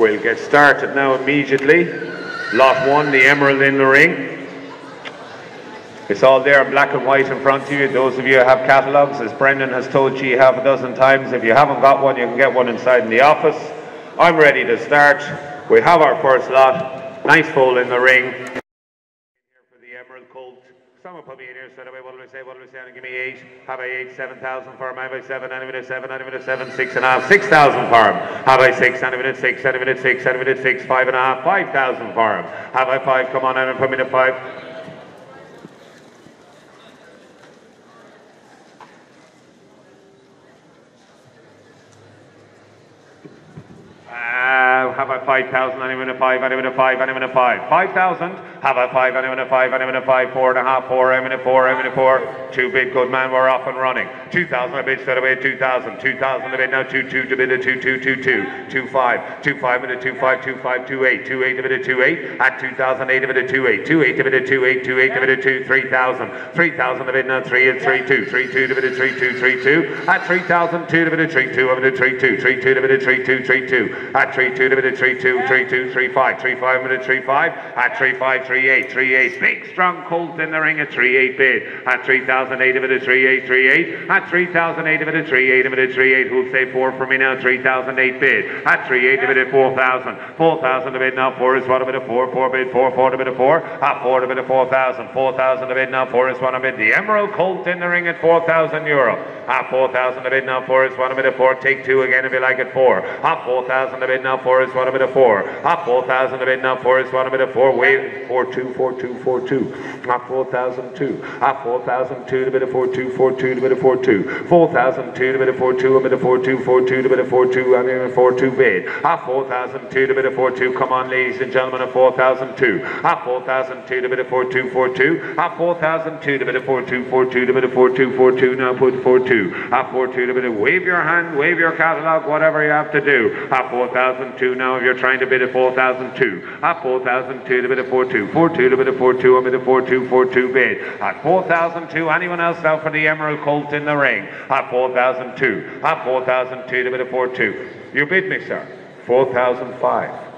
We'll get started now immediately. Lot one, the emerald in the ring. It's all there in black and white in front of you. Those of you who have catalogues, as Brendan has told you half a dozen times, if you haven't got one, you can get one inside in the office. I'm ready to start. We have our first lot. Nice foal in the ring. Here for the emerald colt. Someone put me in here straight away. What do we say? What do we say? And give me eight. Have I eight? Seven thousand for him. Have I seven? And a minute seven. And a minute seven. Six and a half. Six thousand for him. Have I six? And a minute six. And a minute six. And a minute six. Five and a half. Five thousand for him. Have I five? Come on, and me to five. Uh, have I 5,000? Anyone a 5? Anyone a 5? Anyone a 5? 5,000? Have I 5? Anyone a 5? Anyone a 5? 4 and a half? 4? Anyone a 4? Anyone a 4? Two bid, good man, we're off and running. 2,000 a bid, straight away, 2,000. 2,000 a bid, now 2, 2 to bid, a 2, 2, 2, 2. 2, 5. 2, 5 with a 2, 5, 2, 5, 2, 8. 2, 8 of it a 2, 8. At 2,008 of it a 2, 8. 2, 8 of it a 2, 8. 2, 8 of a 2, 3,000. 3,000 of it now 3 and 3, 2. 3, 2 of it a 3, 2, 3, 2. At 3,000, 2 of a 3, 2 of it a 3, 2. 3, 2 of it a 3, 2, 3, 2. At 3, 2 of it a 3, 2, 3, 2, 3, 5. 3, 5 it a 3, 5. At 3, 5, 3, 8. 3, 8. Big strong colt in the ring at 3, 8 bid. At 3,008 of it a 3, 8, 3, 8. At 3,008 of it a 3, 8 of it a 3, 8. Who'll say 4 for me now? 3,008 bid. At 3, 8 of it a 4,000. 4,000 of it now. 4 is what of it a 4. 4 bid. 4, 4 of it a 4. At 4 of it a 4,000. 4,000 of it now. 4 is one of it. The Emerald Colt in the ring at 4,000 euro. At 4,000 of it now. 4 is one of it a 4. Take 2 again if you like it. 4. At 4,000 of it now. 4 is one of it a 4. At 4,000 of it now. 4 is one of it a 4. Wait. 4, 2, 4, 2, 4, 2. At 4,002. At 4,002 to bit of 4, 2, 4, 2 to bit of 4, 2. 4,002 to bit of 4, 2. A bit of 4, 2, 4, 2 to bit of 4, 2. I'm mean, 4, 2 bid. At 4,002 to bit of 4, 2. Come on, ladies and gentlemen, at 4,002. At 4,002 to bit of 4, 2, 4, 2. At 4,002 to bit of 4, 2, 4, 2 to bit of 4, 2, 4, 2. Now put 4, 2. At 4, 2 to bit of wave your hand, wave your catalogue, whatever you have to do. At 4,002 now if you're trying to bid at 4,002. At 4,002 to bit of 4, 2. 4, 2 to bit of 4, 2. A bit of 4, 2, 4, 2 bid. At 4,002. Anyone else now for the Emerald Colt in the ring? At 4,002. At 4,002 to bit of 4, 2. You bid me, sir. 4,005.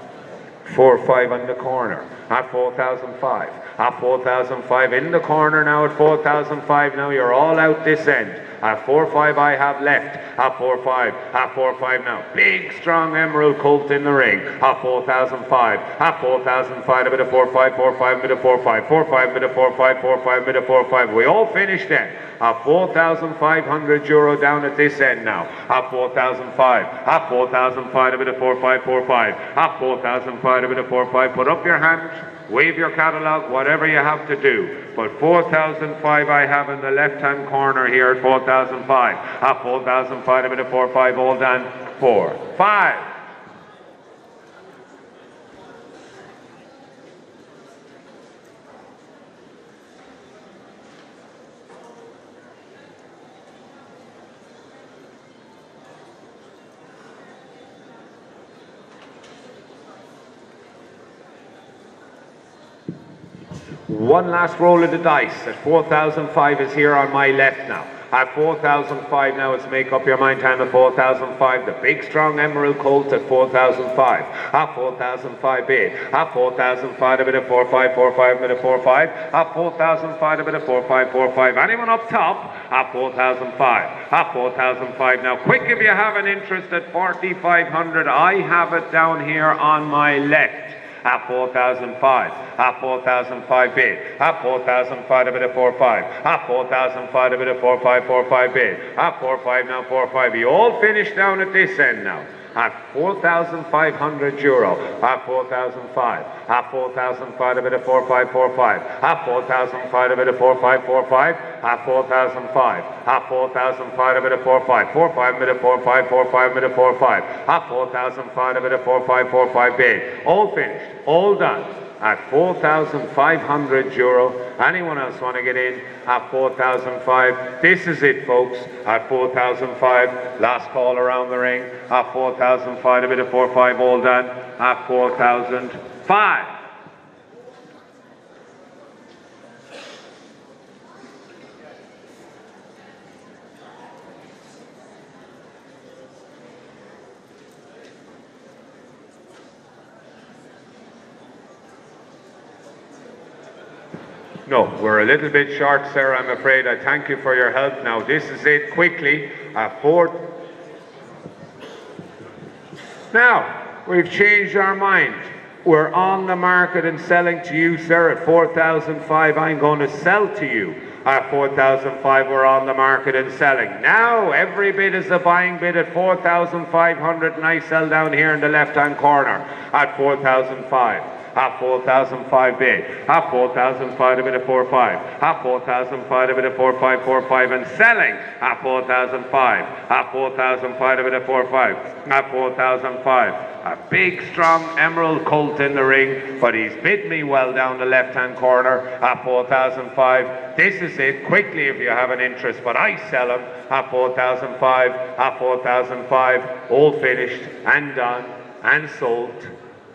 4, 5 on the corner. At 4,005. At 4,005 in the corner now at 4,005. Now you're all out this end. At 4-5 I have left. At 4-5. At 4-5 now. Big strong Emerald Colt in the ring. At 4,005. At 4,005 a bit of 4-5, 4-5, bit of 4-5, 4-5, bit of 4-5, 4-5, bit of 4-5. We all finished then. At 4,500 euro down at this end now. At 4,005. At 4,005 a bit of 4-5, 4-5. At 4,005 a bit of 4-5. Put up your hand. Wave your catalogue, whatever you have to do. But 4,005 I have in the left-hand corner here at 4,005. At ah, 4,005, a bit of 4-5, all done. 4, 5. One last roll of the dice at 4,005 is here on my left now. At 4,005 now, it's make up your mind time at 4,005. The big strong Emerald Colt at 4,005. At 4,005 bid. At 4,005 a bit of 4,5, 4,5, a bit of 4,5. At 4,005 a bit of 4,5, 4,5. Anyone up top? At 4,005. At 4,005 now. Quick if you have an interest at 4,500. I have it down here on my left at 4005, at 4005 bid, at 4005 a bit of 45, at 4005 a bit of 4545 bid, at 45 now 45. You all finished down at this end now at 4,500 euro, at 4,005, at 4,005 a bit of 4545, at 4,005 a bit of 4545, at 4,005, at 4,005 a bit of 4545, a bit of 4545, a bit of 45, at 4,005 a bit of 4545 bid. All finished, all done at 4,500 euro. Anyone else want to get in at 4,005? This is it, folks, at 4,005. Last call around the ring at 4,005. A bit of 4-5 all done at 4,005. No, we're a little bit short, sir, I'm afraid. I thank you for your help. Now, this is it quickly. A fourth. Now, we've changed our mind. We're on the market and selling to you, sir, at 4,005. I'm going to sell to you at 4,005. We're on the market and selling. Now, every bid is a buying bid at 4,500, and I sell down here in the left-hand corner at 4,005 half 4,005 bid, half 4,005 a bit of 4-5, half 4,005 a bit of 4-5, and selling. Half 4,005, half 4,005 a bit of 4-5, half 4,005. A big, strong Emerald Colt in the ring, but he's bid me well down the left-hand corner. At 4,005. This is it, quickly if you have an interest, but I sell him at 4,005, at 4,005, all finished and done and sold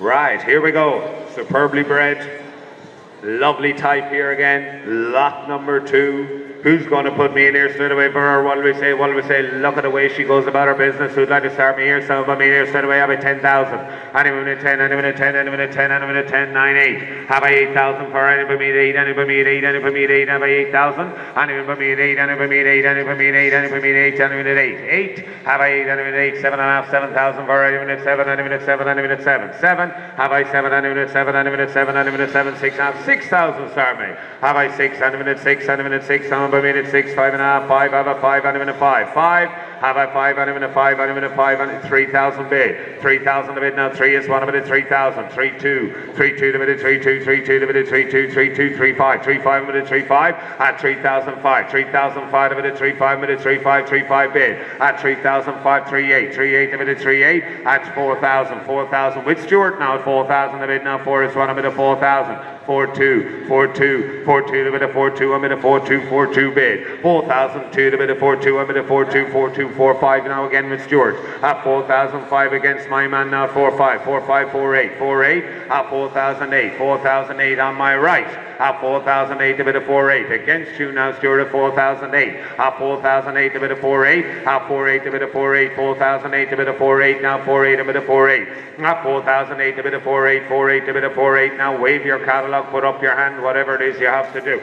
Right, here we go. Superbly bred. Lovely type here again. Lot number two. Who's going to put me in here straight away for her? What do we say? What do we say? Look at the way she goes about her business. Who'd like to start me here? Some of me here straight away. Have I 10,000? Anyone at 10, anyone at 10, anyone at 10, anyone at 10, 9, 8. Have I 8,000 for me at 8, anyone but at 8, anyone but at 8, have I 8,000? Anyone but me at 8, anyone but at 8, anyone but at 8, anyone but at 8, anyone at 8. 8. Have I 8, anyone at 8, 7.5, 7,000 for anyone at 7, anyone at 7, anyone at 7. 7. Have I 7, anyone at 7, anyone at 7, anyone at 7, 6, 6,000 start me. Have I 6, anyone at 6, anyone at 6, anyone me at 6, 5 and a half, 5, have a 5, anyone at 5. 5. Have I 5, anyone at 5, anyone at 5, and 3,000 bid. 3,000 a bid now, 3 is 1 a bid, 3,000. 3, 2, 3, 2 to bid, 3, 2, 3, 2 to bid, 3, 2, 3, 2, 3, 5, a bid, 3, 5, at 3,005. 3,005 a bid, 3, 5 bid, 3, 5, 3, 5 bid. At 3,005, 3, 8, 3, 8 a bid, 3, 8, at 4,000. 4,000 with Stuart now 4,000 a bid, now 4 is 1 a bid, 4,000. 4-2, 4-2, 4-2 to bid a 4-2, I'm in a 4-2, 4-2 bid. 4,002 to bid a 4-2, I'm in a 4-2, 4-2, 4-5 now again with Stuart. At 4,005 against my man now 4-5, 4-5, 4-8, 4-8, at 4,008, 4,008 on my right. At 4,008 to bid a 4-8. Against you now Stuart at 4,008. At 4,008 to bid a 4-8. At 4-8 to bid a 4-8, 4,008 to bid a 4-8, now 4-8 to bid a 4-8. At 4,008 to bid a 4-8, 4-8 to bid a 4-8, now wave your catalogue put up your hand, whatever it is you have to do.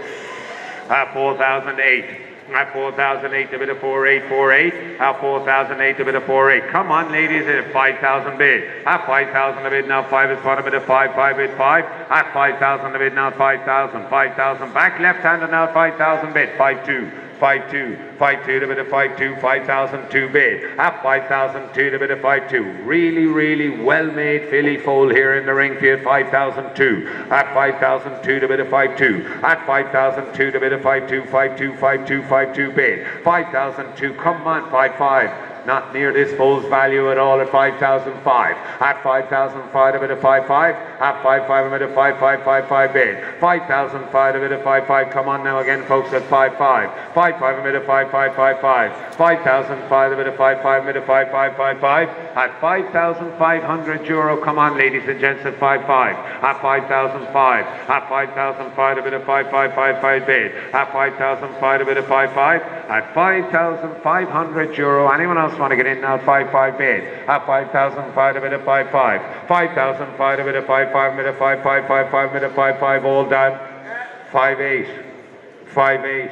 At 4,008. At 4,008 to bid a 4848. At 4,008 to bid a 48. Come on, ladies, at 5,000 bid. At 5,000 a bid now, 5 is bottom bid a 5, 5 bid 5. At 5,000 a bid now, 5,000. 5,000 back left handed now, 5,000 bid. 5 2. 5 2, 5 2 to bit of 5 2, 5,002 bid. Ah, at 5,002 to bit of 5 2. Really, really well made filly foal here in the ring for you at 5,002. At ah, 5,002 to bit of 5 2. Ah, at 5,002 to bit of 5 2, 5 2, 5 2, 5 2 bid. 5,002, come on, 5 5 not near this foal's value at all at 5,005. At 5,005 a bit of 5-5. At 5-5 a bit of 5-5-5-5 bid. 5,005 a bit of 5-5. Come on now again folks at 5-5. 5-5 a bit of 5-5-5-5. 5,005 a bit of 5-5 a bit of 5-5-5-5. At 5,500 euro. Come on ladies and gents at 5-5. At 5,005. At 5,005 a bit of 5-5-5-5 bid. At 5,005 a bit of 5-5. At 5,500 euro. Anyone else want to get in now? 5 5 bid. At ah, 5,005 a bit of 5 5. 5,005 a bit of 5 5 a bit of 5 5 5 5 bit of 5 5 all done. 5 8. 5 8.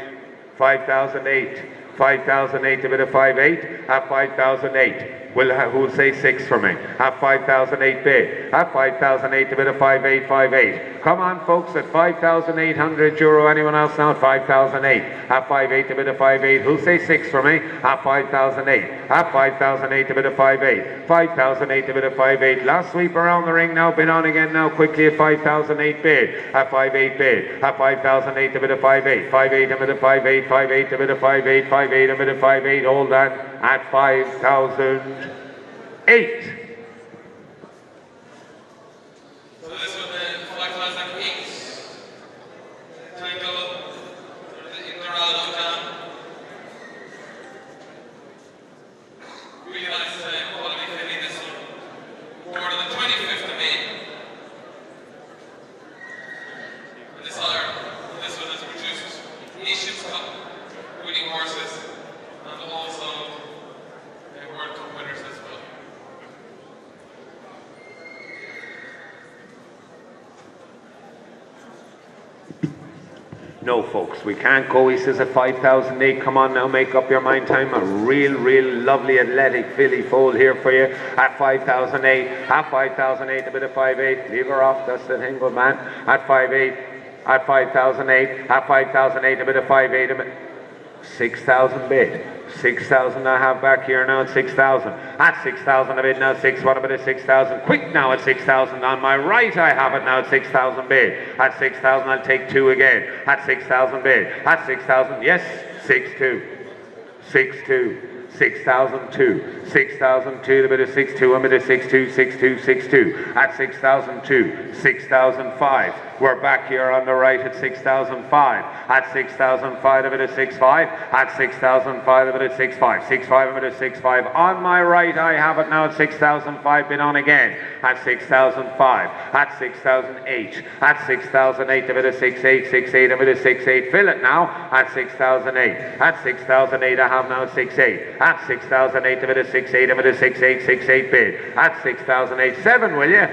5,008. 5,008 a bit of 5 8. Ah, At 5,008. Will who'll say six for me? At 5,008 bid. At 5,008 a bit of 5858. Come on, folks, at 5,800 euro. Anyone else now 5,008? At 5,8 a bit of 5,8. Who'll say six for me? At 5,008. At 5,008 a bit of 5,8. 5,008 a bit of 5,8. Last sweep around the ring now. Been on again now quickly at 5,008 bid. At 5,8 bid. At 5,008 a bit of 5,8. 5,8 a bit of 5,8. 5,8 a bit of 5,8. 5,8 a bit of 5,8. Hold on. At 5,000 eight. So this was the 5,008 title in the Rallo Jam. Really nice uh, quality filly this one. Born on the 25th of May. And this other, this one has produced Nations Cup winning horses and also uh, World Cup winners as well. No, folks, we can't go. He says at 5,008. Come on now, make up your mind time. A real, real lovely athletic filly foal here for you at 5,008. At 5,008, a bit of 5,8. Leave her off, that's the thing, good man. At 5,8. At 5,008. At 5,008, a bit of 5,8. a 6,000 bid. 6,000 I have back here now at 6,000. At 6,000 a bid now, 6, what about a 6,000? Quick now at 6,000. On my right I have it now at 6,000 bid. At 6,000 I'll take two again. At 6,000 bid. At 6,000, yes, 6, 2. 6 2. 6002, 6002, the bit of 62, a bit of 62, 62, 62, at 6002, 6005. We're back here on the right at 6005, at 6005, a bit of 65, at 6005, a bit of 65, 65, a bit of 65. On my right, I have it now at 6005, been on again, at 6005, at 6008, at 6008, a bit of 68, 68, a bit of 68. Fill it now, at 6008, at 6008, I have now 68 at 6,008, a bit of 6,8, a bit of 6,8, 6,8 bid. At 6,008, 7 will you?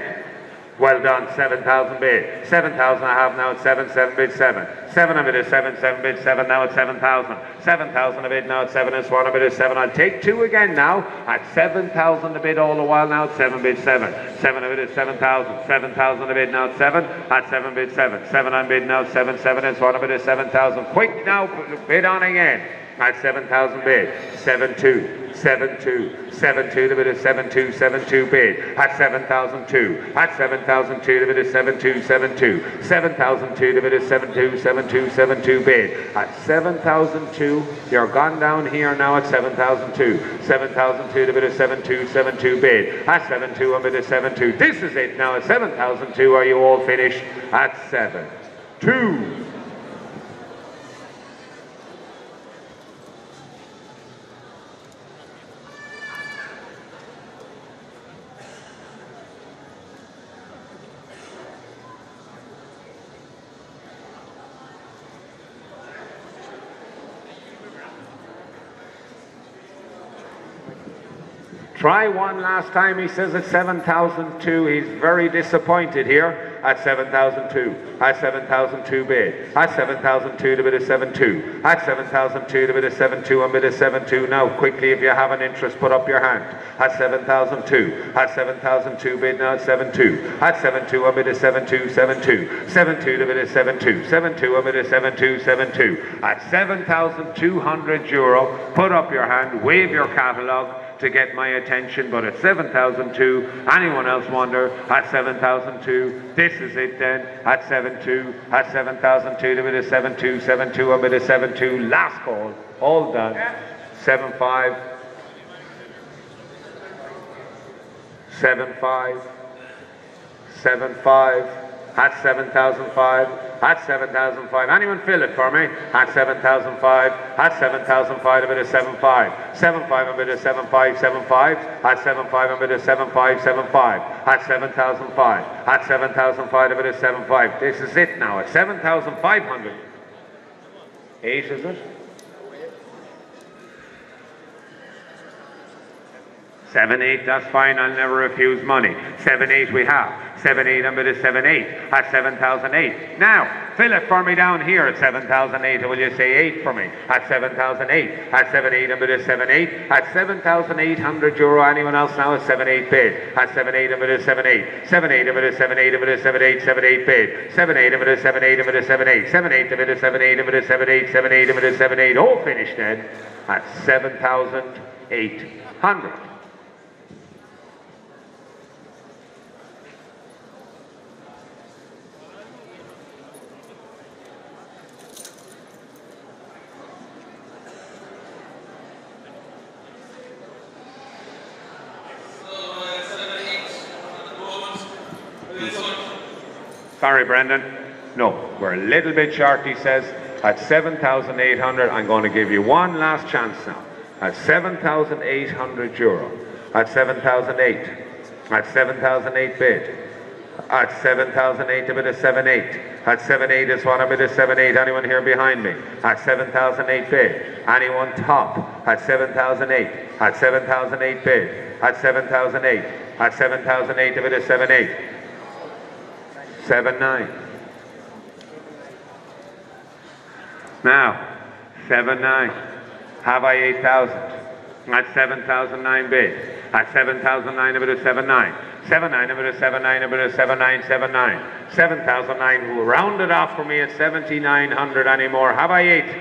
Well done, 7,000 bid. 7,000 I have now at 7, 7 bid 7. 7 a bit of 7, 7 bid 7 now at 7,000. 7,000 a bid now at 7 and 1 a bit of 7. I'll take 2 again now at 7,000 a bid all the while now at 7 bid 7. 7 a bid at 7,000. 7,000 a bid now at 7 at 7 bid 7. 7 on bid now 7, 7 and 1 a bit of 7,000. Quick now, bid on again at 7,000 bid. 7 2, 7 2, 7 2, the bit is 7 2, 7 2 bid. At 7,002, at 7,002, the bit is 7 2, 7 2, 7,002, the bit of 7 2, 7 2, 7 2 bid. At 7,002, you're gone down here now at 7,002. 7,002, the bit is 7 2, 7 2 bid. At 7 2, a bit of 7 2. This is it now at 7,002. Are you all finished? At 7 2. Try one last time, he says at 7,002. He's very disappointed here at 7,002. At 7,002 bid. At 7,002 to bid of 7,2. At 7,002 to bid of 7,2 and bid of 7,2. Now, quickly, if you have an interest, put up your hand. At 7,002. At 7,002 bid now at 7,2. At 7,2 and bid of 7,2, 7,2. 7,2 to bid of 7,2. 7,2 and bid of 7,2, 7,2. At 7,200 euro, put up your hand, wave your catalogue to get my attention, but at 7,002, anyone else wonder? At 7,002, this is it then. At 7,2, at 7,002, a bit of 7,2, 7,2, a bit of 7,2, last call, all done. 7,5, 7,5, 7,5, at 7,005, at 7,005. Anyone fill it for me? At 7,005, at 7,005, a bit of 7,5. 7,5, a bit of 7,5, 7,5. At 7,5, a bit of 7,5, 7,5. At 7,005, at 7,005, a bit of 7,5. This is it now, at 7,500. Eight, is it? Seven eight, that's fine. I'll never refuse money. Seven eight, we have. Seven eight, I'm at seven eight at seven thousand eight. Now, fill it for me down here at seven thousand eight. Will you say eight for me at seven thousand eight? At seven eight, I'm at seven eight at seven thousand eight hundred euro. Anyone else now at seven eight bid at seven eight, I'm at seven eight. Seven eight, I'm at seven eight, I'm seven eight, seven eight bid. Seven eight, I'm at seven eight, I'm at seven eight. Seven eight, I'm at seven eight, I'm at seven eight, seven eight, I'm at seven eight. All finished then at seven thousand eight hundred. Sorry, Brendan. No, we're a little bit short, he says. At 7,800, I'm going to give you one last chance now. At 7,800 euro. At 7,008. At 7,008 bid. At 7,008, a bit of 7,8. At 7,8 is what a bit of 7,8. Anyone here behind me? At 7,008 bid. Anyone top? At 7,008. At 7,008 bid. At 7,008. At 7,008, a bit of 7,8. Seven nine. Now, seven nine. Have I eight thousand? At seven thousand nine bid. At seven thousand nine, a bit of seven nine. Seven nine, a bit of seven nine, a bit of seven nine, seven nine. Seven thousand nine. Will round it off for me at seventy nine hundred anymore. Have I eight?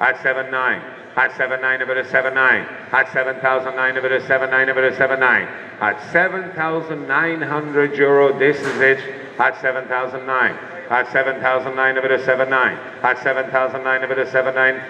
At seven nine. At seven nine, a bit of seven nine. At seven thousand nine, a bit of seven nine, a bit of seven nine. At seven thousand nine hundred euro. This is it at 7,009. At 7,009, a bit of 7,9. At 7,009, a bit of 7,9.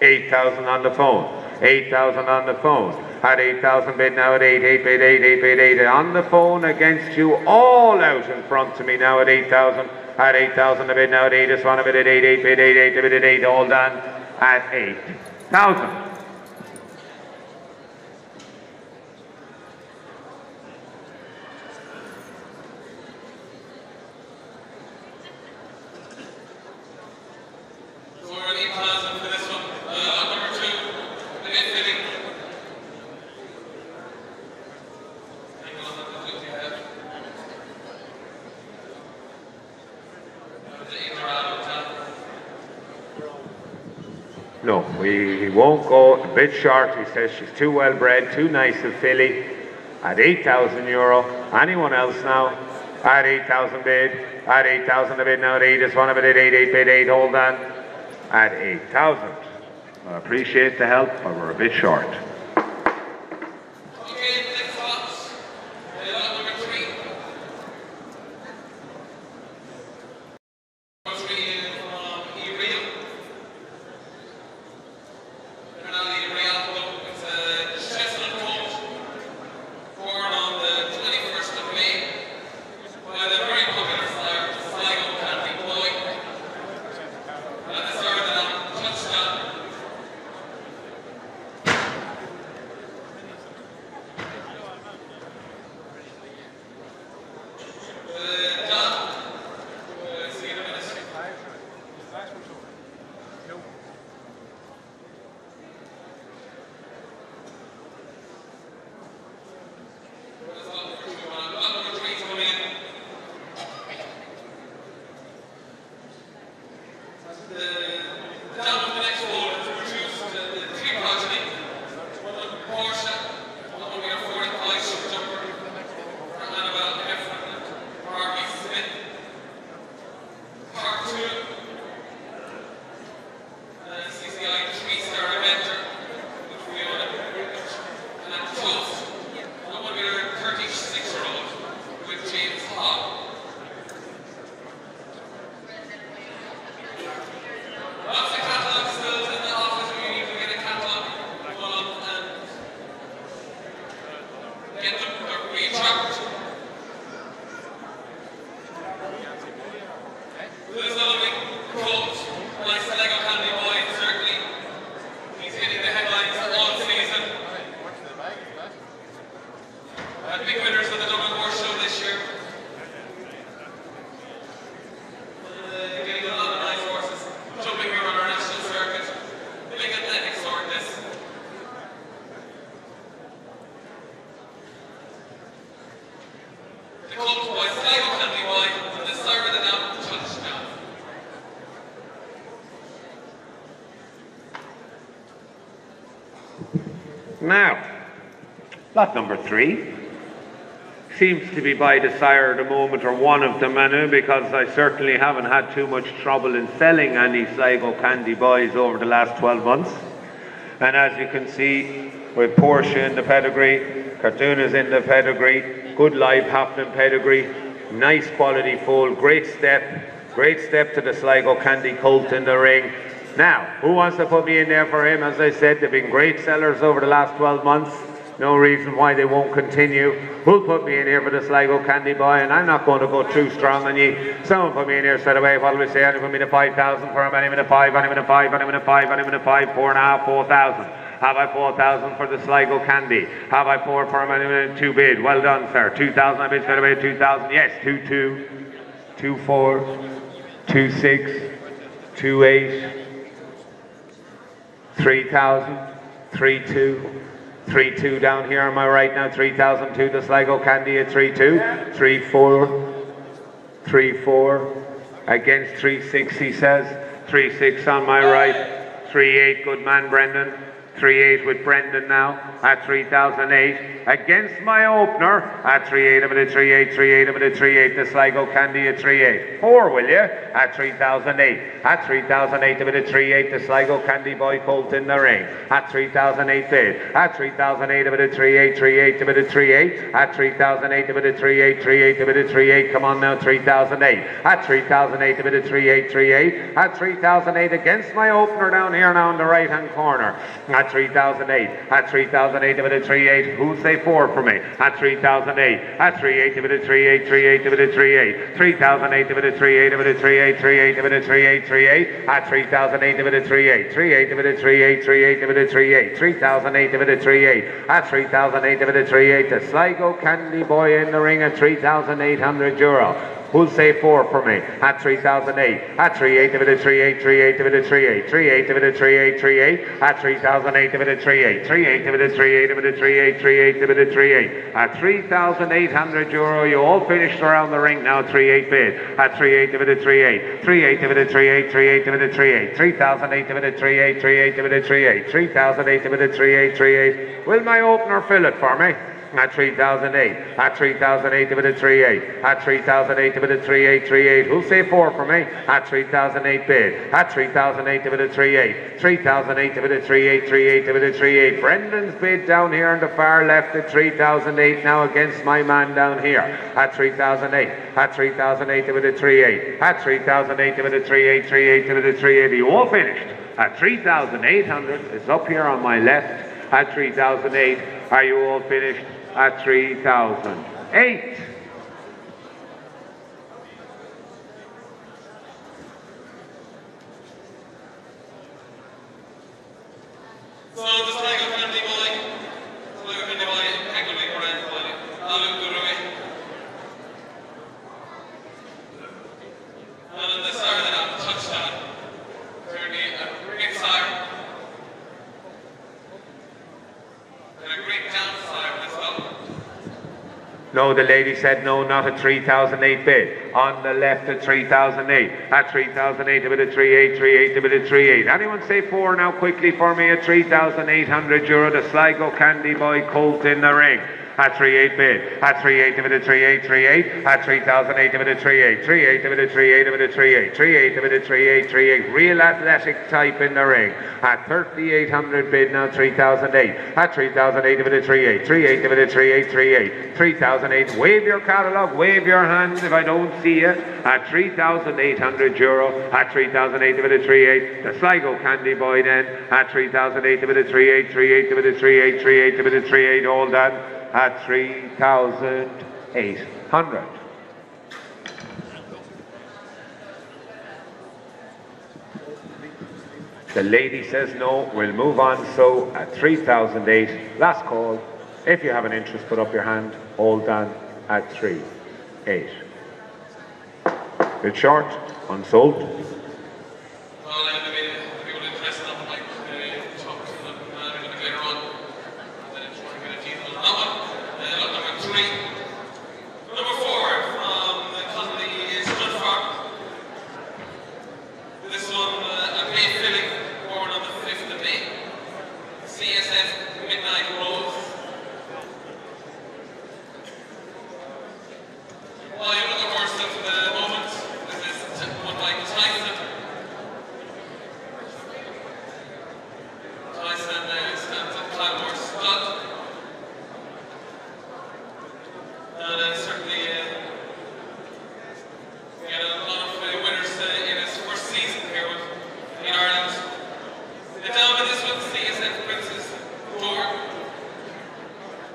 8,000 on the phone. 8,000 on the phone. At 8,000 bid now at 8, 8 bid 8, 8 bid 8. On the phone against you, all out in front to me now at 8,000. At 8,000 a bid now at 8, this one a bid at 8, 8 bid 8, 8 bid at 8, all done at 8,000. So we're at 8,000 for this one. Uh, on number two, the net filling. Hang on, that's what you have. Uh, the eight are out of town. No, we, he won't go a bit short. He says she's too well bred, too nice a filly. At 8,000 euro. Anyone else now? At 8,000 bid. At 8,000 a bid now at 8. This one a bid at 8, 8 bid 8. Hold on. At 8,000. I appreciate the help, but we're a bit short. Number three seems to be by desire at the moment, or one of the menu because I certainly haven't had too much trouble in selling any Sligo Candy Boys over the last 12 months. And as you can see, with Porsche in the pedigree, Cartoonas in the pedigree, good live happening pedigree, nice quality foal, great step, great step to the Sligo Candy Colt in the ring. Now, who wants to put me in there for him? As I said, they've been great sellers over the last 12 months. No reason why they won't continue. Who'll put me in here for the Sligo Candy Boy? And I'm not going to go too strong on you. Someone put me in here straight away. What do we say? Anyone me a 5,000 for him? Anyone a 5, anyone a 5, anyone a 5, anyone in a 5, 4.5, 4,000. Have I 4,000 for the Sligo Candy? Have I 4 for him? 2 bid? Well done, sir. 2,000 I bid straight away. 2,000. Yes, 2 2, 2 4, 2 6, 2 8. 3,000, 3 2, 3 2 down here on my right now, 3,002, the Sligo Candy at 3 2, 3 4, 3 4, against 3 6, he says, 3 6 on my right, 3 8, good man, Brendan. 3-8 with Brendan now at 3008 against my opener at 3-8 of it at 3-8 3-8 of it at 3-8 the Sligo Candy at 3-8 4 will you at 3008 at 3008 of it at 3-8 the Sligo Candy Boy Colt in the ring. At 3008 bid at 3008 of it at 3-8 3-8 of it at 3-8 at 3008 of it at 3-8 3-8 of it at 3-8 come on now 3008 at 3008 of it at 3-8 3-8 at 3008 against my opener down here now in the right hand corner. At at 3008, at 3008 divided 38. Who'll say four for me? At 3008, at 38 divided 38, 38 divided 38, 3008 divided 38 divided 38, 38 divided 38, 38, at 3008 divided 38, 38 divided 38, 38 divided 38, 3008 divided 38, at 3008 divided 38. The Sligo Candy Boy in the ring at 3,800 euro. Who'll say four for me? At 3008. At 38 divided 38, 38 divided 38, 38 divided 38, 38. At 3008 divided 38, 38 divided 38 divided 38, 38 divided 38. At 3,800 euro, you all finished around the ring now, 38 bid. At 38 divided 38, 38 divided 38, 38 divided 38, 3008 divided 38, 38 divided 38, 3008 divided 38, 38. Will my opener fill it for me? At 3008, at 3008 divided 38, at 3008 divided 38, 38. Who'll say four for me? At 3008 bid, at 3008 divided 38, 3008 divided 38, 38 divided 38. Brendan's bid down here on the far left at 3008 now against my man down here at 3008, at 3008 divided 38, at 3008 divided 38, 38 divided 38. You all finished at 3,800. It's up here on my left at 3008. Are you all finished? At 3,008. So the Sligo Candy Boy, Sligo Candy Boy, Equity Grand Boy, Alu Gurui. And the star that the touchdown, a. And a great down star as well. No, the lady said no, not a 3008 bid. On the left at 3008. At 3008, a bit of 38, 38, a bit of 38. Anyone say four now quickly for me A 3,800 euro. The Sligo Candy Boy Colt in the ring. At 38 bid. At 38, a bit of 38, 38. At 3008, a bit of 38, 38, a bit of 38, a bit of 38, 38, a bit of 38, 38. Real athletic type in the ring. At 3,800 bid now 3,008. At 3,008, a bit of 38, 38, a bit of 38, 38. 3,008. Wave your catalogue, wave your hand if I don't see you. At 3,800 euro. At 3,008, a bit of 38. The Sligo Candy Boy then. At 3,008, a bit of 38, 38, a bit of 38, 38, a bit of 38. All done at 3,800. The lady says no. We'll move on. So at 3008, last call. If you have an interest, put up your hand. All done at 3, 8. Bit short, unsold. Well, uh, maybe people interested on like uh, talk to them uh, a little bit later on. And then try to get a deal on that one. Uh, look, number three. Number four from the Conley is John Farr. This one, uh, a May filling, born on the 5th of May. CSF Midnight Rose. Well, you're looking for stuff at the moment. This is one by Tyson. Tyson uh, stands at Cladmore Stud. And uh, certainly uh, we had a lot of uh, winners uh, in his first season here with, in Ireland. The down with this one, CSF Princess Door.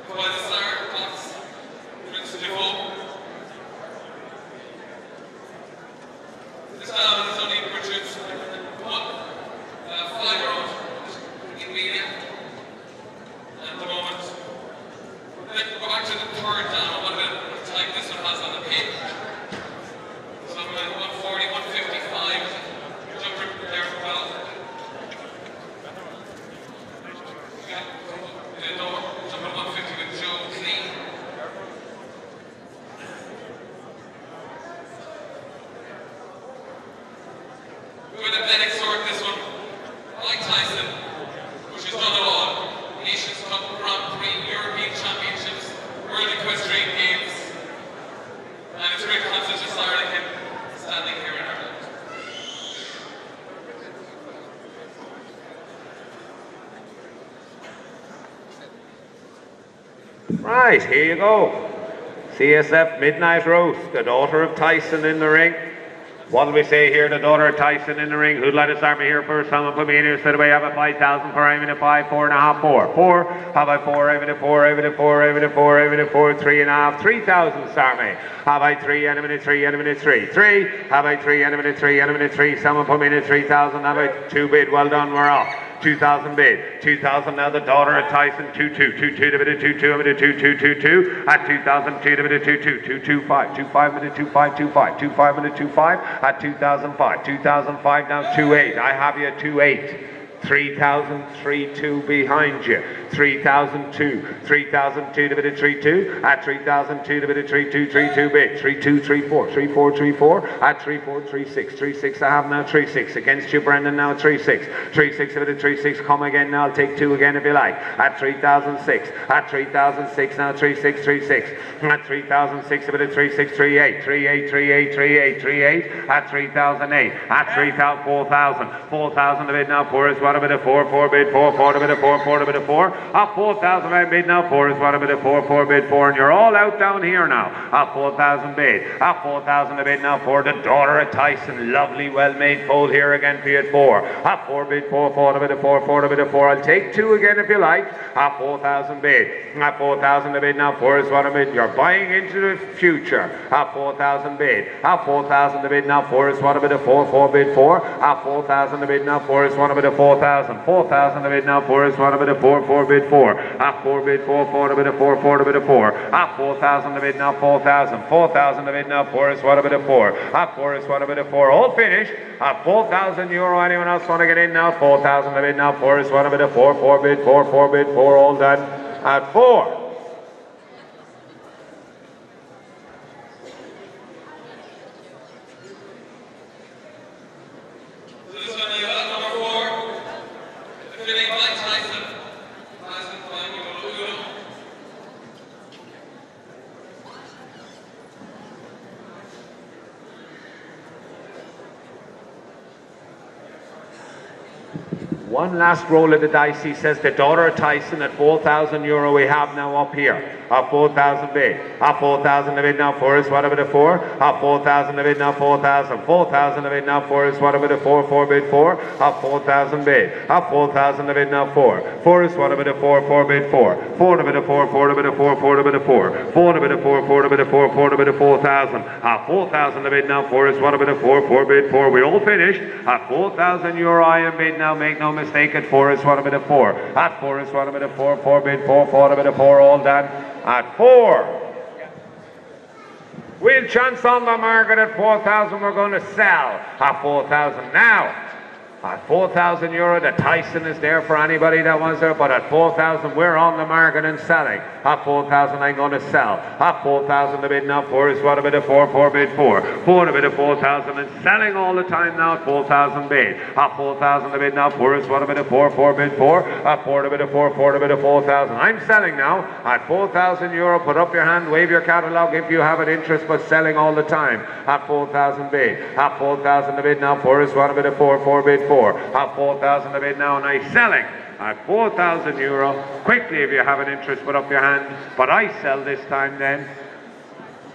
By the Star Fox, Prince Defoe. This time is only Richard's one, uh, five-year-old in media at the moment. Then go back to the third down. What about what time this one has on the pin? Some uh, 140, 155. Jumper there as well. Yeah, the door. Jumper 150 with Joe Clean. Good athletic sort, this one. Mike Tyson, which has done it all. Nations Cup, Grand Prix, European Championships, World Equestrian Games. And it's a great concept of starting him standing here in Ireland. Right, here you go. CSF Midnight Roast, the daughter of Tyson in the ring. What do we say here? The daughter of Tyson in the ring. Who'd to start me here first? Someone put me in here. Instead of have a 5,000 for aiming at 5, 4 and a half, 4. 4. Have I 4, aiming at 4, aiming at 4, aiming at 4, aiming at 4, 3 and a half, 3,000 start me. Have I 3, aiming at 3, aiming at 3. 3. Have I 3, aiming at 3, aiming at 3. Someone put me in at 3,000. Have I 2 bid. Well done. We're off. 2000 bid. 2000 now the daughter of Tyson. 2 2 2 2 divided 2 2 divided 2 2 2 2 at 2002 divided 2 2 2 2 5 2 5 minute 2 5 2 5 2 5 minute 2 5 at 2005. 2005 now 2 8. I have you 2 8. 3032 behind you. 3002. 3002 divided 32 at 3002 divided 3232 bid. 3234. 3434 at 3436. 36 I have now 36 against you Brendan now 36. 36 divided 36 come again now I'll take 2 again if you like. At 3006. At 3006 now 3636. At 3006 divided 3638. 38 38 38 38 at 3008. At 3000 4000. 4000 a bit now for us what a bit of 4 4 bid 4 4 a bit of 4 4 a bit of 4 up 4,000 I bid now, 4 is a bit of 4, 4 bid 4, and you're all out down here now. Up 4,000 bid, up 4,000 a bid now, 4, the daughter of Tyson, lovely, well-made fold here again for you at 4. Up 4 bid 4, 4 a bit of 4, 4 a bit of 4, I'll take 2 again if you like. Up 4,000 bid, up 4,000 a bid now, 4 is a bid, you're buying into the future. Up 4,000 bid, up 4,000 a bid now, 4 is a bit of 4, 4 bid 4, up 4,000 a bid now, 4 is a bit of 4,000. 4,000 to bid now. 4 is 1 a bit a 4, 4 bid 4. Up 4 bid 4, 4 to bid a 4, 4 to bid a 4. Up 4,000 the bid now. 4,000. 4,000 bid now. 4 is 1 a bit a 4. Up 4 is 1 a bit a 4. All finished. Up 4,000 euro. Anyone else want to get in now? 4,000 to bid now. 4 is 1 a bit a 4, 4 bid 4, 4 bid 4. All done. At 4. Defeating Mike Tyson. Tyson playing you Uno. One last roll of the dice. He says the daughter of Tyson at 4,000 euro we have now up here. Up 4,000 bid. Up 4,000 a bid now for us. What about a four? Up 4,000 a bid now 4,000. 4,000 a bid now for us. What about a four? Four bid four. Up 4,000 bid. Up 4,000 a bid now four. Four is what about a four? Four bid four. Four a bit of four. Four a bit of four. Four a bit of four. Four a bit of four. Four a bit of four. Four a bit of 4,000. Up 4,000 a bid now for us. What about a four? Four bid four. We all finished. At 4,000 euro I am bid now. Make no mistake. At four is one a bit of four. At four is one a bit of four. Four bid four. Four a bit of four. All done. At four. We'll chance on the market at 4,000. We're going to sell at 4,000 now. At 4,000 euro, the Tyson is there for anybody that wants it, but at 4,000, we're on the market and selling. At 4,000, I'm going to sell. At 4,000, the bid now four is what a bit of four, four bid four. Four a bit of 4,000 and selling all the time now at 4,000 bid. At 4,000, the bid now four is what a bit of four, four bid four. At four a bit of four, four a bit of 4,000. I'm selling now at 4,000 euro. Put up your hand, wave your catalogue if you have an interest, but selling all the time at 4,000 bid. At 4,000 the bid now four is what a bit of four, four bid four. At 4,000 the bid now, and I selling at 4,000 euro. Quickly, if you have an interest, put up your hand. But I sell this time then.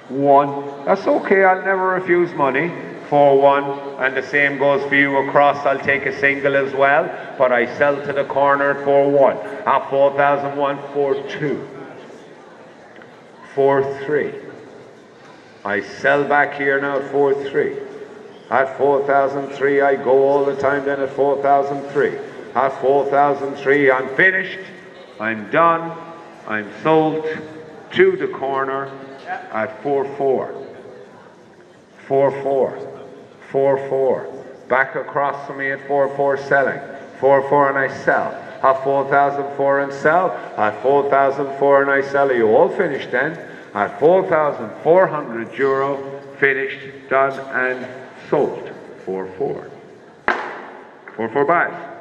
One. That's okay, I'll never refuse money 4 1. And the same goes for you across. I'll take a single as well. But I sell to the corner at 4 1. At 4,001, 4 2. 4 3. I sell back here now at 4 3. At 4003, I go all the time then at 4003. At 4003, I'm finished. I'm done. I'm sold to the corner at 4 4. 4 4. 4 4. Back across to me at 4 4 selling. 4 4 and I sell. At 4004 and sell. At 4004 and I sell. Are you all finished then? At 4,400 euro, finished, done, and solved. 4 4. 4 4 5.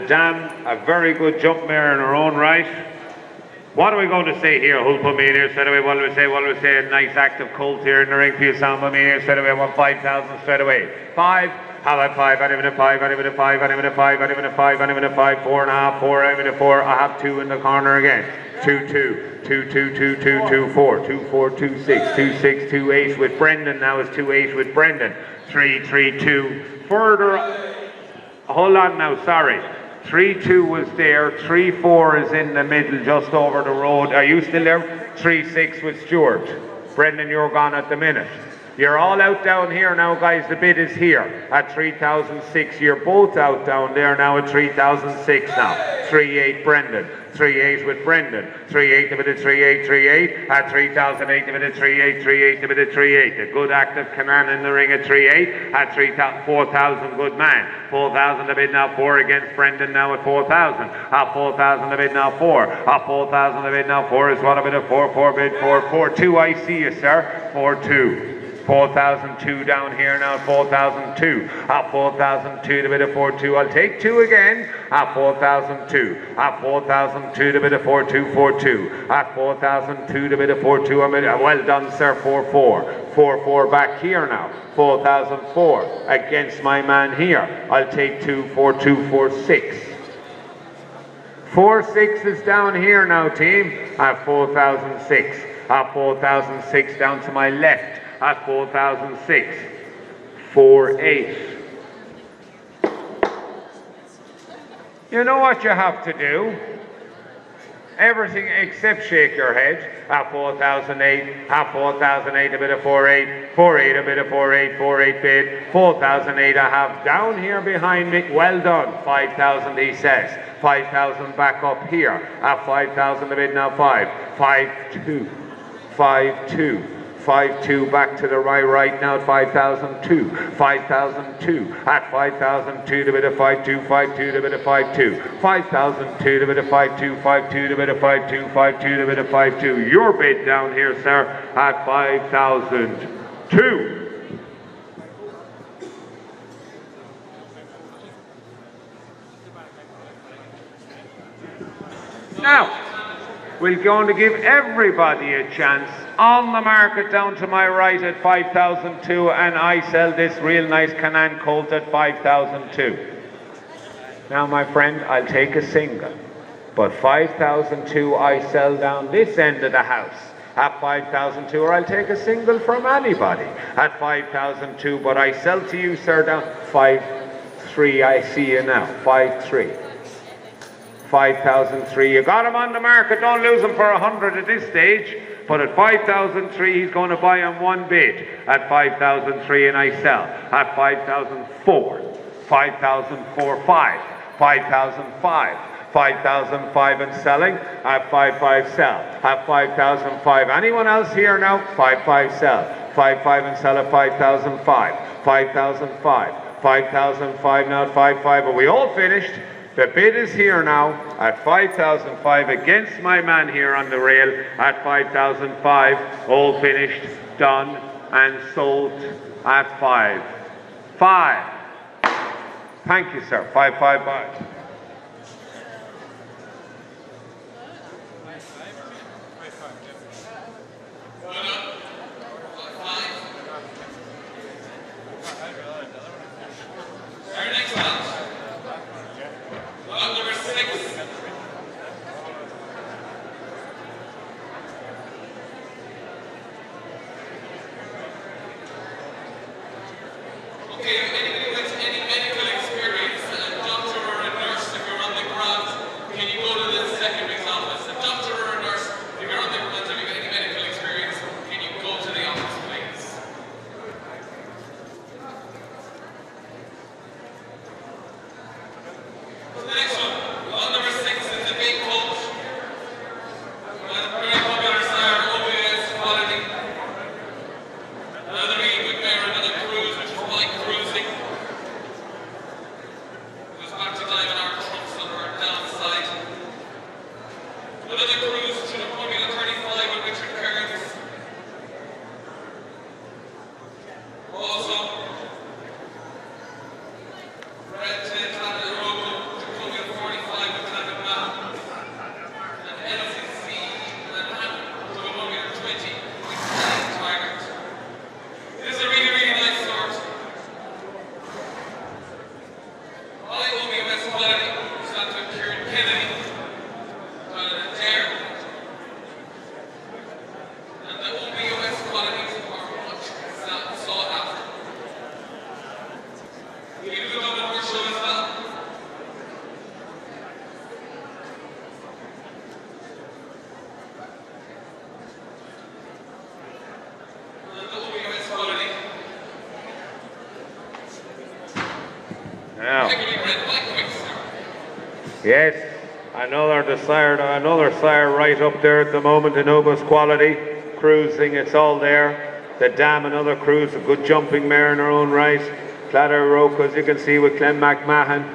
The Dam, a very good jump mare in her own right. What are we going to say here? Who'll put me in here straight away? What will we say? What will we say? A nice active colt here in the ring for you, sound put me in here straight away. I want 5,000 straight away. Five. How about five? I'm in a five, I'm a five, I'm a five, I'm a five, I'm a five, four and a half, four, I'm in a four. I have two in the corner again. Two, two, two, two, two, two, two, four, two, four, two, six, two, six, two, eight with Brendan. Now is two, eight with Brendan. Three, three, two. Further. Hold on now, sorry. 3 2 was there, 3 4 is in the middle just over the road. Are you still there? 3 6 with Stuart. Brendan, you're gone at the minute. You're all out down here now, guys. The bid is here at 3006. You're both out down there now at 3006 now. 3 8 Brendan. 3 8 with Brendan. 3 8 divided 3 8 3 8 at 3008 divided 3 8 3 8 divided 3 8. A good active Kannan in the ring at 3 8 at 3 4000 good man. 4000 the bid now 4 against Brendan now at 4000. At 4000 the bid now 4. At 4000 the bid now 4 is what a bit of 4 4 bid 4 4 2 I see you sir. 4 2. 4002 down here now, 4002. At 4002 to bit of 42. I'll take two again. At 4002. At 4002 to bit of 4242. At 4002 to bit of 42. I'm well done, sir. 4-4. 4-4 back here now. 4004 against my man here. I'll take two, four, two, four, six. Four six is down here now, team. At 4006. At 4006 down to my left at 4006. 48. You know what you have to do? Everything except shake your head. At 4008, at 4008, a bit of 48, 48, a bit of 48, 48 bid, 4008 I have down here behind me. Well done. 5000 he says. 5000 back up here. At 5000 a bid now 5. 5 2. 5 2. 5-2 back to the right right now at 5002 5002 at 5002 to bit of 5-2 5-2 to bit of 5-2 5002 to bit of 5-2 5-2 to bit of 5-2 5-2 to bit of 5-2 your bid down here sir at 5002 Now, we're going to give everybody a chance on the market down to my right at 5,002 and I sell this real nice Kannan Colt at 5,002. Now my friend, I'll take a single, but 5,002 I sell down this end of the house. At 5,002 or I'll take a single from anybody. At 5,002 but I sell to you sir down 5-3 I see you now 5-3 5,003 you got him on the market. Don't lose him for 100 at this stage but at 5,003, he's going to buy on one bid. At 5,003, and I sell. At 5,004, 5,004, 5, 5,005. 5,005 and selling at 5,5 sell. At 5,005. Anyone else here now? 5,5 sell. 5,5 and sell at 5,005. 5,005. 5,005 now at 5,5. Are we all finished? The bid is here now at 5,005 against my man here on the rail at 5,005. All finished, done, and sold at 5. 5. Thank you, sir. 555. Okay, anybody with any medical Yes, another desired, another sire right up there at the moment in OBOS Quality, cruising, it's all there. The Dam, another cruise, a good jumping mare in her own right. Clatter Roke, as you can see with Clem McMahon.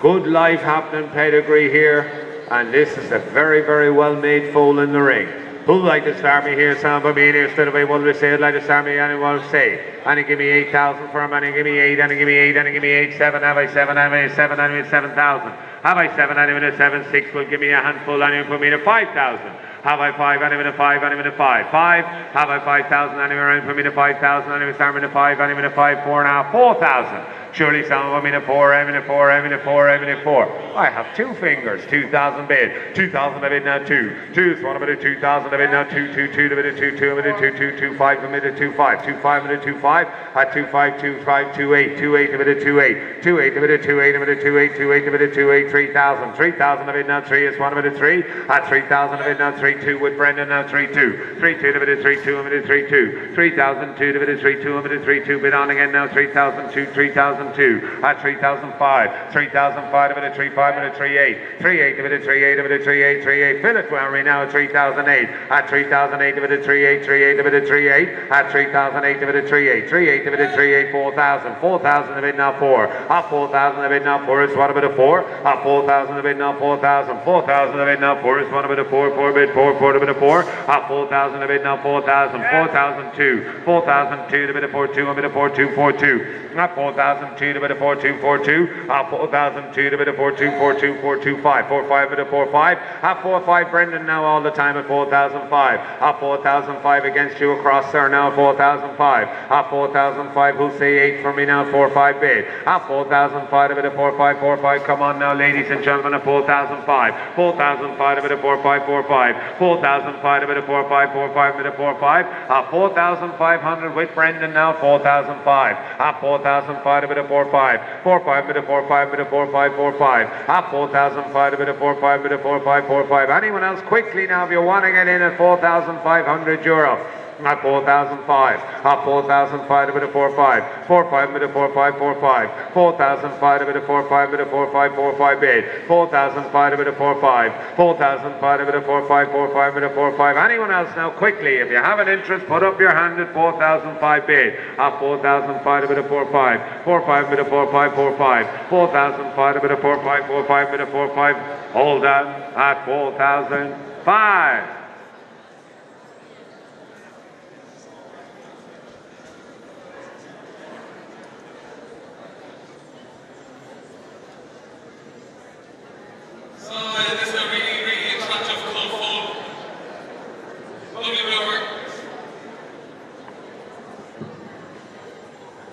Good life happening pedigree here, and this is a very, very well made foal in the ring. Who'd like to start me here, Sam Bamini, instead of what do say? Like start me, anyone say. And he give me 8,000 for him, and he give me 8, and he give me 8, and he give me 8, 7, have I 7, have I 7, have I 7,000. Have I 7, and even 7, 6 will give me a handful, and he'll put me. To 5,000. Have I 5, and even a 5, and even a 5. 5, have I 5,000, and even around for me to 5,000, and even start me to 5, and even a 5, Four now? Four thousand? Surely some of them in a 4, I'm a 4, I'm a 4, I'm a 4. I have two fingers, 2,000 bid, 2,000 a bid now 2. 2 is one of it, 2,000 a bid now 2, 2, 2 a bit of 2, 2 a bit of 2, 2, 2, 5 a bit of 2, 5, 2, 5 a bit of 2, 5, at 2, 5, 2, 5, 2, 8, 2, 8 a of 2, 8, 2, 8 a of 2, 8 a bit of 2, 8, 2, 8 a bit of 2, 8, 3,000, 3,000 a bit now 3 is one a bit of 3, at 3,000 a bit now 3 2 with Brendan. Now three two three two 2. 3 2 divided 3 2 limited 3 2. divided 3 2 limited 3 2. Bid on again now 3002 3002 at 3005. 3005 divided 3 5 minute three eight three eight divided 3 8 divided three eight three eight Philip Wellery now at 3008. At 3008 divided three eight three eight divided 3 8. At 3008 divided three eight three eight divided three eight four thousand four thousand divided now 4. At 4000 divided now 4 is one about a 4? At 4000 divided now four thousand four thousand divided now 4 is one about a 4? 4 bid 4 four, four to bit of four, hop four thousand a bit now four thousand, four thousand two, four thousand two to bit of four two, a bit of four two four two, hop four thousand two to bit of four two four two, hop four thousand two to bit of four two four two four two five, four five bit of four five, hop four five Brendan now all the time at four thousand five, hop four thousand five against you across sir now four thousand five, hop four thousand five who'll say eight for me now four five bid, hop four thousand five a bit of four five four five, come on now ladies and gentlemen at four thousand five, four thousand five a bit of four five four five. 4,005 a bit of 4, 5, 4, 5 a bit of 4, 5, at 4,500 with Brendan now 4,005, at 4,005 a bit of 4, 5, 4, 5 a bit of 4, 5 a bit of 4, 5, 4, 5, at 4,005 a bit of 4, 5 a bit of 4, 5, 4, 5, anyone else quickly now if you want to get in at 4,500 euro at 4,005, at 4,005 a bit of 4, 5, 4, 5 a bit of 4, 5, 4, 5, 4,005 a bit of 4, 5 a bit of 4, 5, 4, 5 bid, 4,005 a bit of 4, 5, 4,005 a bit of 4, 5, 4, 5 a bit of 4, 5, anyone else now quickly, if you have an interest, put up your hand at 4,005 bid, at 4,005 a bit of 4, 5, 4, 5 a bit of 4, 5, 4, 5, 4,005 a bit of 4, 5, 4, 5 a bit of 4, 5, hold on at 4,005. So uh, this is a really, really attractive cold fold. Lovely mover.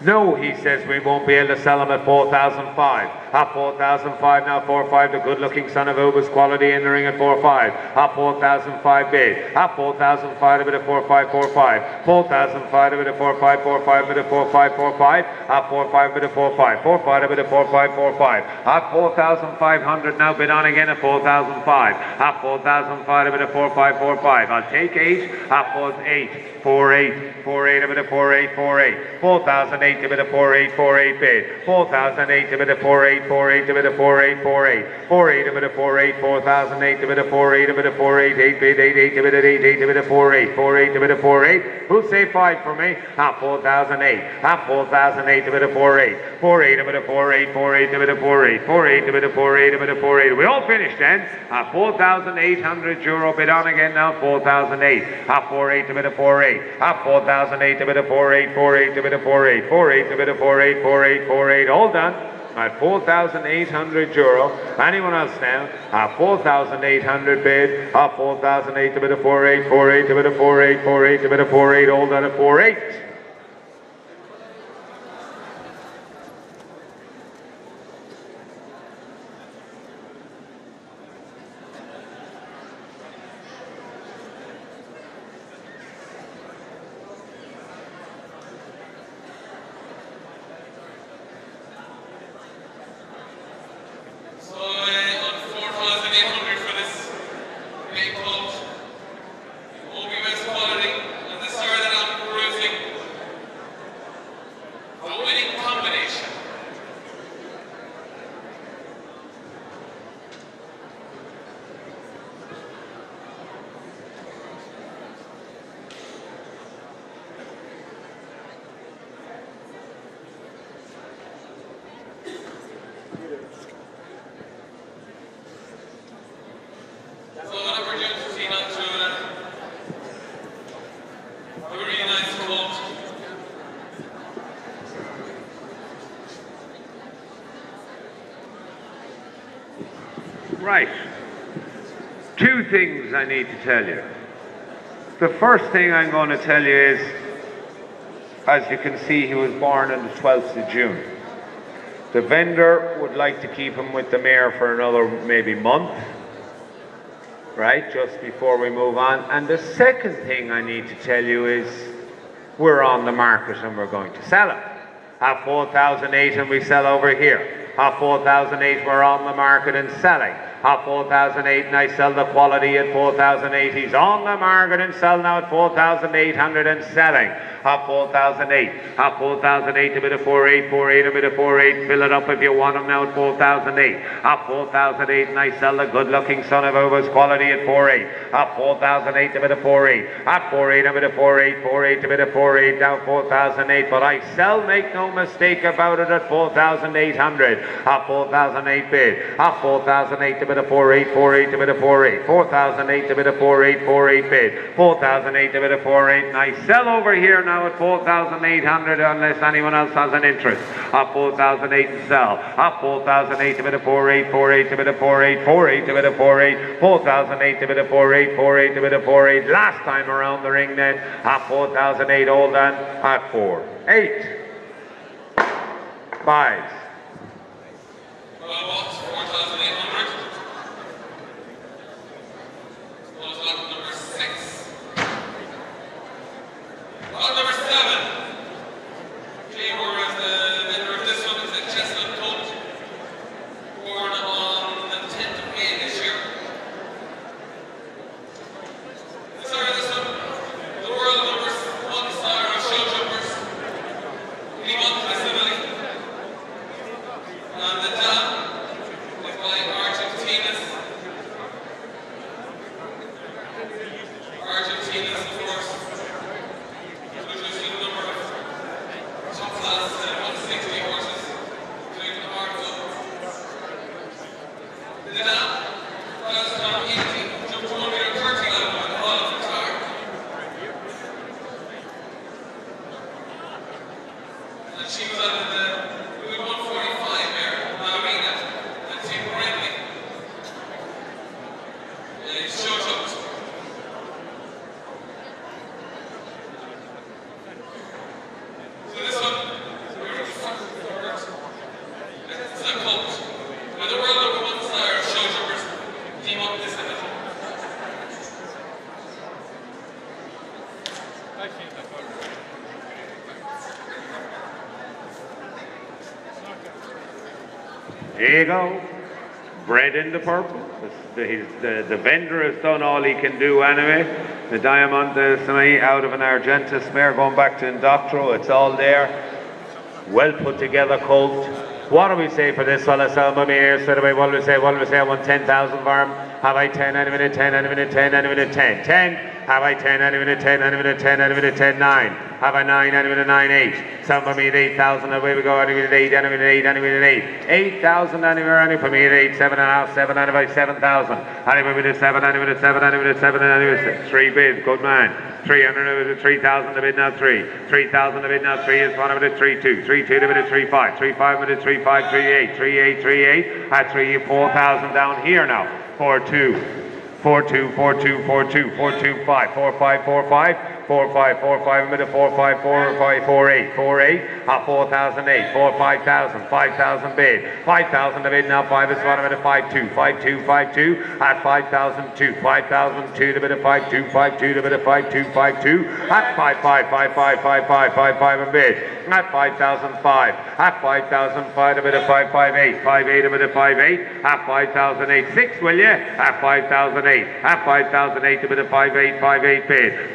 No, he says we won't be able to sell him at 4,005. At 4,005 now, 4-5, the good-looking son of OBOS Quality in the ring at 4-5. At 4,005 bid. At 4,005 a bit of 4-5, 4-5. 4,005 a bit of 4-5, 4-5 a bit of 4-5, 4-5. At 4-5 a bit of 4-5, 4-5 a bit of 4-5, 4-5. At 4,500 now bid on again at 4,005. At 4,005 a bit of 4-5, 4-5. I'll take 8. At 4-8, 4-8, 4-8 a bit of 4-8, 4-8. 4,008 a bit of 4-8, 4-8 bid. 4,008 a bit of 4-8, 4-8 a bit of 4-8, 4-8. 4-8 a bit of 4-8, 4,008 a bit of 4-8 a bit of 4-8, 8 bid, 8, 8 a bit of 8, 8 a bit of 4-8, 4-8 a bit of 4-8. Who'll say 5 for me? At 4,008. At 4,008 a bit of 4-8. 4-8 a bit of 4-8, 4-8 a bit of 4-8, 4-8 a bit of 4-8 a bit of 4-8. We all finished then. At 4,800 euro bid on again now, 4,008. At 4-8 a bit of 4-8. At 4,008 a bit of 4-8, 4-8 a bit of 4-8, 4-8 a bit of 4-8, 4-8, 4-8. All done at 4,800 euro. Anyone else now? At 4,800 bid. At 4,008 a bit of 4,8, 4,8 a bit of 4,8, 4,8 a bit of 4,8. All done at 4,8. So whatever we're doing to see not through that. Have a really nice quote. Right. Two things I need to tell you. The first thing I'm going to tell you is, as you can see, he was born on the 12th of June. The vendor would like to keep him with the mayor for another maybe month, right, just before we move on. And the second thing I need to tell you is, we're on the market and we're going to sell him. At 4,008 and we sell over here. At 4,008 we're on the market and selling. At 4,008 and I sell the quality at 4,008. He's on the market and sell now at 4,800 and selling. At 4,008. At 4,008 a bit of 4,8, 4,8 a bit of 4,8. Fill it up if you want him now at 4,008. At 4,008 and I sell the good looking son of OBOS Quality at 4,8. At 4,008 a bit of 4,8. At 4,8 a bit of 4,8, 4,8 a bit of 4,8 down 4,008. But I sell, make no mistake about it, at 4,800. At 4,008 bid. At 4,008 a bit of 4,8, 4,8 a bit of 4,8. 4,008 a bit of 4,8, 4,8 bid. 4,008 a bit of 4,8. And I sell over here now at 4,800 unless anyone else has an interest. At 4,008 and sell. At 4,008 a bit of 4,8, 4,8 a bit of 4,8, 4,8 a bit of 4,8. 4,008 a bit of 4,8, 4,8 a bit of 4,8. Last time around the ring then at 4,008 all done at 4. 8. Buys. Well, what's 4,800? Close lot number six. Lot number seven. Is the vendor of this one. It's a. Born on the 10th of May this year. Sorry, this one. The world number one star of show jumpers. Anyone facility. And the dam is by Argentinus. Argentinus, of course. Introducing a number of top class uh, 160 horses, including the Marco. The dam was on 18, jumped to 1 meter 30 level with a lot of guitar. And she was out of the Louis 145 there, Marina, and Tim Bradley. And show jumped. So this one, we're fucking forward. It's a cult. Now the world number one star of show jumpers team up this event. There you go. Bred in the purple. The, the, the, vendor has done all he can do anyway. The Diamant de Semilly out of an Argentinus mare going back to Indoctro. It's all there. Well put together colt. What do we say for this fella, Selma Mears? What do we say? What do we say? I want 10,000 for him. Have I 10, any minute 10, any minute 10, any minute 10, 10. Have I 10, any minute 10, any minute 10, any minute 10, 9. Have I 9, any minute 9, 8. Selma me at 8,000, away we go, any minute 8, any minute 8, any minute 8. 8,000, anywhere, any for me at 8, 7.5, 7, any by 7,000. Any minute 7, any minute 7, any minute 7, any minute 6. 3 bids, good man. 300, 3,000 a bid now 3. 3,000 a bid now 3 is 1 a minute 3, 2. 3, 2 a minute 3, 5. 3, 5 minute 3, 5, 3, 8. 3, 8, 3, 8. At 3, 4,000 down here now. 4, 2. 4 2 4 2 4 2 4 2 5 4 5 4 5 4 5 4 5 a minute 4 5 4 5 4 8 4 8 at 4008 4 5000 5000 bid 5000 a bid now 5 is 1 a minute 5 2 5 2 5 2 at 5002 5002 to bid of 5 2 5 2 to bid of 5 2 5 2 at 5 5 5 5 5 5 5 5 a bid at 5005 at 5005 a bit of 558 58 a bit of 58 at 5008 6 will you at 5008 at 5008 a bit of 58 58 bid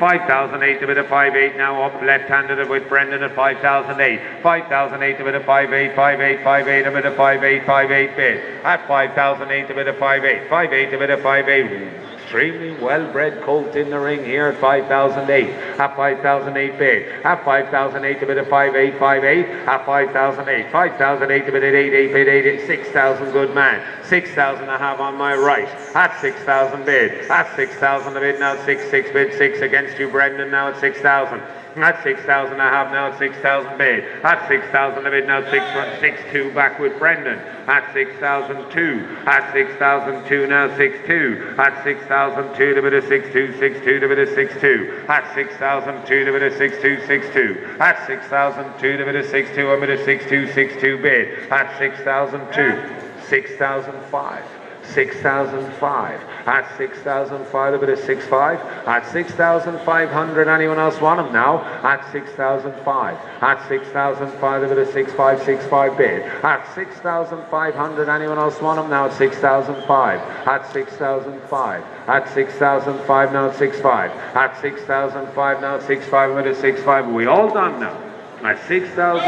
5008 a bit of 58 now up left-handed with Brendan at 5008 5008 a bit of 58 58 58 a bit. Of 58 58 bid at 5008 a bit of 58 58 a bit of 58 extremely well-bred colt in the ring here at 5,008. At 5,008 bid. At 5,008 a bit of 5858. At 5,008. 5,008 a bit at 88 bid 8 6,000 good man. 6,000 I have on my right. At 6,000 bid. At 6,000 a bid now 6 6 bid 6 against you Brendan now at 6,000. At 6,000 I have now at 6,000 bid. At 6,000 a bid now 6 1 6 2 back with Brendan. At 6,002. At 6,002 now 6 2. At 6,002 the bit of 6 2 6 2 the bit of 6 2. At 6,002 the bit of 6 2 6 2. At 6,002 the bit of 6 2 a bit of 6 2 6 2 bid. At 6,002. 6,005. 6,005. At 6,005, a bit of 6,5. At 6,500, anyone else want them now? At 6,005. At 6,005, a bit of 6,5, 6,5 bid. At 6,500, anyone else want them now? At 6,005. At 6,005. At 6,005, now at 6,5. At 6,005, now at 6,5, a bit of 6,5. Are we all done now? At 6,000,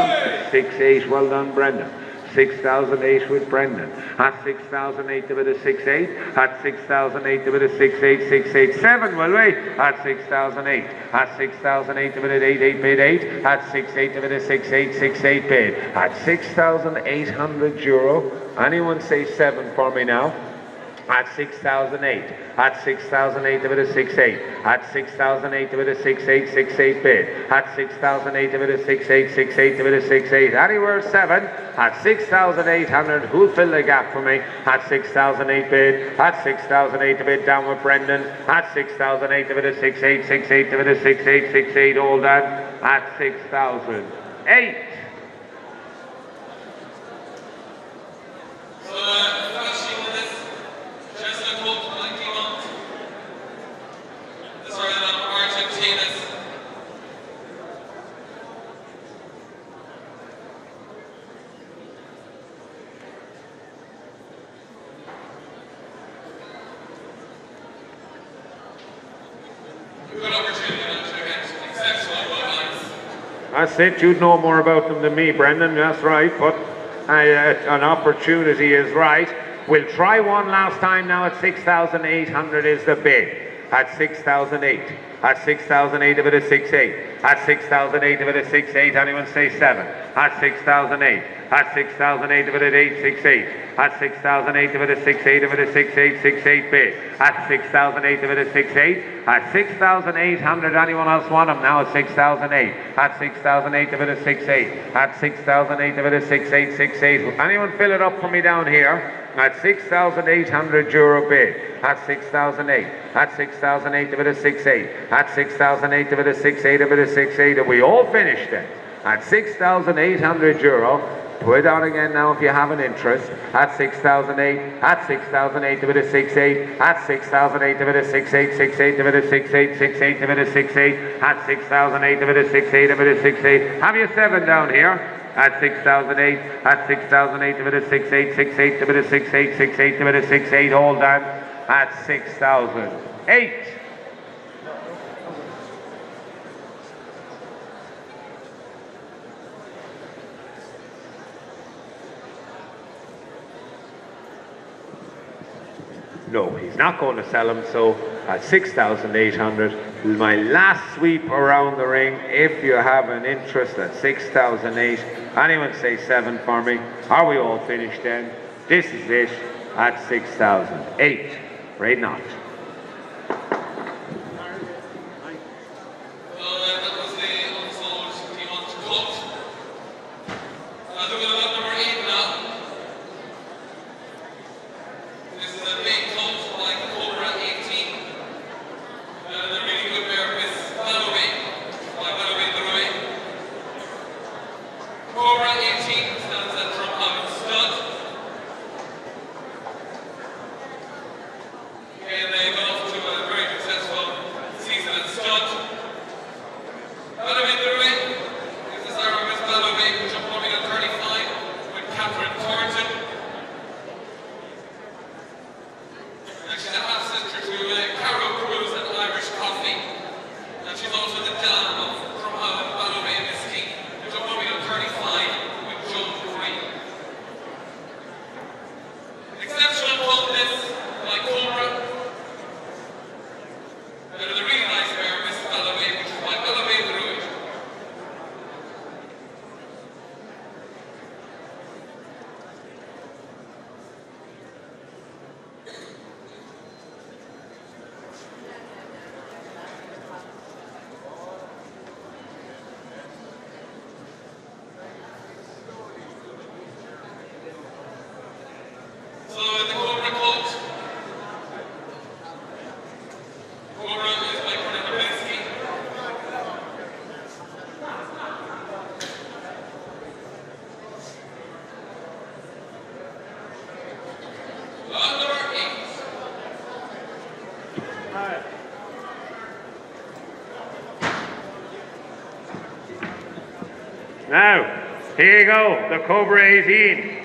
6,8. Well done, Brendan. 6,008 with Brendan. At 6,008 a bit of 6,8. At 6,008 with a bit of 6,8, 6,8,7 will we? At 6,008. At 6,008 a bit of 8,8 bid 8. At 6,8 a bit of 6,8, 6,8 bid. At 6,800 euro. Anyone say 7 for me now? At 6,008, at 6,008 a bit of 68, at 6,008 a bit of 68, 68 bid, at 6,008 a bit of 68, 68 a bit of 68, anywhere 7, at 6,800, who'll fill the gap for me, at 6,008 bid, at 6,008 a bit down with Brendan, at 6,008 a bit of 68, 68 a bit of 68, 68 all done, at 6,008. So, uh, flashing on this Chestnut Colt 19 months. This riding on Argentinus. Good opportunity now to get exceptional well That's it. You'd know more about them than me, Brendan. That's right. But uh, an opportunity is right. We'll try one last time now at 6,800 is the bid. At 6,008. At 6,008 of it is 6,8. At 6,008 of it is 6,8. Anyone say 7. At 6,008. At 6,008 of it is 868. At 6,008 of it is 68 of it is 68, 68 bid. At 6,008 of it is 68. At 6,800, anyone else want them now at 6,008. At 6,008 of it is 68. At 6,008 of it is 68, 68. Anyone fill it up for me down here? At 6,800 euro bid. At 6,008. At 6,008 of it is 68. At 6,008 of it is 68 of it is 68. And we all finished it. At 6,800 euro. It down again now if you have an interest. At 6,008, at 6,008 of it is 68, at 6,008 of it is 68, 68 of it is 68, 68 of it is 68, at 6,008 of it is 68 of it is 68. Have you seven down here? At 6,008, at 6,008 of it is 68, 68 of it is 68, 68 of it is 68, all done. At 6,008. No, he's not going to sell him. So at 6,800, my last sweep around the ring. If you have an interest at 6,008, anyone say seven for me? Are we all finished then? This is it at 6,008. Right not. Now, here you go, the Cobra 18.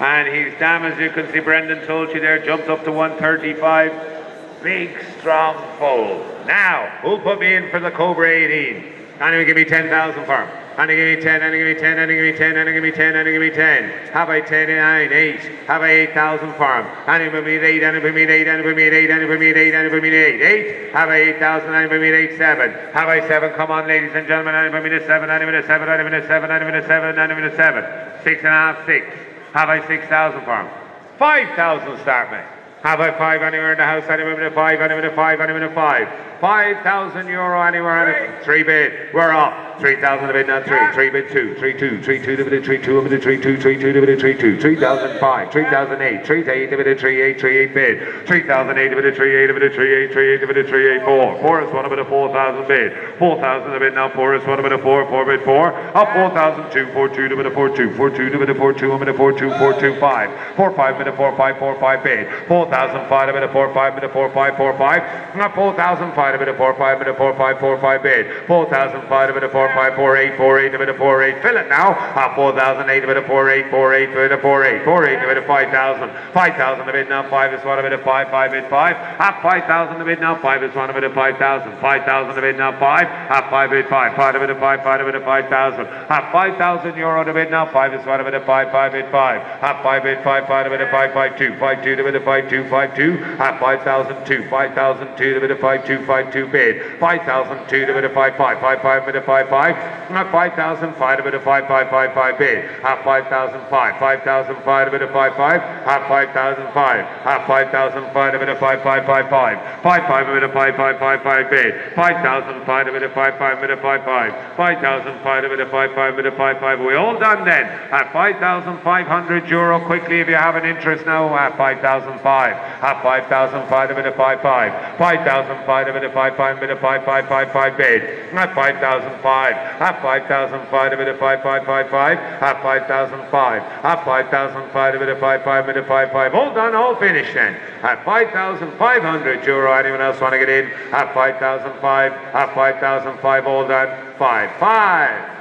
And he's damn, as you can see, Brendan told you there, jumped up to 135. Big, strong fold. Now, who'll put me in for the Cobra 18? Anyone give me 10,000 for him? And give me 10, and give me 10, and give me 10, and give me 10, and give me 10. Have I 10 9, 8. Have I 8,000 for him? And give me 8, and give me 8, and give me 8, and give me 8, and give me 8. 8. Have I 8,000, and give me 8, 7. Have I 7? Come on, ladies and gentlemen, and give me a 7, and give me a 7, and give me a 7, and give me a 7, and give me a 7. 6 and a half, 6. Have I 6,000 for him? 5,000 start me. Have I 5 anywhere in the house? Anyone with a 5, anyone with a 5, anyone with a 5. 5,000 euro anywhere. Any, three bid. We're off. 3,000 a bid now. Three. Three bid two. Three two. Three two divided three two. Divided three two. Three two divided three two. 3,005. 3,008. 3,008 divided three eight. Three eight bid. 3,008 divided three eight. Divided three eight. Three eight divided three eight. Four. Four is one of it. 4,000 bid. 4,000 a bid now. Four is one of it. Four. Four bid four. Up 4,000. Two. Four two divided four two. Four two divided four two. A minute four two. Four two five. Four five minute four five. Four five bid. 4,005 a minute four five. Minute four five. Four five. Up 4,005 a minute four five. Minute four five. Four five bid. 4,005 a minute four five. Four eight. Four eight four eight. Fill it now. Up 4,008 a minute four eight. Four eight. A minute four eight. Four eight a minute 5,000. 5,000 a bid now. Five is one a minute five. Five bid five. Up 5,000 a bid now. Five is one a minute 5,000. 5,000 a bid now. Five. Up five bid five. Five a minute five. Five a minute 5,000. Up 5,000 euro a bid now. Five is one a minute five. Five bid five. Up five bid five. Five a minute five. Five two. Five two to minute five two. Five two. Up 5,002. 5,002 to minute five two. Five two bid. 5,002 to minute five five. Five five minute five five. Up 5,005 to minute five five five five bid. Up 5,005. 5,005 to minute five five. Up 5,005. Up 5,005 to minute five five five five. Five five a minute five five five five bid. 5,005 to minute five five minute five five. 5,005 to minute five five minute five five. We all done then. At 5,500 euro quickly if you have an interest now at 5,005. At 5,005 to minute five five. 5,005 to minute five five minute five five five five bid. At 5,005. At 5,005 to minute five five five five. At 5,005. At 5,005 to minute five five minute five five. All done, all finished then. At 5,500 euro. Anyone else want to get in? At 5,005. At 5,005. All done. Five five.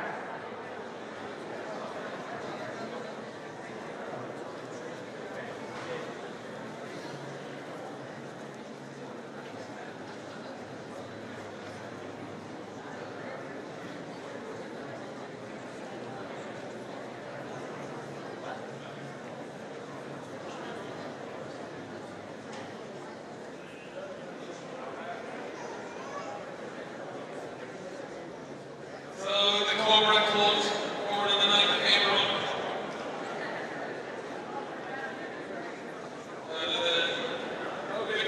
So the Cobra colt forward on the ninth of April. And uh, okay,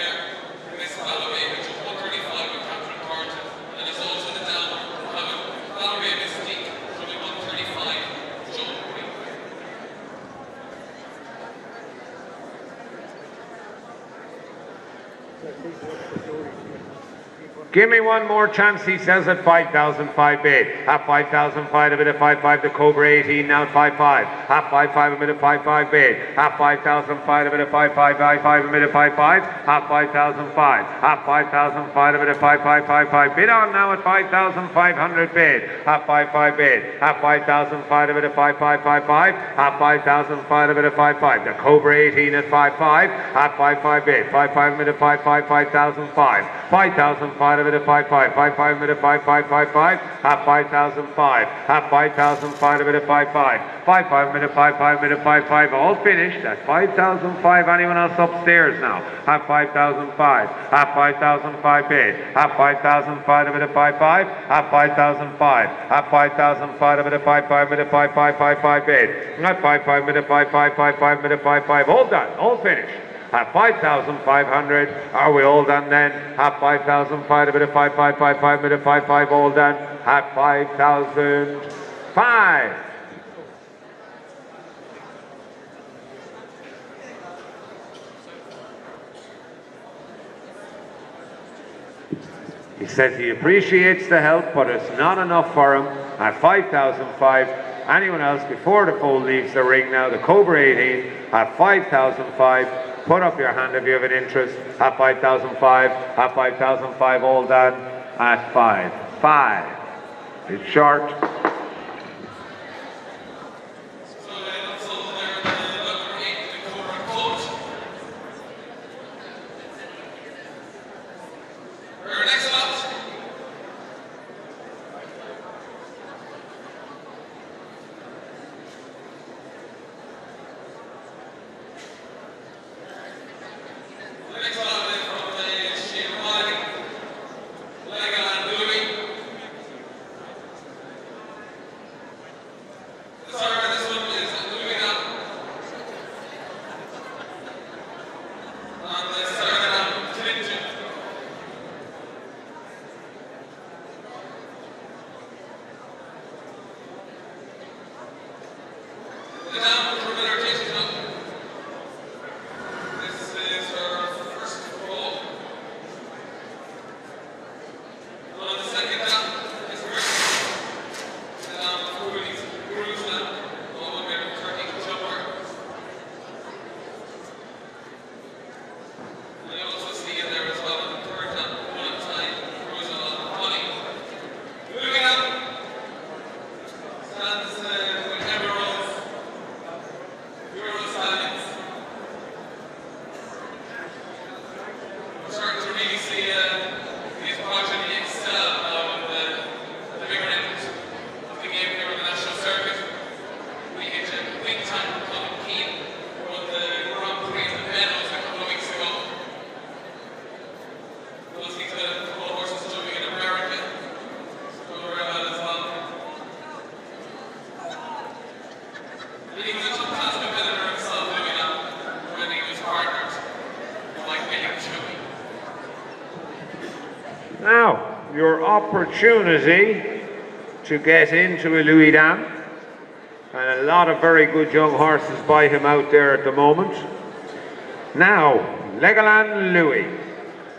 yeah, Miss Ballaway, which is 135 with Catherine Carton, and is also the down. Ballaway Mystique, from 135, Joe Quinn. Give me one more chance, he says at 5,005 bid. At 5,005 a minute 5-5 to Cobra 18, now at 5-5. At 5-5 a minute 5-5 bid. At 5,005 a minute 5-5-5-5 a minute 5-5. At 5,005. At 5,005 a minute 5-5-5-5. Bid on now at 5,500 bid. At 5-5 bid. At 5,005 a minute 5-5-5-5. At 5,005 a minute 5-5. The Cobra 18 at 5-5. At 5-5 bid. 5-5 a minute 5-5 5,005. 5,005 a minute 5-5. 5-5 a minute 5-5-5-5. At 5,005. At 5,005 a minute 5-5. 5-5 a minute 5-5 minute 5-5. All finished at 5,005. Anyone else upstairs now? At 5,005. At 5,005 bid. At 5,005 a minute 5-5. At 5,005. At 5,005 a minute 5-5 minute 5-5-5-5 bid. At 5-5 minute 5-5-5-5 minute 5-5. All done. All finished. At 5,500, are we all done then? At 5,005, a bit of 5,555, bit of 5,5, all done. At 5,005. He says he appreciates the help, but it's not enough for him. At 5,005, anyone else before the foal leaves the ring now, the Cobra 18 at 5,005. Put up your hand if you have an interest. At 5,005, at 5,005, all done. At 5. 5. It's short. Opportunity to get into a Luidam. And a lot of very good young horses by him out there at the moment. Now, Legoland Louis.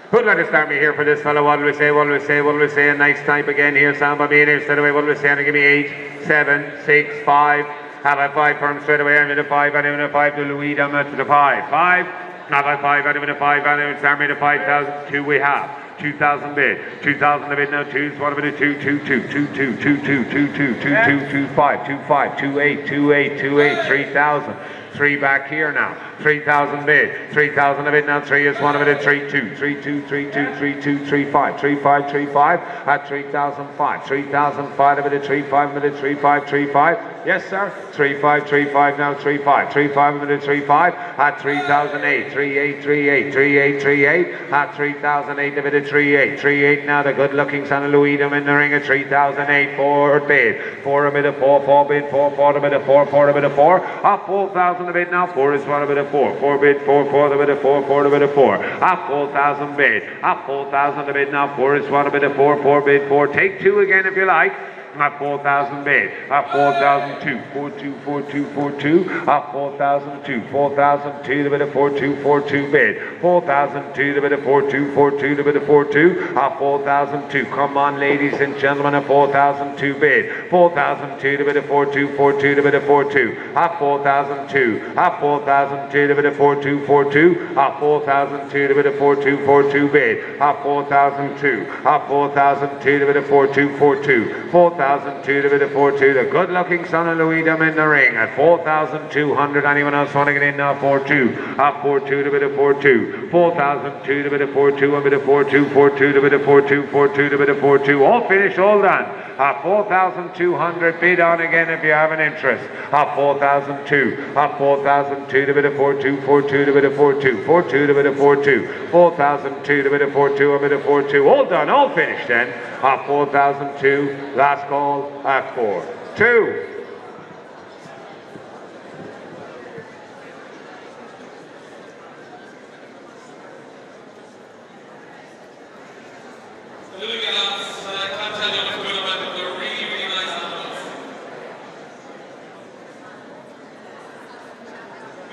Who'd like to start me here for this fellow? What will we say? What will we say? What will we say? A nice type again here. Sound by me here straight away. What will we say? And give me eight, seven, six, five. Have a five for him straight away. I'm in a five. I'm in a five to Louis. I'm to the five. Five. Have a five. I'm in a five. I'm in a start me to five thousand. Two we have. 2,000 bid. 2,000 a bid now. Twos. What about a two? Two, two, two, two, two, two, two, two, two, two, two, five, two, five, two, eight, two, eight, two, eight, 3,000. Three back here now. 3,000 bid. 3,000 a bid now. Three is one of it. Three, two, three, two, three, two, three, two, three, five, three, five, three, five. At 3,005. 3,005 a bit. Three, five bit. Three, five, three, five. Yes, sir. Three, five, three, five now. Three, five. Three, five a bit. Three, five. At 3,008. Three, eight, three, eight. Three, eight, three, eight. At 3,008 a bit. Three, eight. Three, eight now. The good looking son of in the ring at 3,008. Four bid. Four a of four. Four bid. Four, four a of four. Four a of four. Up 4,000 a bid now. Four is one a bit of four. Four bid. Four, four a bit of four. Four a bit of four. Up 4,000 bid. Up 4,000 a bid now. Four is one a bit of four. Four bid. Four. Take two again if you like. Up 4,000 bid. Up 4,002. 42, 42, 42. Up 4,002. 4,002 to bit of 42, 42 bid. 4,002 to bit of 42, 42 to bit of 42. Up 4,002. Come on, ladies and gentlemen. Up 4,002 bid. 4,002 to bit of 42, 42 to bit of 42. Up 4,002. Up 4,002 to bit of 42, 42. Up 4,002 to bit of 42, 42 bid. Up 4,002. Up 4,002 to bit of 42, 42. 4,002 to bit of 42. The good looking son of Luidam in the ring at 4,200. Anyone else want to get in now? 4-2. Up 4-2 to bit of 4-2. 4,002 to bit of 4-2. A bit of 4-2. 4-2 to bit of 4-2. 4-2 to bit of 4-2. All finished, all done. Up 4,200. Bid on again if you have an interest. Up 4,002. Up 4,002 to bit of 4-2. 4-2 to bit of 4-2. 4-2 to bit of 4-2. 4,002 to bit of 4-2. A bit of 4-2. All done, all finished then. Up 4,002. Last call at 4. 2. Louis Galant's uh, you enough good about them. They're really, really nice animals. Good temperaments. And the Southern Clinton, he's certainly getting a lot of top jumpers as well. He's a top class competition stallion himself.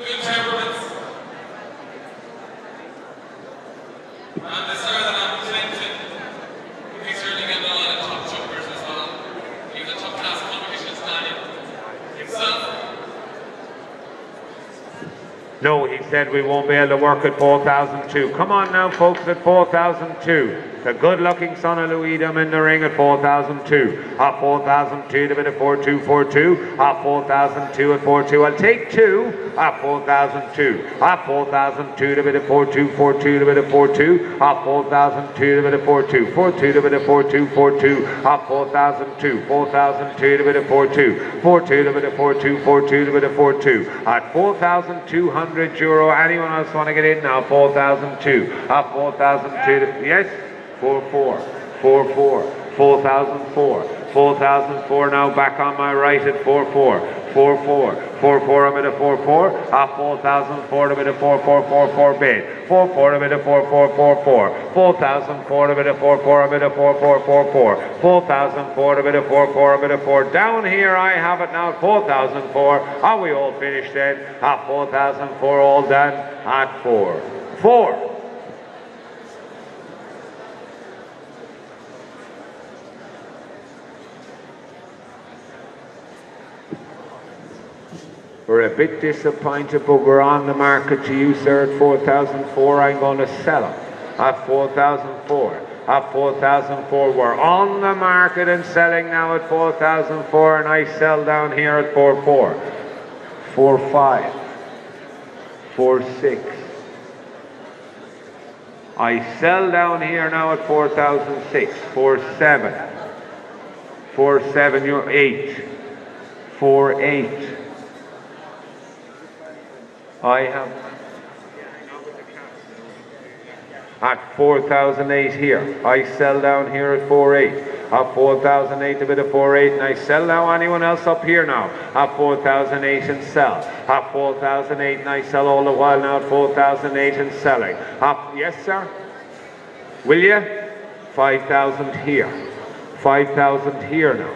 No, he said we won't be able to work at 4,002. Come on now, folks, at 4,002. The good-looking son of Luidam in the ring at 4,002. At 4,002 to bit of 4,242. At 4,002 at 4,2. I'll take two. At 4,002. At 4,002 to bit of 4,242 to bit of 4,2. At 4,002 to bit of 4,2. 4,2 to bit of 4,242. At 4,002. 4,002 to bit of 4,2. 4,2 to bit of 4,2. 4,2 to bit of 4,2. At 4,200 euro. Anyone else want to get in now? 4,002. At 4,002. Yes? Four four, four four, four thousand four, four thousand four. Now back on my right at four four, four four, four four. A bit of four four, a four thousand four. A bit of four four four four bid, four four. A bit of four four four four, four thousand four. A bit of four four. A bit of four four four four, four thousand four. A bit of four four. A bit of four. Down here I have it now. Four thousand four. Are we all finished then? Thousand four. All done at four. Four. We're a bit disappointed, but we're on the market to you, sir, at 4,004. I'm going to sell them at 4,004. At 4,004. We're on the market and selling now at 4,004, and I sell down here at 4,4. 4,5. 4,6. I sell down here now at 4,006. 4,7. 4,7. You're 8. 4,8. I have at 4,008 here. I sell down here at 4,8. At 4,008 a bit of 4,8 and I sell now. Anyone else up here now? At 4,008 and sell. At 4,008 and I sell all the while now at 4,008 and selling. At, yes, sir? Will you? 5,000 here. 5,000 here now.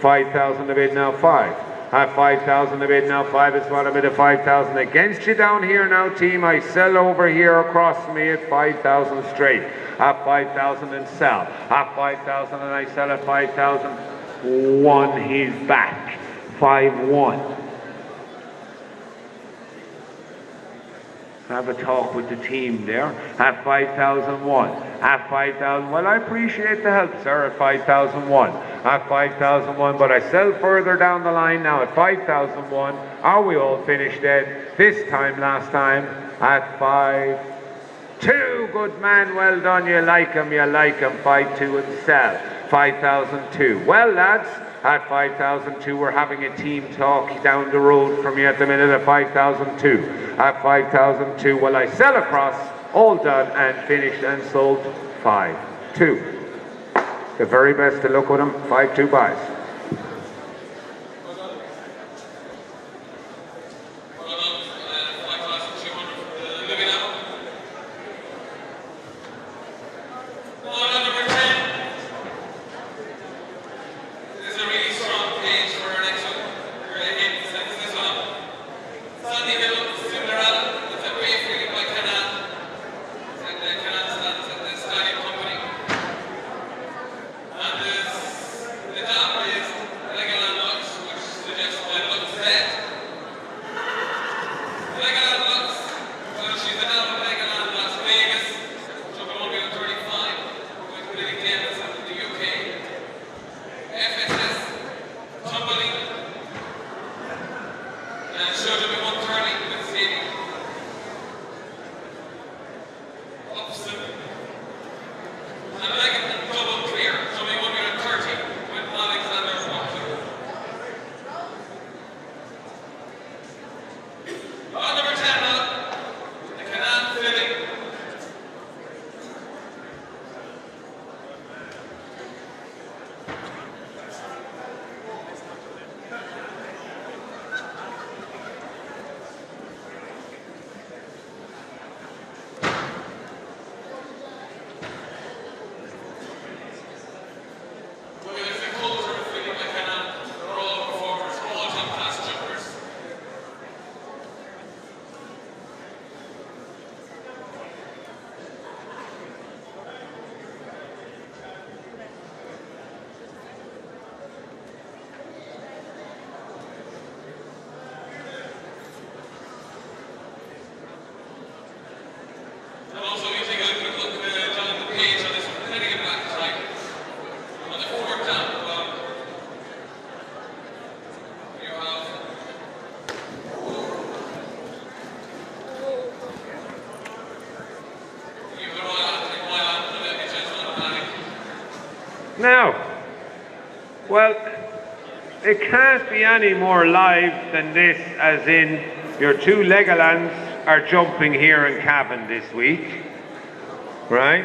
5,000 a bit now. 5. At 5,000 a bid now, 5 is what a bid of 5,000 against you down here now, team. I sell over here across me at 5,000 straight. At 5,000 and sell. At 5,000 and I sell at 5,000. One, he's back. 5-1. Have a talk with the team there. At 5001 at 5000 well i appreciate the help sir at 5001 at 5001 but i sell further down the line now at 5001 are we all finished then? This time last time at 5 2 good man well done. You like him you like him 5 2 and sell. 5002 well lads at 5002. We're having a team talk down the road from you at the minute at 5002. At 5002, well, I sell across, all done and finished and sold 5 2. The very best to look with them, 5 2 buys. Now, well, it can't be any more live than this, as in your two Legolands are jumping here in Cavan this week, right?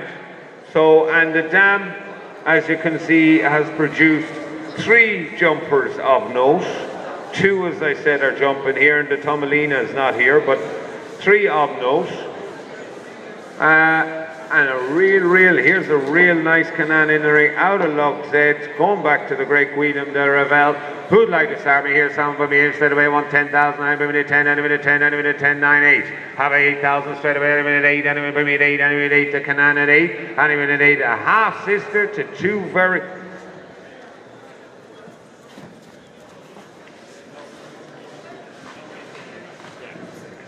So, and the dam, as you can see, has produced three jumpers of note. Two, as I said, are jumping here, and the Tomalina is not here, but three of note. Uh, and a real, real, here's a real nice Kannan in the ring, out of luck Zed, going back to the great Quidam de Revel. Who'd like to start me here? Sound for me instead of I want 10,000, I'm minute 10, any minute 10, any minute 10, 9, 8. Have I 8,000 straight away, any minute 8, any minute 8, any minute 8 to Kannan at 8, any minute 8, a half sister to two very.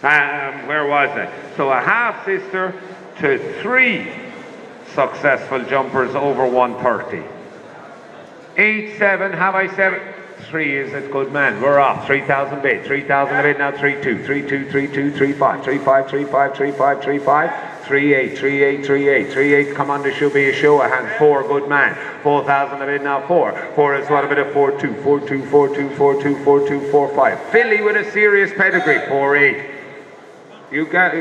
Um, where was it? So a half sister to three successful jumpers over 130. Eight, seven, have I seven? Three is it, good man. We're off. 3,000 bid. 3,000 a bid now. 3, 2, 3, 2, 3, 2, 3, 5, 3, 5, 3, 5, 3, 5, 3, 5, 3, 8, 3, 8, 3, 8, 3, 8. Come on, there should be a show of hands. 4, good man. 4,000 a bid now. 4. 4 is what a bit of 4, 2, 4, 2, 4, 2, 4, 2, 4, 2, 4, 5. Philly with a serious pedigree. 4, 8. You got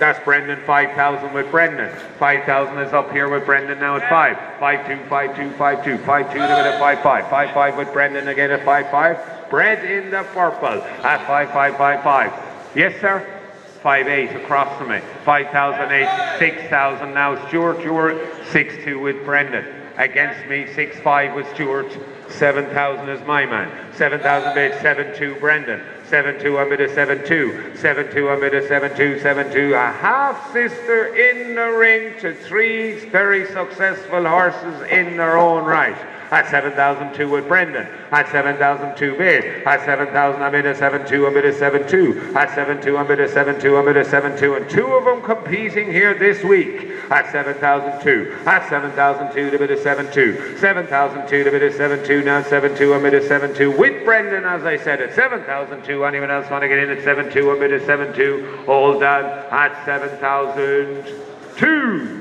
that's Brendan, 5,000 with Brendan. 5,000 is up here with Brendan now at 5. 5 2, 5 2, 5 2, 5 2 to at 5 5. 5 5 with Brendan again at 5 5. Bread in the purple at 5 5 5 5. Yes, sir? 5 8 across from me. 5,008, 6,000 now. Stuart, you're 6 2 with Brendan. Against me, 6 5 with Stuart. 7,000 is my man. 7,000 bid, 7 2 Brendan. 7 2 I'm at a 7 2. 7 2 I'm at a 7 2 7 2. A half sister in the ring to three very successful horses in their own right. At 7,002 with Brendan. At 7,002 bid. At 7,000 I'm in a 7-2, I'm in a 7-2. At 7-2 I'm in a 7-2, I'm in a 7-2. And two of them competing here this week. At 7,002. At 7,002 to bid a 7-2. 7,002 to bid a 7-2. Now 7-2 I'm in a 7-2 with Brendan as I said at 7,002. Anyone else want to get in at 7-2? I'm in a 7-2. Hold on at 7,002.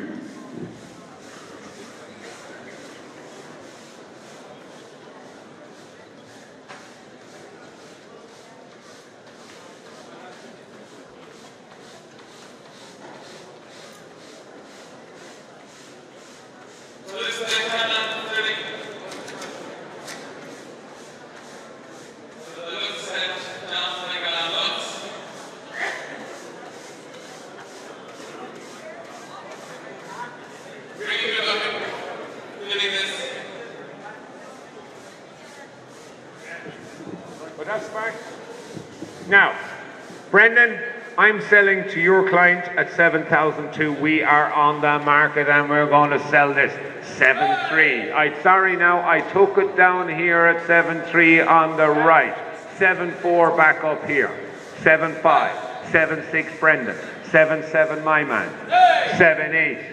So this is the Kannan 30. So the looks set down for Legoland looks. Really good looking. Winning this. But that's fine. Now, Brendan, I'm selling to your client at 7,002. We are on the market and we're going to sell this 7.3. I'm sorry now, I took it down here at 7.3 on the right. 7.4 back up here. 7.5. 7.6 Brendan. 7.7 my man. 7.8.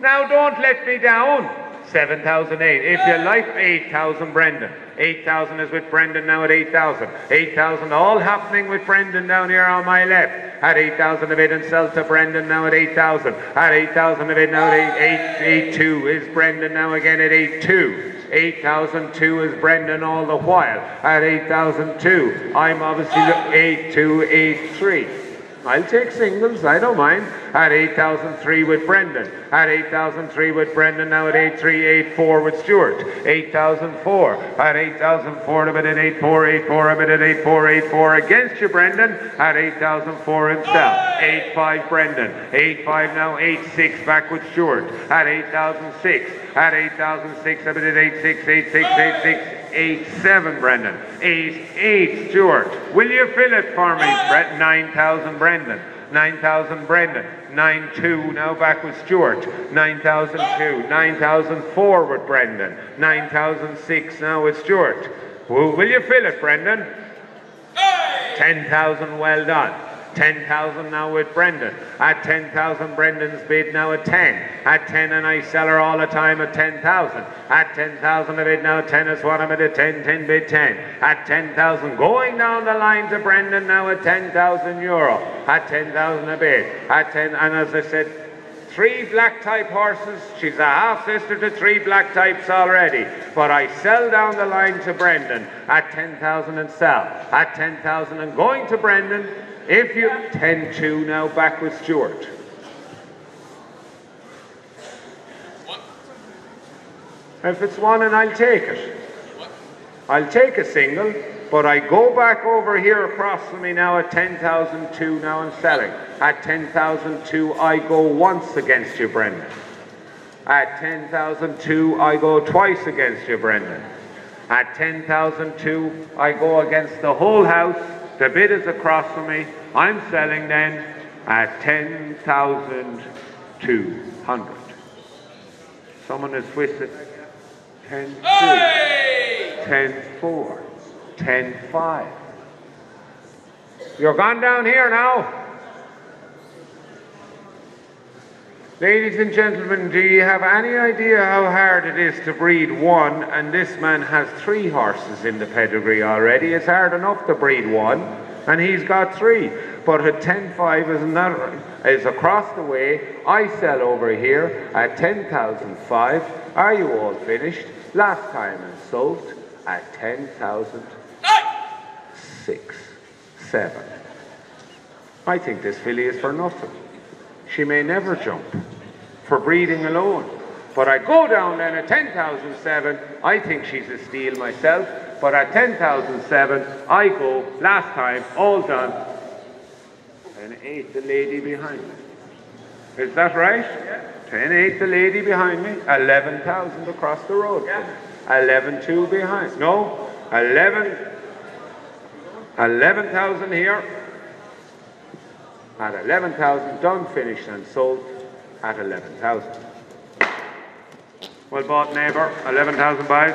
Now don't let me down. 7,008. If you like 8,000 Brendan. 8,000 is with Brendan now at 8,000. 8,000 all happening with Brendan down here on my left. At 8,000 a bid and sell to Brendan now at 8,000. At 8,000 a bid now at 8, 8, 8 is Brendan now again at 8 2. 8,002 is Brendan all the while. At 8,002, I'm obviously 8 2 8 3. I'll take singles, I don't mind. At 8,003 with Brendan. At 8,003 with Brendan, now at 8,384 with Stuart. 8,004. At 8,004, a bit at 8,484, a bit at 8,484 against you, Brendan. At 8,004 himself. 8,5 Brendan. 8,5 now, 8,6 back with Stuart. At 8,006. At 8,006, a bit at 8,6, 8,6, 8,6. Eight seven, Brendan. Eight eight, Stuart. Will you fill it for me, Brett? Nine thousand, Brendan. Nine thousand, Brendan. Nine two. Now back with Stuart. Nine thousand two. Nine thousand four with Brendan. Nine thousand six now with Stuart. Will will you fill it, Brendan? Ten thousand. Well done. 10,000 now with Brendan. At 10,000, Brendan's bid now at 10. At 10, and I sell her all the time at 10,000. At 10,000 a bid now, 10 is what I'm at a 10, 10 bid 10. At 10,000, going down the line to Brendan now at 10,000 euro. At 10,000 a bid. At 10, and as I said, Three black type horses. She's a half sister to three black types already. But I sell down the line to Brendan at 10,000 and sell. At 10,000 and going to Brendan. If you 10 2 now back with Stuart. If it's one and I'll take it. I'll take a single, but I go back over here across from me now at 10,002 now I'm selling. At 10,002 I go once against you, Brendan. At 10,002 I go twice against you, Brendan. At 10,002 I go against the whole house. The bid is across from me. I'm selling then at 10,200. Someone is twisted. 10 2. 10 4, 10 5. You're gone down here now. Ladies and gentlemen, do you have any idea how hard it is to breed one? And this man has three horses in the pedigree already. It's hard enough to breed one, and he's got three. But at 10 5 is another is across the way. I sell over here at 10,005. Are you all finished? Last time and sold at 10,000 Hey! Six, seven. I think this filly is for nothing. She may never jump for breeding alone. But I go down then at 10,007. I think she's a steal myself. But at 10,007, I go last time, all done. And eight, the lady behind me. Is that right? 10 8, the lady behind me. 11,000 across the road. 11 2 behind. No, 11 11,000 here. At 11,000, done, finished, and sold at 11,000. Well bought, neighbour. 11,000 buys.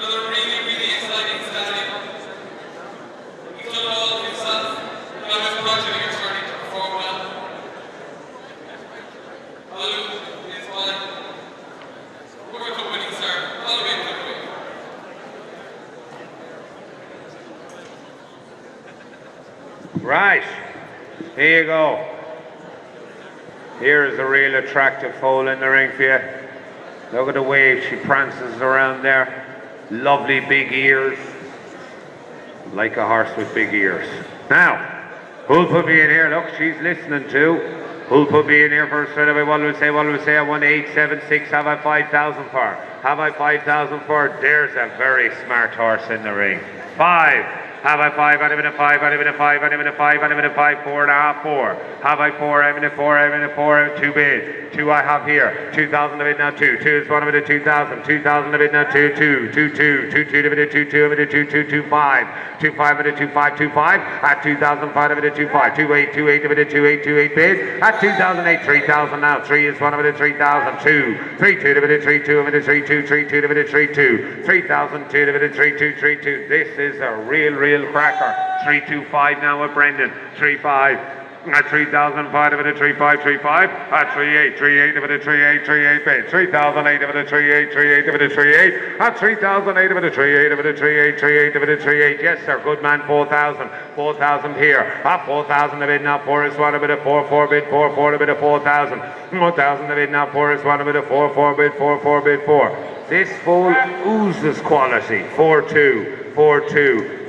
Another really, really exciting stallion. He's done it all himself. And I'm just project here starting to perform well. Alu is one. World Cup winning star. All the way to the way. Right. Here you go. Here is a real attractive foal in the ring for you. Look at the way she prances around there. Lovely big ears. Like a horse with big ears. Now, who'll put me in here? Look, she's listening too. Who'll put me in here first straight away? What will we say? What will we say? I seven, six. Have I 5,000 for? Have I 5,000 for? There's a very smart horse in the ring. Five. Have I five? I'm in a five. I'm in a five. I'm in a five. I'm in a five. Four and a half. Four. Have I four? I'm in a four. I'm in a four. Two bid. Two I have here. Two thousand of it now. Two. Two is one of it. Two thousand. Two thousand of it now. Two. Two. Two. Two. Two. Two of it. Two. Two of it. Two. Two. Two. Five. Two five of it. Two five. Two five. At two thousand five of it. Two five. Two eight. Two eight of it. Two eight. Two eight bid. At two thousand eight. Three thousand now. Three is one of it. Three thousand. Two. Three two of it. Three two of it. Three two. Three two of it. Three two. Three thousand two of it. Three two. Three two. This is a real, real cracker. Three two five now with Brendan. Three five. At 3,005 of it, a 3535. At 38, 38 of it, a 38, 38 bid. 3,008 of it, a 38, 38 of it, a 38. At 3,008 of it, a 38 of it, a 38, 38 of it, a 38. Yes, sir. Good man, 4,000. 4,000 here. At 4,000 a bid now. Four is one, a bit of 4, 4 bid, 4, 4 a bit of 4,000. 4,000 a bid now. Four is one, a bit of 4, 4 bid, 4, 4 bid, 4. This fool oozes quality. 4 2,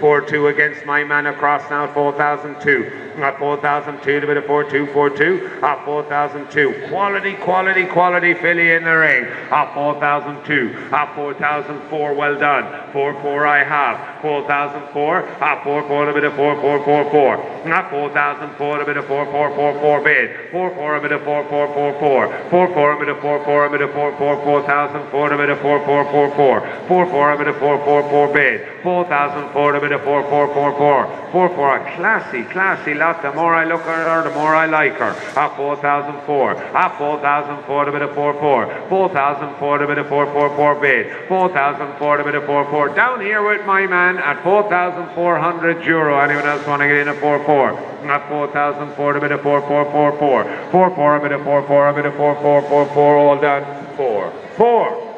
4 2, against my man across now. 4,002. At 4,002 to bit of 4 2, 4 2. At 4,002. Quality, quality, quality filly in the ring. At 4,002. At 4,004. Well done. 4 4 I have. 4,004. At 4 4 to bit of 4 4 4 4. At 4,004 to bit of 4 4 4 4 bid. 4 4 a bit of 4 4 4 4. 4 4 a bit of 4 4 a bit of 4 4 4,004 to bit of 4 4 4 4. 4 4 a bit of 4 4 4 bid. 4,004 to bit of 4 4 4 4. 4 4 a classy, classy lot. The more I look at her, the more I like her. At 4,004. At 4,004 to bit of 4 4. 4,004 to bit of 4 4 4 bid. 4,004 to bit of 4 4. Down here with my man at 4,400 euro. Anyone else want to get in at 4 4? At 4,004 to bit of 4 4 4 4. 4 4 a bit of 4 4 a bit of 4 4 4 4. All done. 4 4.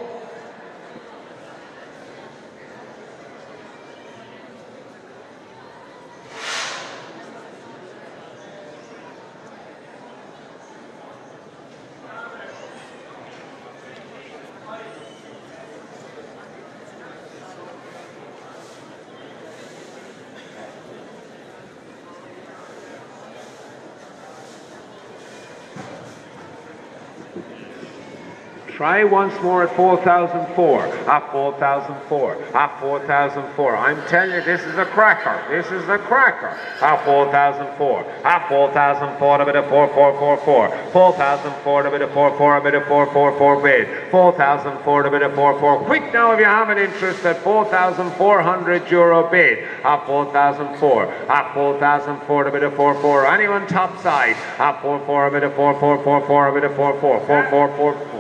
Try once more at 4,004. At 4,004. At 4,004. I'm telling you, this is a cracker. This is a cracker. At 4,004. At 4,004, a bit of 4444. 4,004, a bit of 44, a bit of 444 bid. 4,004, a bit of 44. Quick now if you have an interest at 4,400 euro bid. At 4,004. At 4,004, a bit of 44. Anyone top side? At 44, a bit of 4444, a bit of 44. 4444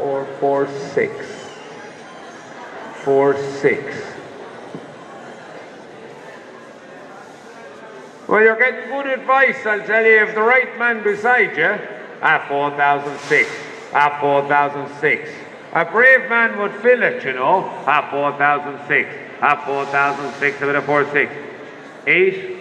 four six four six. Well, you're getting good advice, I'll tell you, if the right man beside you, ah, at 4006, at ah, 4006. A brave man would fill it, you know, ah, at 4006, at 4006, a bit of 46. 8,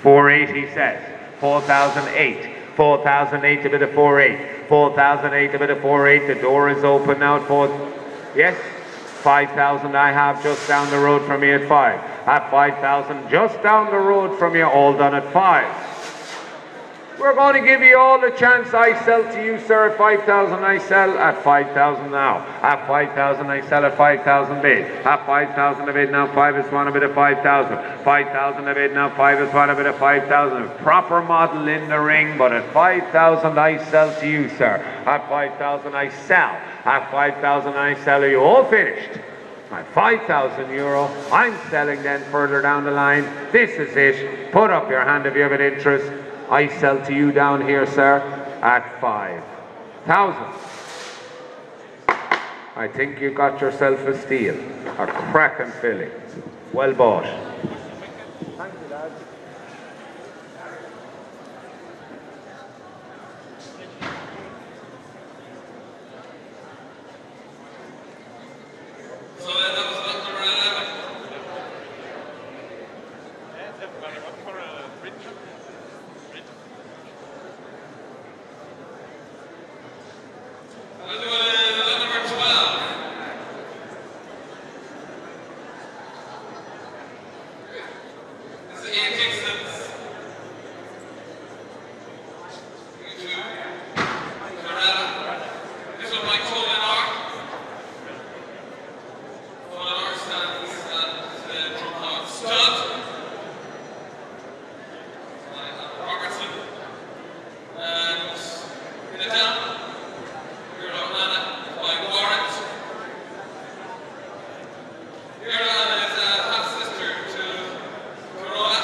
48, he says, 4008. 4,008 a bit of 48. 4,008 a bit of 48. The door is open now at 4. Yes? 5,000 I have just down the road from here at 5. At 5,000 just down the road from here, all done at 5. We're going to give you all the chance. I sell to you, sir, at 5,000. I sell at 5,000 now. At 5,000, I sell at 5,000 bid. At 5,000 a bid now, 5 is one a bit of 5,000. 5,000 a bid now, 5 is one a bit of 5,000. Proper model in the ring, but at 5,000 I sell to you, sir. At 5,000 I sell. At 5,000 I sell Are you. All finished. At 5,000 euro, I'm selling then further down the line. This is it. Put up your hand if you have an interest. I sell to you down here, sir, at 5,000. I think you got yourself a steal, a cracking filly. Well bought. Thank you, lad. So uh, that was lot number 11. I'll do uh, lot number 12. This is Ian Dixon's. You two. Corella. This one Mike Tolan Tolan stands at the Drumhouse Stud. Robertson. And in the down, we're on Anna by Warrant. Here Anna is a half sister to Corolla.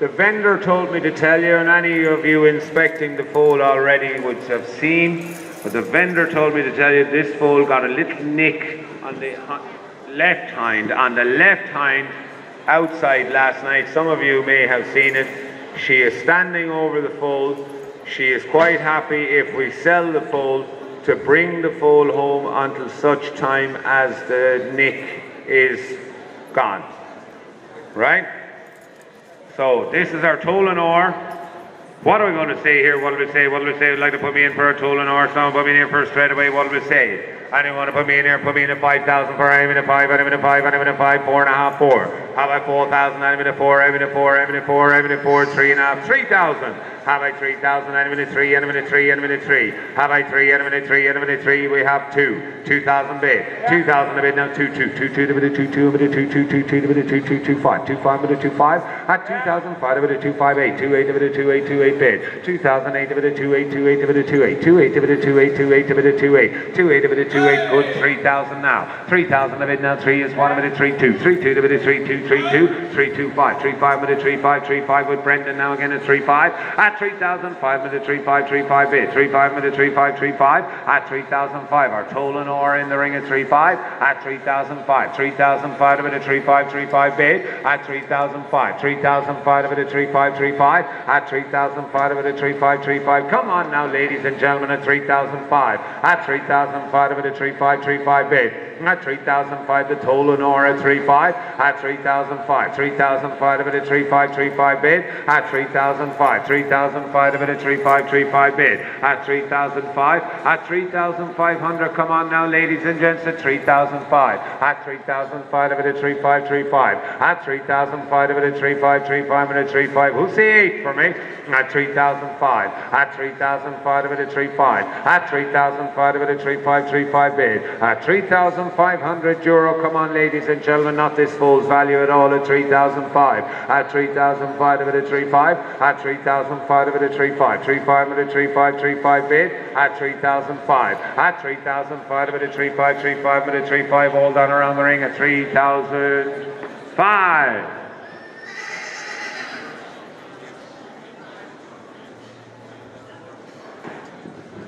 the vendor told me to tell you, and any of you inspecting the foal already would have seen, but the vendor told me to tell you this foal got a little nick on the left hind, on the left hind outside last night. Some of you may have seen it. She is standing over the foal. She is quite happy if we sell the foal to bring the foal home until such time as the nick is gone. Right? So this is our Tolanor. What are we going to say here? What do we say? What do we say? Would like to put me in for a Tolanor? Someone put me in for a straight away. What do we say? Anyone want to put me in here? Put me in at 5,000 for I'm in a 5, I'm in a 5, I'm in a 5, 4 and a half, 4. How about 4,000? I'm in a 4, I'm in a 4, I'm in a 4, I'm in a 4, 3 and a half, 3,000. Have I 3,000? I'm in a 3, I'm in a 3, I'm in a 3. Have I 3, I'm in a 3, I'm in a 3. We have 2. 2,000 bid. 2,000 a bid now. 2, 2, 2, 2, divided 2, 2, divided 2, 2, 2, 2, divided 2, 2, 2, 5. 2, 5, 2, 5. At 2,000, 5 divided 2, 5, 8. 2, 8 divided 2, 8, 2, 8 bid. 2,008 divided 2, 8, 2, 8 divided 2, 8. 2, 8 divided 2, 8, 2, 8 2, 8. 2, 8 2, 8. Good. 3,000 now. 3,000 a bid now. 3 is 1 divided 3, 2. 3, 2 divided 3, 2, 3, 2. 3, 2, 5. 3, 5 divided 3, 5, 3, 5 with Brendan now again at 3, 5. At 3,000, 5 divided 3, 5, 3, 5 bid. 3, 5 divided 3, 5, 3, 5. At 3,005. Our Tolan or in the ring at 3, 5 at 3005. 3005 of it at 3535 bid at 3005. 3005 of it at 3535 at 3005 of it at 3535. Come on now, ladies and gentlemen, at 3005. At 3005 of it at 3535 bid at 3005 the Tolanor at 35 at 3005 3005 of it at 3535 bid at 3005 3005 of it at 3535 bid at 3005 at 3500 come on now ladies and gents at 3005 at 3005 of it at 3535 at 3005 of it at 3535 and at 35 who's the 8 for me at 3005 at 3005 of it at 35 at 3005 of it at 3535 bid at 3000 3,500 euro. Come on, ladies and gentlemen, not this fool's value at all at 3,005. At 3,005 of it at 35. At 3,005 of it at 35. 35 of it at 35, 35 bid. At 3,005. At 3,005 of it at 35, 35 of it at 35. All done around the ring at 3,005.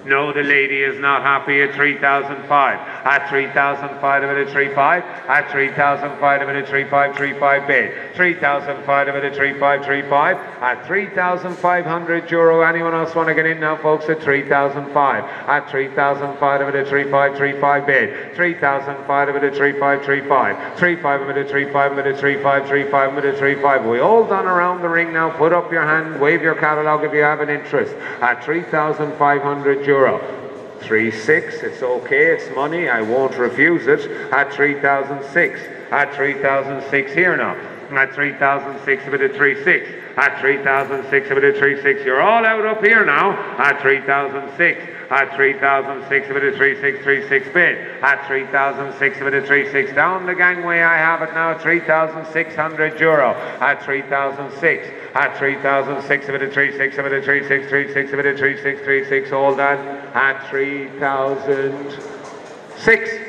No, the lady is not happy at 3005. At 3005 of it at 35. At 3005 of it at 3535 bid. 3005 of it at 3535. At 3500 euro. Anyone else want to get in now, folks? At 3005. At 3005 of it at 3535 bid. 3005 of it at 3535. 35 of it at 35 of it at 3535 of it at 35. We all done around the ring now. Put up your hand. Wave your catalogue if you have an interest. At 3500 euro euro. Three six, it's okay, it's money, I won't refuse it. At 3006, at 3006 here now. At 3006 of it at 36. At 3006 of 36. You're all out up here now. At 3006 at 3006 of it at 3636 bid. At 3006 of it at 36 down the gangway I have it now 3600 euro. At 3006 at 3006 of it at 36 of it at 3636 of it at 3636 all done at 3006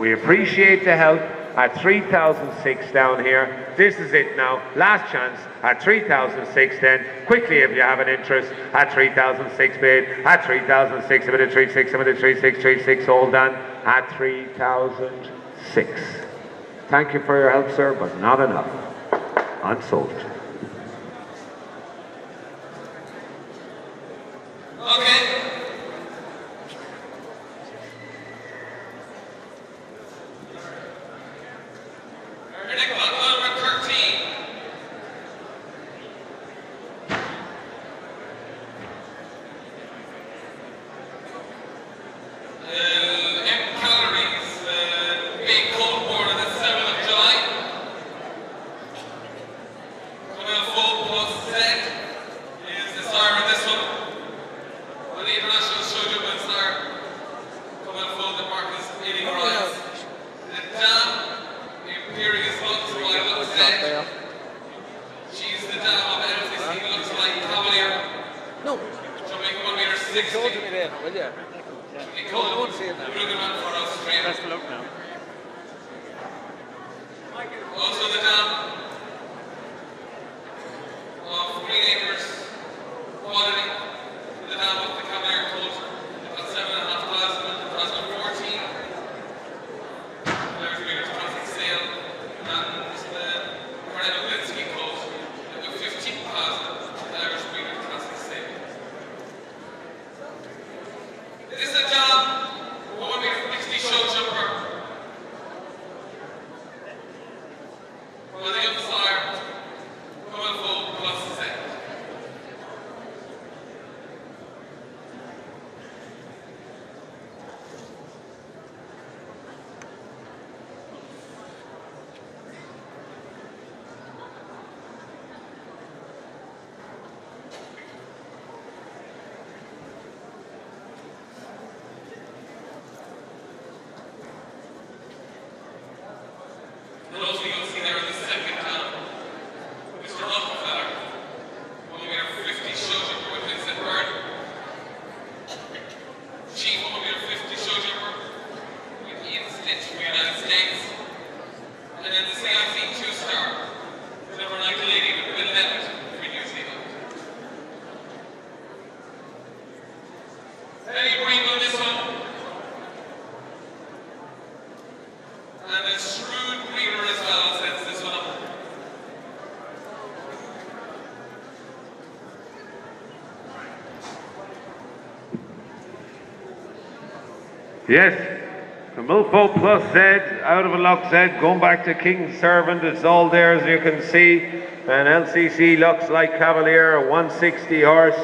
We appreciate the help at 3006 down here. This is it now. Last chance at 3006 then. Quickly if you have an interest at 3006 bid. At 3006 a bit of 36, a bit of 3636 all done at 3006. Thank you for your help sir, but not enough. Unsold. Yes. The Milfo Plus Z, out of a Lux Z, going back to King's Servant. It's all there as you can see. And LCC looks like Cavalier, a 160 horse.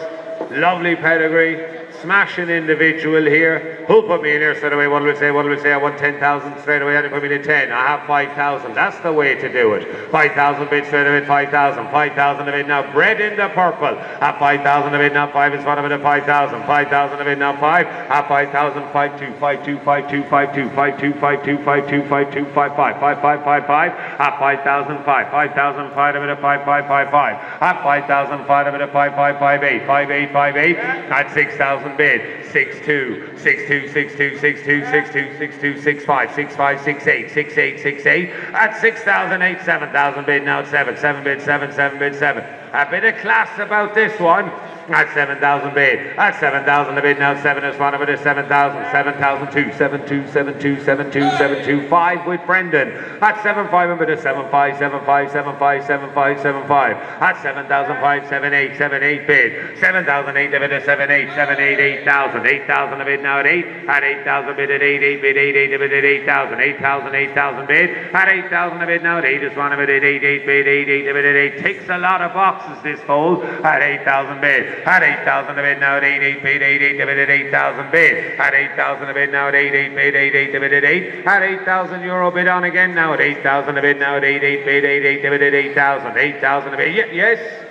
Lovely pedigree. Smashing individual here. Who'll put me in here straight away? What will we say? What will we say? I want 10,000 straight away. And put me in 10. I have 5,000. That's the way to do it. 5,000 bid straight away. 5,000. 5,000 of it now. Bread in the purple. At 5,000 of it now. 5 is one of it at 5,000. 5,000 of it now. 5. At 5,000. 5 2. 5 2. 5 2. 5 2. 5 2. 5 2. 5 2. 5 2. 5 5. 5 5. 5 5. At 5,000. 5. 5,000. 5 of it at 5 5 5 5. At 5,000. 5 of it at 5 5 5 8. 5 8 5 8. At 6,000 bid. 6 2. 6 2 two six two six two six two six two six five six five six eight six eight six eight at six thousand eight seven thousand bid now at seven seven bid seven seven bid seven. A bit of class about this one. At 7,000 bid. At 7,000 a bid now. 7 is one of it is 7,000. 7,002. 7 2. 7 2. 7 2. 7 2. 5 with Brendan. At 7 5 a bit is 7 5. 7 5. 7 5. 7 5. 7 5. At 7,005. 7 8. 7 8 bid. 7,008 a bit is 7 8. 7 8. 8,000. 8,000 a bid now at 8. At 8,000 bid at 8. 8 bid 8. 8 a bid at 8,000. 8,000. 8,000 bid. At 8,000 a bid now at 8 is one of it at 8. 8 bid 8. 8 a bid at 8. Takes a lot of boxes this fold. At 8,000 bid. At 8,000 a bid now at 8. 8 bid 8. 8 a bid at 8,000 bid. At 8,000 a bid now at 8. 8 bid 8. 8 a bid at 8. At 8,000 euro bid on again now at 8,000 a bid now at 8. 8 bid 8. 8 a bid at 8,000. 8,000 a bid. Ye- Yes.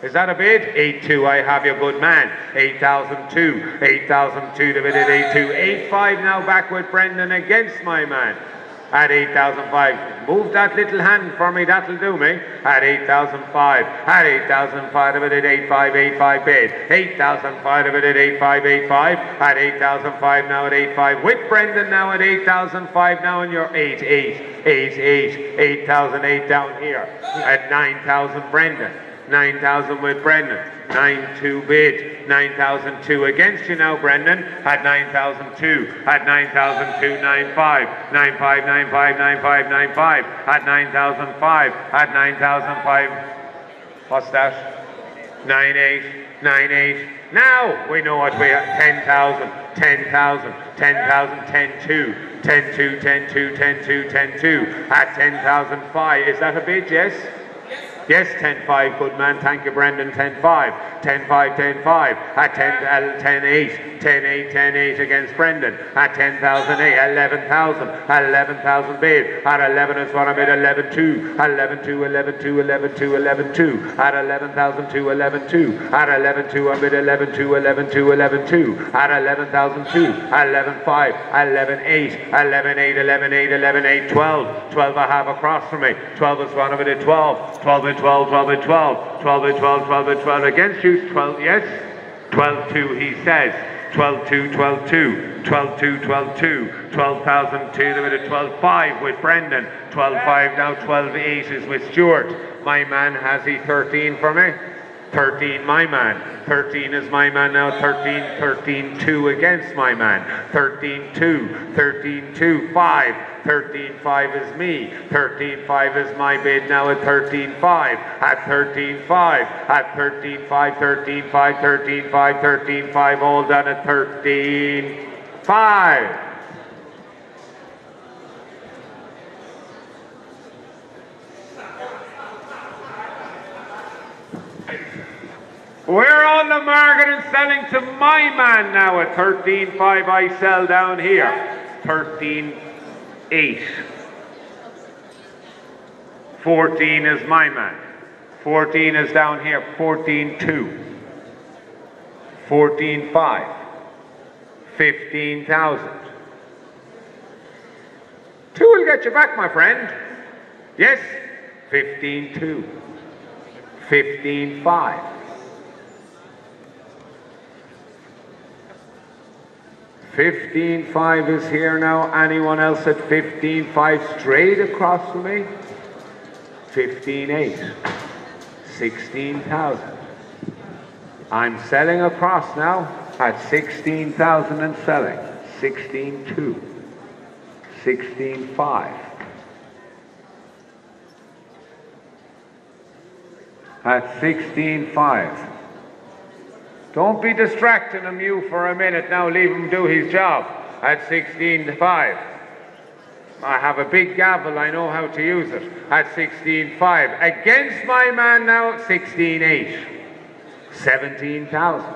Is that a bid? 8-2, I have your good man. 8,002. 8,002 to bid at 8-2. 8-5 now backward Brendan against my man. At 8,005. Move that little hand for me, that'll do me. At 8,005. At 8,005 of it at 8585 bid. 8,005 of it at 8585. At 8,005 now at 85. With Brendan now at 8,005 now and you're 8, 8, 8, 8, 8,008 down here. At 9,000 Brendan. 9,000 with Brendan. 9-2 bid. 9,002 against you now, Brendan. At 9,002. At 9,002, 9-5. 9-5, 9-5, 9-5, 9-5. At 9,005. At 9,005. What's that? 9-8. 9-8. Now we know what we are. 10,000. 10,000. 10,000. 10-2. 10-2, 10-2, 10-2, 10-2. At 10,005. Is that a bid? Yes? Yes, 10-5, good man. Thank you, Brendan. 10-5. 10-5, 10-5. At 10, uh, 10 8. 10 8, 10 8 against Brendan. At 10,000 8. 11,000. 11,000 bid. At 11 is what I made. 11 2. 11 2, 11 2, 11 2, 11 2. At 11,000 2, 11 2. At 11 2, I bid 11 2, 11 2, 11 2. At 11,000 2. 11 5. 11 8. 11 8, 11 8, 11 8, 12. 12 a half across from me. 12 is one of it at 12. 12 is at 12, 12 at 12. 12 at 12, 12 at 12 against you. 12, yes? 12 2, he says. 12 2, 12 2, 12 2, 12 2, 12,000 to the minute, 12 5 with Brendan, 12 5 now, 12 8 is with Stuart. My man, has he 13 for me? 13 my man. 13 is my man now. 13 13 2 against my man. 13 2 13 2 5 13 5 is me. 13 5 is my bid now at 13 5 at 13 5 at 13 5 13 5 13 5 13 5 all done at 13 5 We're on the market and selling to my man now at 13.5. I sell down here. 13.8. 14 is my man. 14 is down here. 14.2. 14.5. 15,000. Two will get you back, my friend. Yes? 15.2. 15.5. 15.5 is here now. Anyone else at 15.5 straight across from me? 15.8. 16,000. I'm selling across now at 16,000 and selling. 16.2. 16.5. At 16.5. Don't be distracting him, you, for a minute now. Leave him do his job at 16 to 5. I have a big gavel, I know how to use it at 16 5. Against my man now, 16 8. 17,000.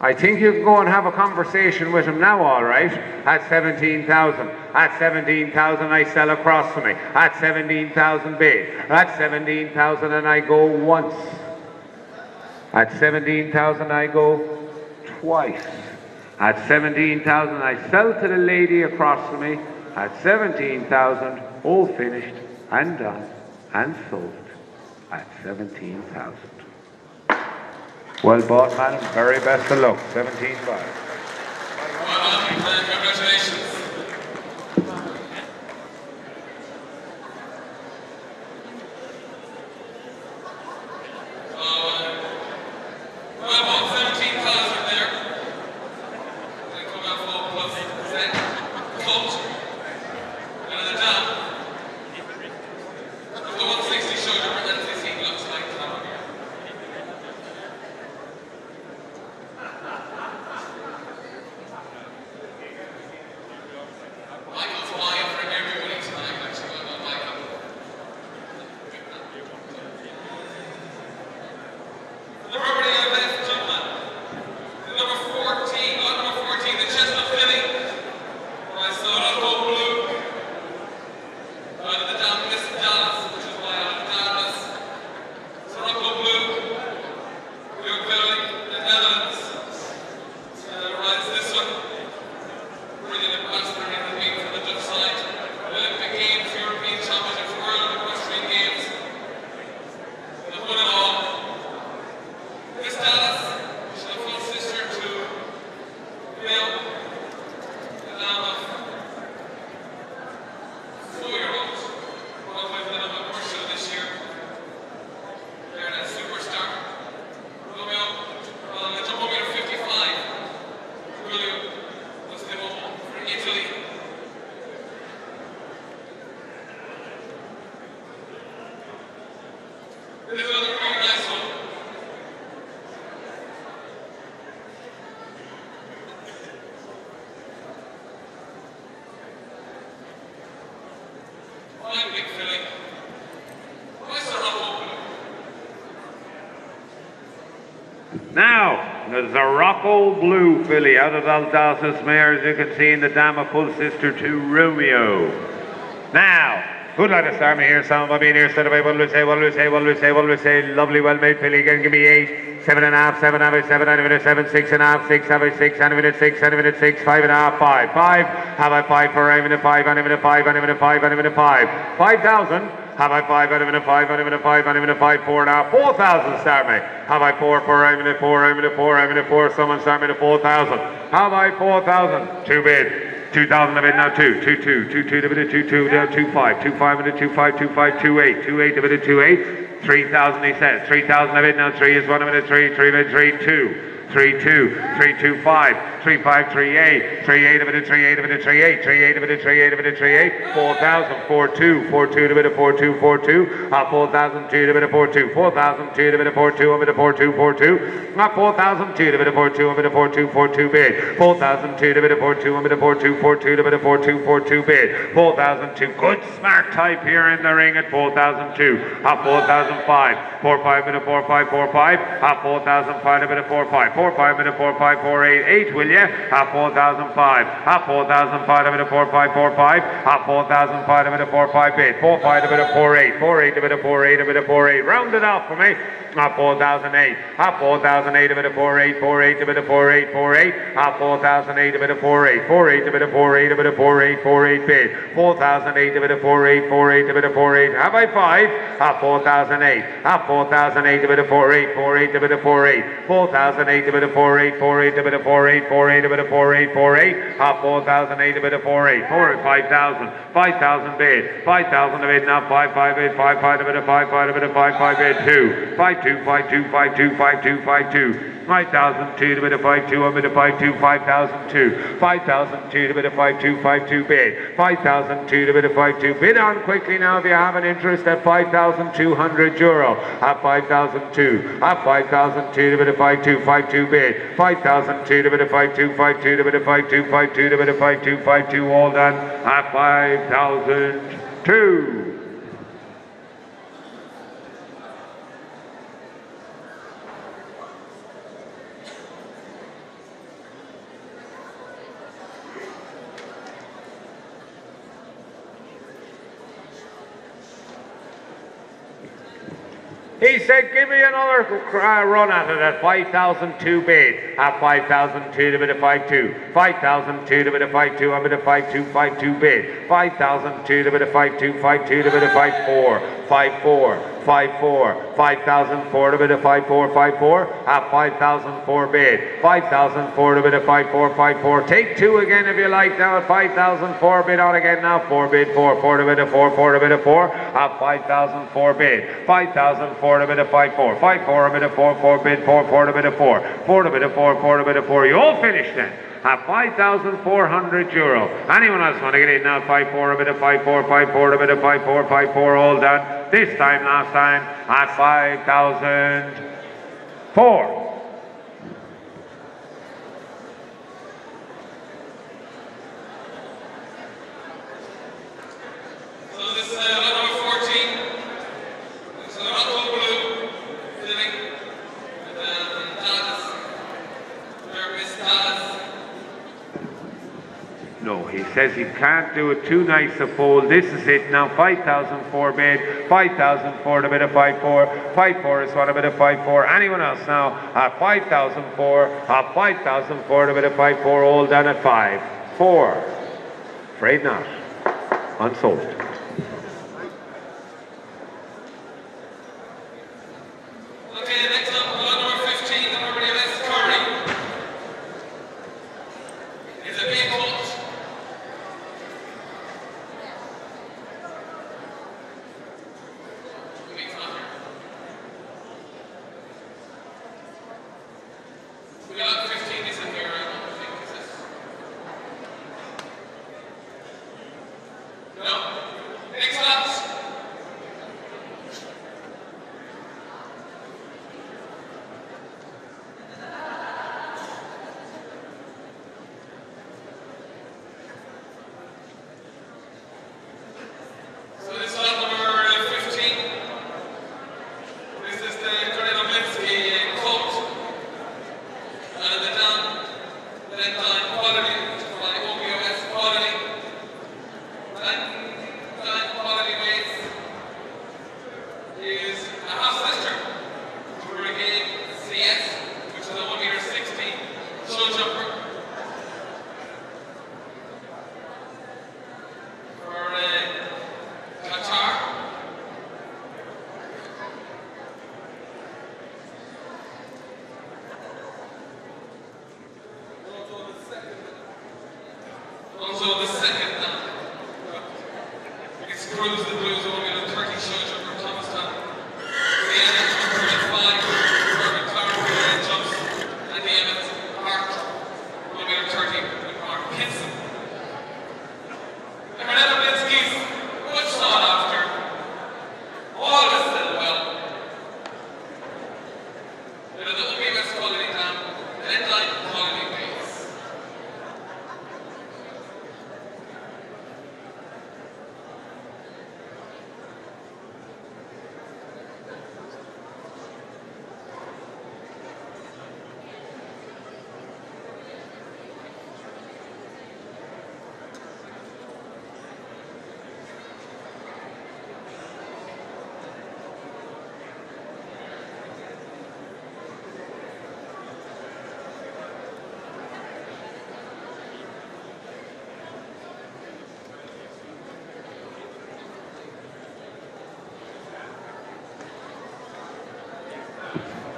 I think you can go and have a conversation with him now, all right, at 17,000. At 17,000, I sell across from me. At 17,000 bid. At 17,000, and I go once. At 17,000 I go twice. At 17,000 I sell to the lady across from me. At 17,000 all finished and done and sold at 17,000. Well bought, madam. Very best of luck. 17,500. Well done, congratulations. Now, Rocco Blue filly out of Aldas's mare, as you can see in the dam, a full sister to Romeo. Now, like to start me here? Sound by being here, set away. What will we say? What will we say? What will we say? What will we say? Lovely, well made filly. Again, give me eight, seven and a half, seven, have a seven, and a seven, six and a half, six, have a six, and a minute, six, and a minute, six, five and a half, five, five, have a five for a minute, five, and a minute, five, and a minute, five, and a minute, five, five thousand. Have I five out of a five out of a five out of a five four now? Four thousand start me. Have I four four I'm in a four I'm in a four I'm in a four someone start me to four thousand. Have I four thousand? Two bid. Two thousand of it now two. Two two. Two two divided two two down two five. Two five into two five two five two eight. Two eight divided two eight. Three thousand he says. Three thousand of it now three is one of it three. Three of it three two. Three two, three two five, three five three eight, three eight of it, three eight of it, three eight, three eight of it, three eight of it, three eight, four thousand, four two, four two of it, four two, four two, uh, four thousand two of it, four two, four thousand two of it, four two of it, four two, four two, uh, four thousand two of it, four two of it, four two, four two bid, four thousand two of it, four two of it, four two, four two of it, four two, four two bid, four thousand two, good smart type here in the ring at four thousand two, uh, four thousand five, four five minute four five four five, uh, four thousand five of it, four five, four five minute four five four eight eight, will ya? Uh, four thousand five, uh, four thousand five of it, four five four five, uh, four thousand five of it, four five eight, four five of it, four eight, four eight of it, four eight of it, four eight, round it off for me. Uh, 4008, uh, 4008 of it, a 48, 48 of it, a 48, 48, uh, 4008 of it, a 48, 48 of it, a 48 of it, a 48, 48 bid, 4008 of it, a 48, 48 of it, a 48, have I five? Uh, 4008, uh, 4008 of it, a 48, 48 of it, a 48, 4008 of it, a 48, 48 of it, a 48, 48 of it, a 48, 48, uh, 4008 of it, a 48, 48, 5000, 5000 bid, 5000 of it, now 5, 5, 8, 5, 5 of it, a 5, 5 of it, a 5, 5 bid, 2, 5, two, five two, five two, five two, five two. Five thousand two bit of five two, 5002 to bid a 52 on bid a 52 5002 5002 to bid a 52 52 bid. 5002 to bid a 52 bid on quickly now if you have an interest at 5200 euro. At 5002 at 5002 to bid a Five two bid. 5002 to bid a 52 52 to bid a 5 2 to bid a 52 all done at 5002 He said, give me another uh, run at it at 5,002 bid. At 5,002 to bid of 5-2. 5,002 to bid of 5-2. I'm bid of 5-2, 5-2 bid. 5,002 to bid of 5-2, 5-2 to bid of 5-4. 5-4. 5-4, 5,004 to bid of 5-4, 5-4, 5,004 bid, 5,004 to bid of 5-4, 5-4, take two again if you like now at 5,004 bid on again now, 4 bid 4, 4 to bid of 4, 4 to bid of 4, at 5,004 bid, 5,004 to bid of 5-4, 5-4 a bid of 4, 4 bid 4, 4 to bid of 4, 4 to bid of 4, 4 to bid of 4, you all finished then at 5,400 euro. Anyone else want to get in now? 5-4, a bit of 5-4, 5-4, a bit of 5-4, 5-4, all done. This time, last time, at 5,004. So this is uh, number 14. It's an Otto Blue filling. And then Dallas. Where Miss Dallas. No, he says he can't do it too nice a fold. This is it now. 5,004 bid, 5,004 to bit of 5-4. 5-4 is one a bit of 5-4. Anyone else now at 5,004, at 5,004 to bit of 5-4, all done at 5. 4. Afraid not. Unsold. Okay, next up,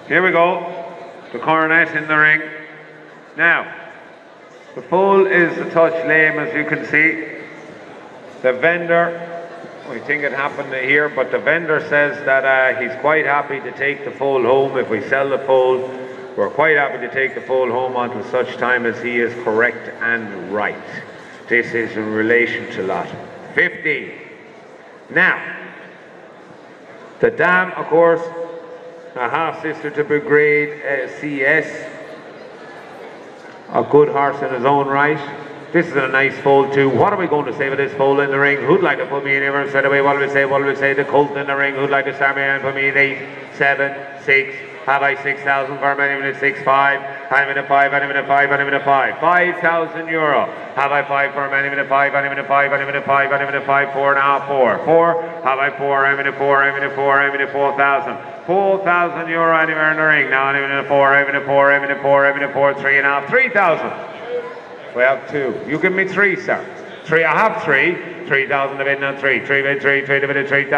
Here we go. The coronet in the ring. Now, the foal is a touch lame as you can see. The vendor, we think it happened here, but the vendor says that uh, he's quite happy to take the foal home if we sell the foal. We're quite happy to take the foal home until such time as he is correct and right. This is in relation to lot 15. Now, the dam, of course, sister to Brigade uh, CS. A good horse in his own right. This is a nice foal too. What are we going to say with this foal in the ring? Who'd like to put me in here straight away? What do we say? What do we say? The colt in the ring. Who'd like to start me and put me in eight, seven, six? Have I six thousand for a minute? Six five. I'm in a five. I'm in a five. I'm in a five. Five thousand euro. Have I five for a minute? Minute five. I'm in a five. I'm in a five. I'm in a five. Four and a half. Four. Four. Have I four? I'm in a four. I'm in a four. I'm in a four thousand. Four thousand euro anywhere in the ring. Now in a four. In a four. In a four. In a four. Three and a half. Three thousand. We have two. You give me three, sir. Three. I have three. Three thousand of it now. Three. Three three. Three three. Three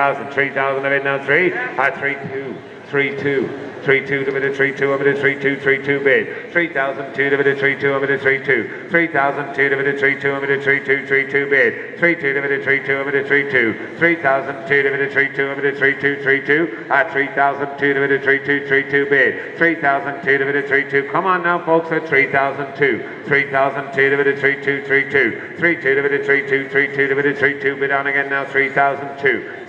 thousand of it now. Three. At three two. Three two. Three two divided three two. I'm at three two. Three two bid. Three thousand two divided three two. I'm at three two. Three thousand two divided three two. I'm at three two. Three two bid. Three two divided three two. I'm at three two. Three thousand two divided three two. I'm at three two. Three two. At three thousand two divided three two. Three two bid. Three thousand two divided three two. Come on now, folks. At three thousand two. Three thousand two divided three two. Three two. Three two divided three two. Three two divided three two. Bid on again now. Three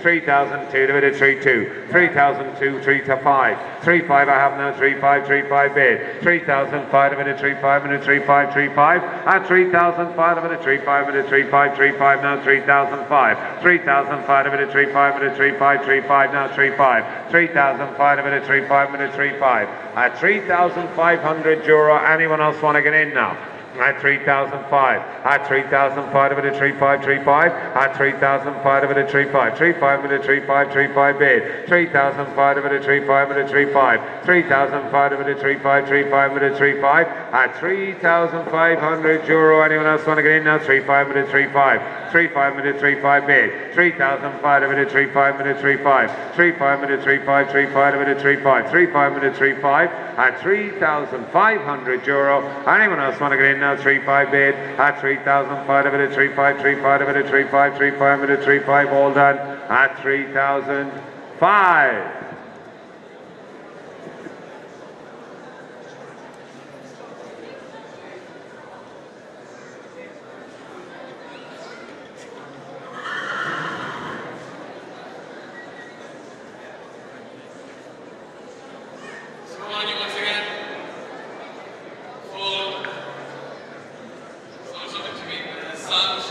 thousand two. Three thousand two divided three two. Three thousand two. Three to five. Three five. I have five. Three five bid. Three thousand five divided three five minute three five three five. At three thousand five minute three five minute three five three five now. Three thousand five. Three thousand five minute three five minute three five three five now. Three five. Three thousand five minute three five minute three five. At three thousand five hundred euro. Anyone else want to get in now? At 3005, at 3005 of it at 3535, at 3005 of it at 35, 35 of it at 3535 bid, 3005 of it at 35 of it at 35, 3005 of it at 3535 of it at 35, at 3500 euro. Anyone else want to get in now? 35 of it at 35, 35 of it at 35 bid, 3005 of it at 35 of it at 35, 35 of it at 35, 35 of it 35, 35 of it at 35, at 3500 euro. Anyone else want to get in now? 35 bid, at 3005 of it at 35, 35 of it at 35, 35 of it at 35, all done, at 3005. So on you once again. Full. So something to me. Uh, Sanj.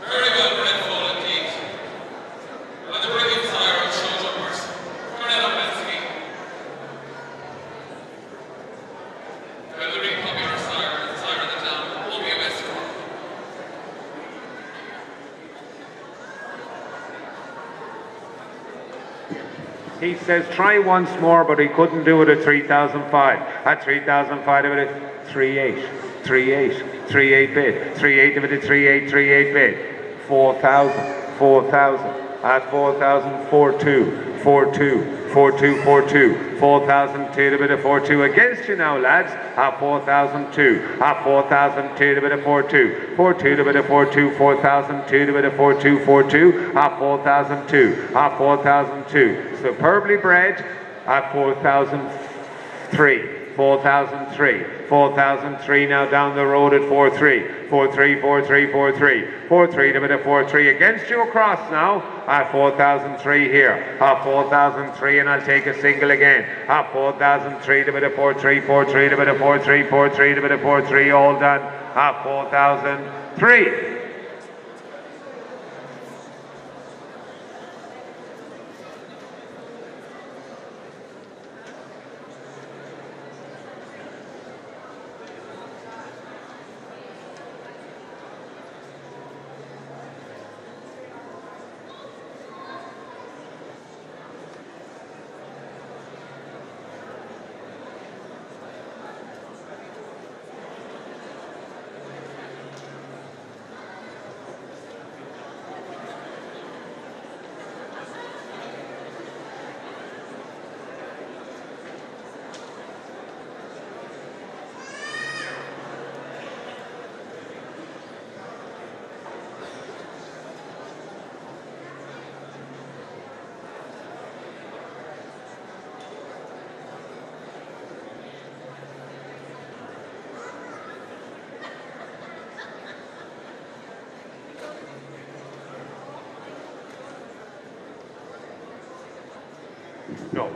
Very well read full indeed. And the brilliant sire of show jumpers. Cornet Obolensky. And the really popular sire, the sire of the town, Obia Westcott. He says try once more, but he couldn't do it at 3005. At 3005 of it at 38, 38, 38 bid, 38 of it at 38, 38 bid, 4000, 4000. at 4,000, 4-2, 4-2, 4-2, 4-2, 4,002 to bit of 4-2 against you now, lads, at 4,002, at 4,002 to bit of 4-2, 4-2 to bit of 4-2, 4,002 to bit of 4-2, 4-2, at 4,002, at 4,002, superbly bred, at 4,003. 4003, 4003 now down the road at 43, 43, 43, 43, 43 to bit of 43 against you across now. At 4003 here, at 4003 and I'll take a single again, at 4003 to bit of 43, 43 to bit of 43, 43 to bit of 43 all done. At 4003.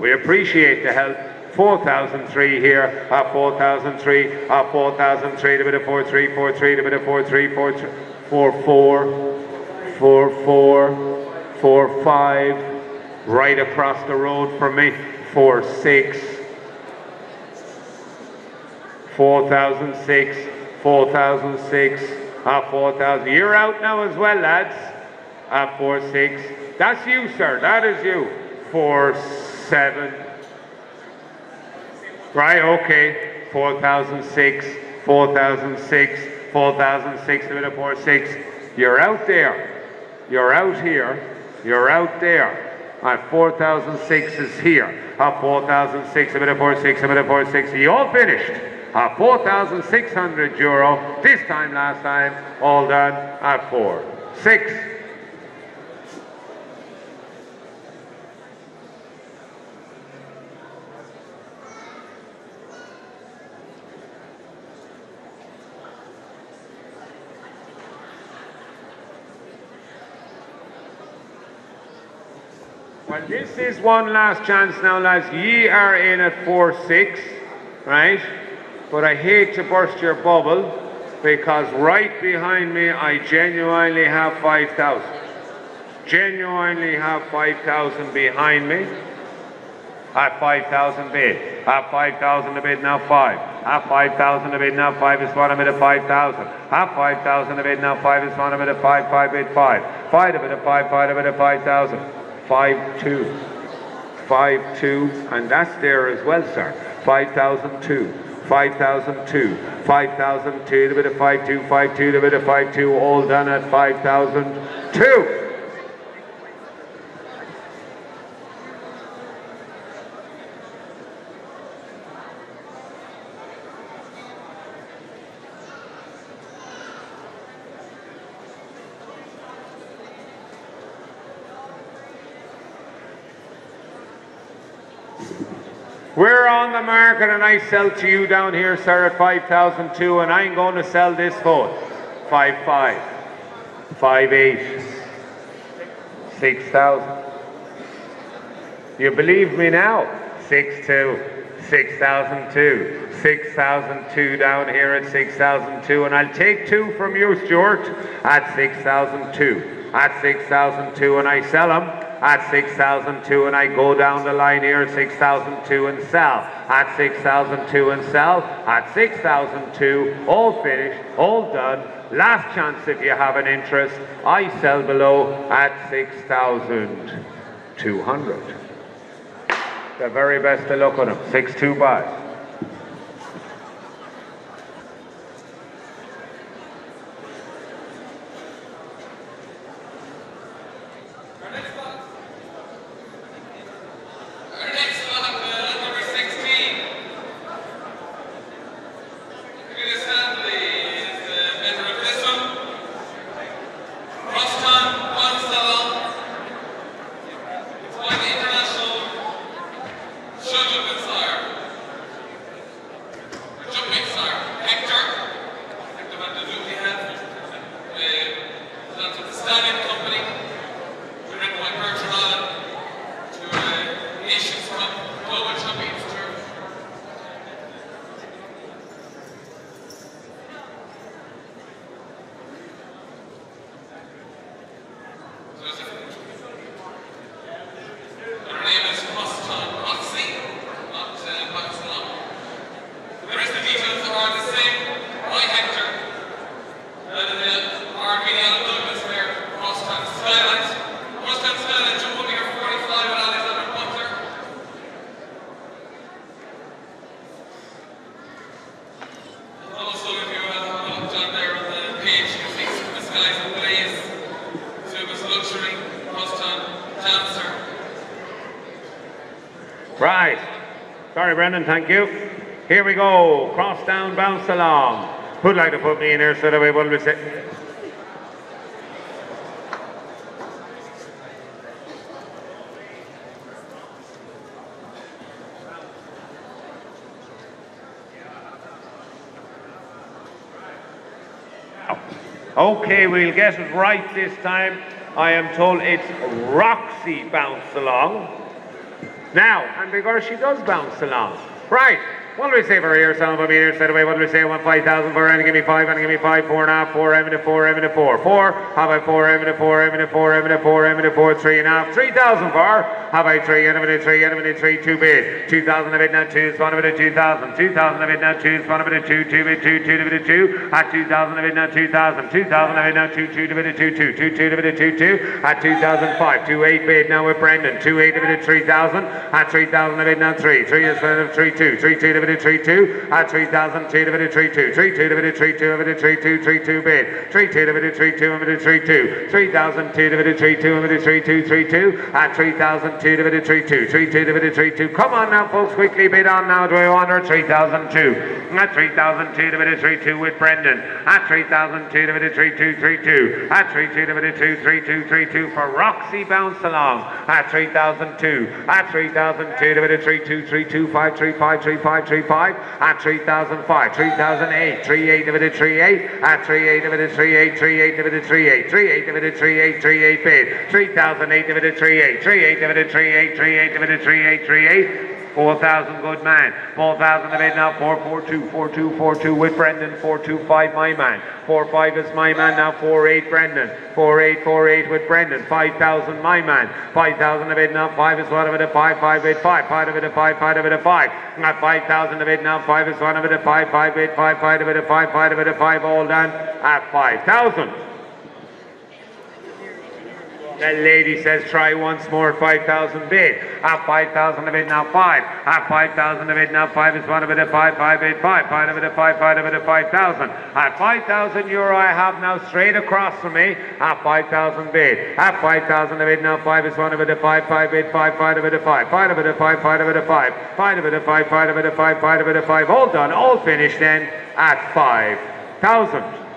We appreciate the help. 4003 here, at 4003, at 4003, a bit of 43, 43, a bit of 43, 43, 44, 44, 45, right across the road from me, 46, 4006, 4006, at 4000. You're out now as well, lads. At 46. That's you, sir. That is you. 47. Right, okay. 4006, 4006, 4006, a bit of 46. You're out there. You're out here. You're out there. At 4006 is here. At 4006, a bit of 46, a bit of 46. You all finished. At 4,600 euro. This time last time, all done at 4. 6. Well, this is one last chance now, lads. Ye are in at 4-6, right? But I hate to burst your bubble because right behind me I genuinely have 5,000. Genuinely have 5,000 behind me. At 5,000 bid. At 5,000 a bid, now 5. At 5,000 a bid, now 5 is one a bit of 5,000. At 5,000 a bid, now 5 is one a bit of 5, 5 bid 5. 5 a bit of 5, 5 a bit of 5,000. 5 2. 5 2, and that's there as well, sir. 5,002. 5,002. 5,002, a bit of 5 2, 5 2, a bit of 5 2, all done at 5,002. We're on the market and I sell to you down here, sir, at 5,002 and I'm going to sell this vote. 5 5, 5 8, 6,000. You believe me now? 6 2, 6,002, 6,002 down here at 6,002 and I'll take two from you, Stuart, at 6,002. At 6,002 and I sell them at 6,002 and I go down the line here at 6,002 and sell. At 6,002 and sell. At 6,002, all finished, all done. Last chance if you have an interest. I sell below at 6,200. The very best to look at them. 6-2 buys. Our next Dyson Blaze, Subis Luxury, Ruston, Janser. Right. Sorry, Brendan, thank you. Here we go. Cross down, bounce along. Who'd like to put me in here so that we will be sitting? Okay, we'll get it right this time. I am told it's Roxy bounce along. Now, and because she does bounce along. Right, what do we say for here? Some of here said away. What do we say? I want 5,000 for and give me five, and give me five, four and a half, four, a four, a four, four. How about four, a four, a four, a four, a four, three and a half, 3,000 for. How about three, and three, and three, two bid. 2,000 of it now, two, one of it, 2,000. 2,000 of it now, two, one of it, two, two bid, two, two of it, two. At 2,000 of it now, 2,000. 2,000 of it now, two, two of it, two, two, two, two of it, two, two. At 2,005, two, eight bid now with Brendan. Two, eight of it, 3,000. At 3,000 of it now, three. Three is of three, two. Three, two of it, three, two. At 3,000, two divided three, two. Three, two divided three, two divided three, two, three, two bid. Three, two divided three, two divided three, two. 3,000, two divided three, two divided three, two, three, two. At 3,000, two divided three, two. Three, two divided three, two. Come on now, folks, quickly bid on now. Do want her? 3,002. At 3,000, two divided three, two with Brendan. At 3,000, two divided three, two, three, two. At 3, two divided two, three, two, three, two for Roxy Bounce Along. At 3,002. At 3,000, two divided three, two, three, two, five, three, five, three, five, three, five. At 3,005. 3008, 38 divided 38, at 38 divided 38, 38 divided 38, 38 divided 38, 38 paid, 3008 divided 38, 38 divided 38, 38 divided 38, 38. 4,000 good man. 4,000 of it now. 442, 42, 42 with Brendan. 425 my man. 45 is my man now. 48 Brendan. 48, 48 with Brendan. 5,000 my man. 5,000 of it now. 5 is one of it a 5, 5 8, 5. 5 of it a 5, 5 of it a 5. Not 5,000 of it now. 5 is one of it a 5, 5 8, 5. 5 of it a 5, 5 of it a 5. All done at 5,000. The lady says try once more, 5,000 bid. At 5,000 of it now 5. At 5,000 of it now 5 is one of it a 5, 5, 8, 5. 5 of it a 5, 5 of it a 5,000. At 5,000 euro I have now straight across from me. At 5,000 bid. At 5,000 of it now 5 is one of it a 5, 5, 8, 5, 5 of it a 5. 5 of it a 5, 5 of it a 5. 5 of it a 5, 5 of it a 5, 5 of it a 5. All done, all finished then at 5,000.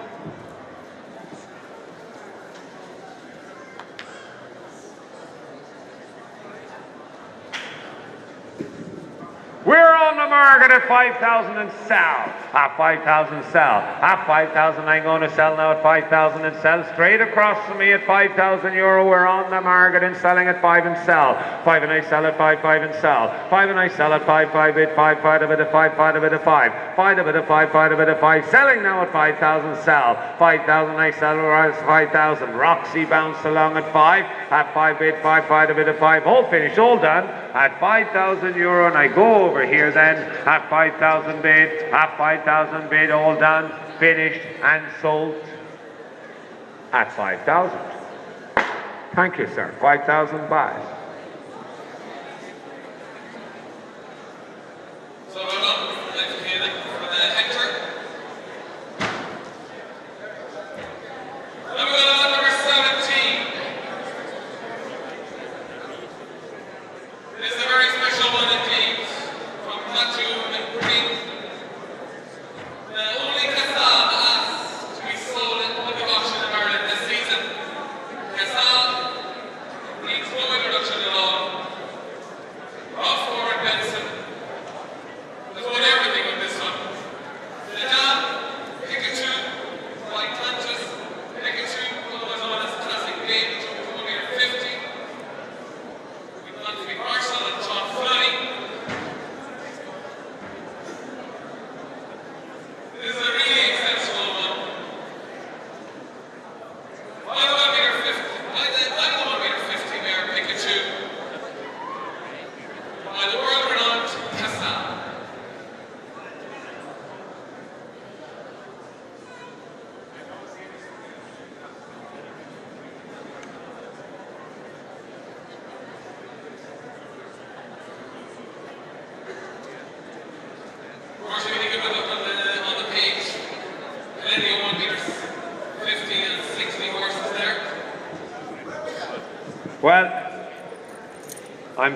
We're on the market at 5,000 and sell. At 5,000 sell. At 5,000 I'm going to sell now at 5,000 and sell. Straight across from me at 5,000 euro. We're on the market and selling at 5 and sell. 5 and I sell at 5, 5 and sell. 5 and I sell at 5, 5, 8, 5, 5 of it a 5, 5 of it a 5. 5 of it a 5, 5 of it a 5. Selling now at 5,000 sell. 5,000 I sell at 5,000. Roxy bounced along at 5. At 5, 8, 5, 5 of it a 5. All finished, all done. At 5,000 euro and I go over here then at 5,000 bid, at 5,000 bid, all done, finished and sold at 5,000. Thank you, sir. 5,000 buys. So well done. Let's for the Hector. Now we go on number 17. It is a very special one From and Green. The only Casall asked to be sold at public auction in Ireland this season. Casall needs no introduction six new horses there. Well,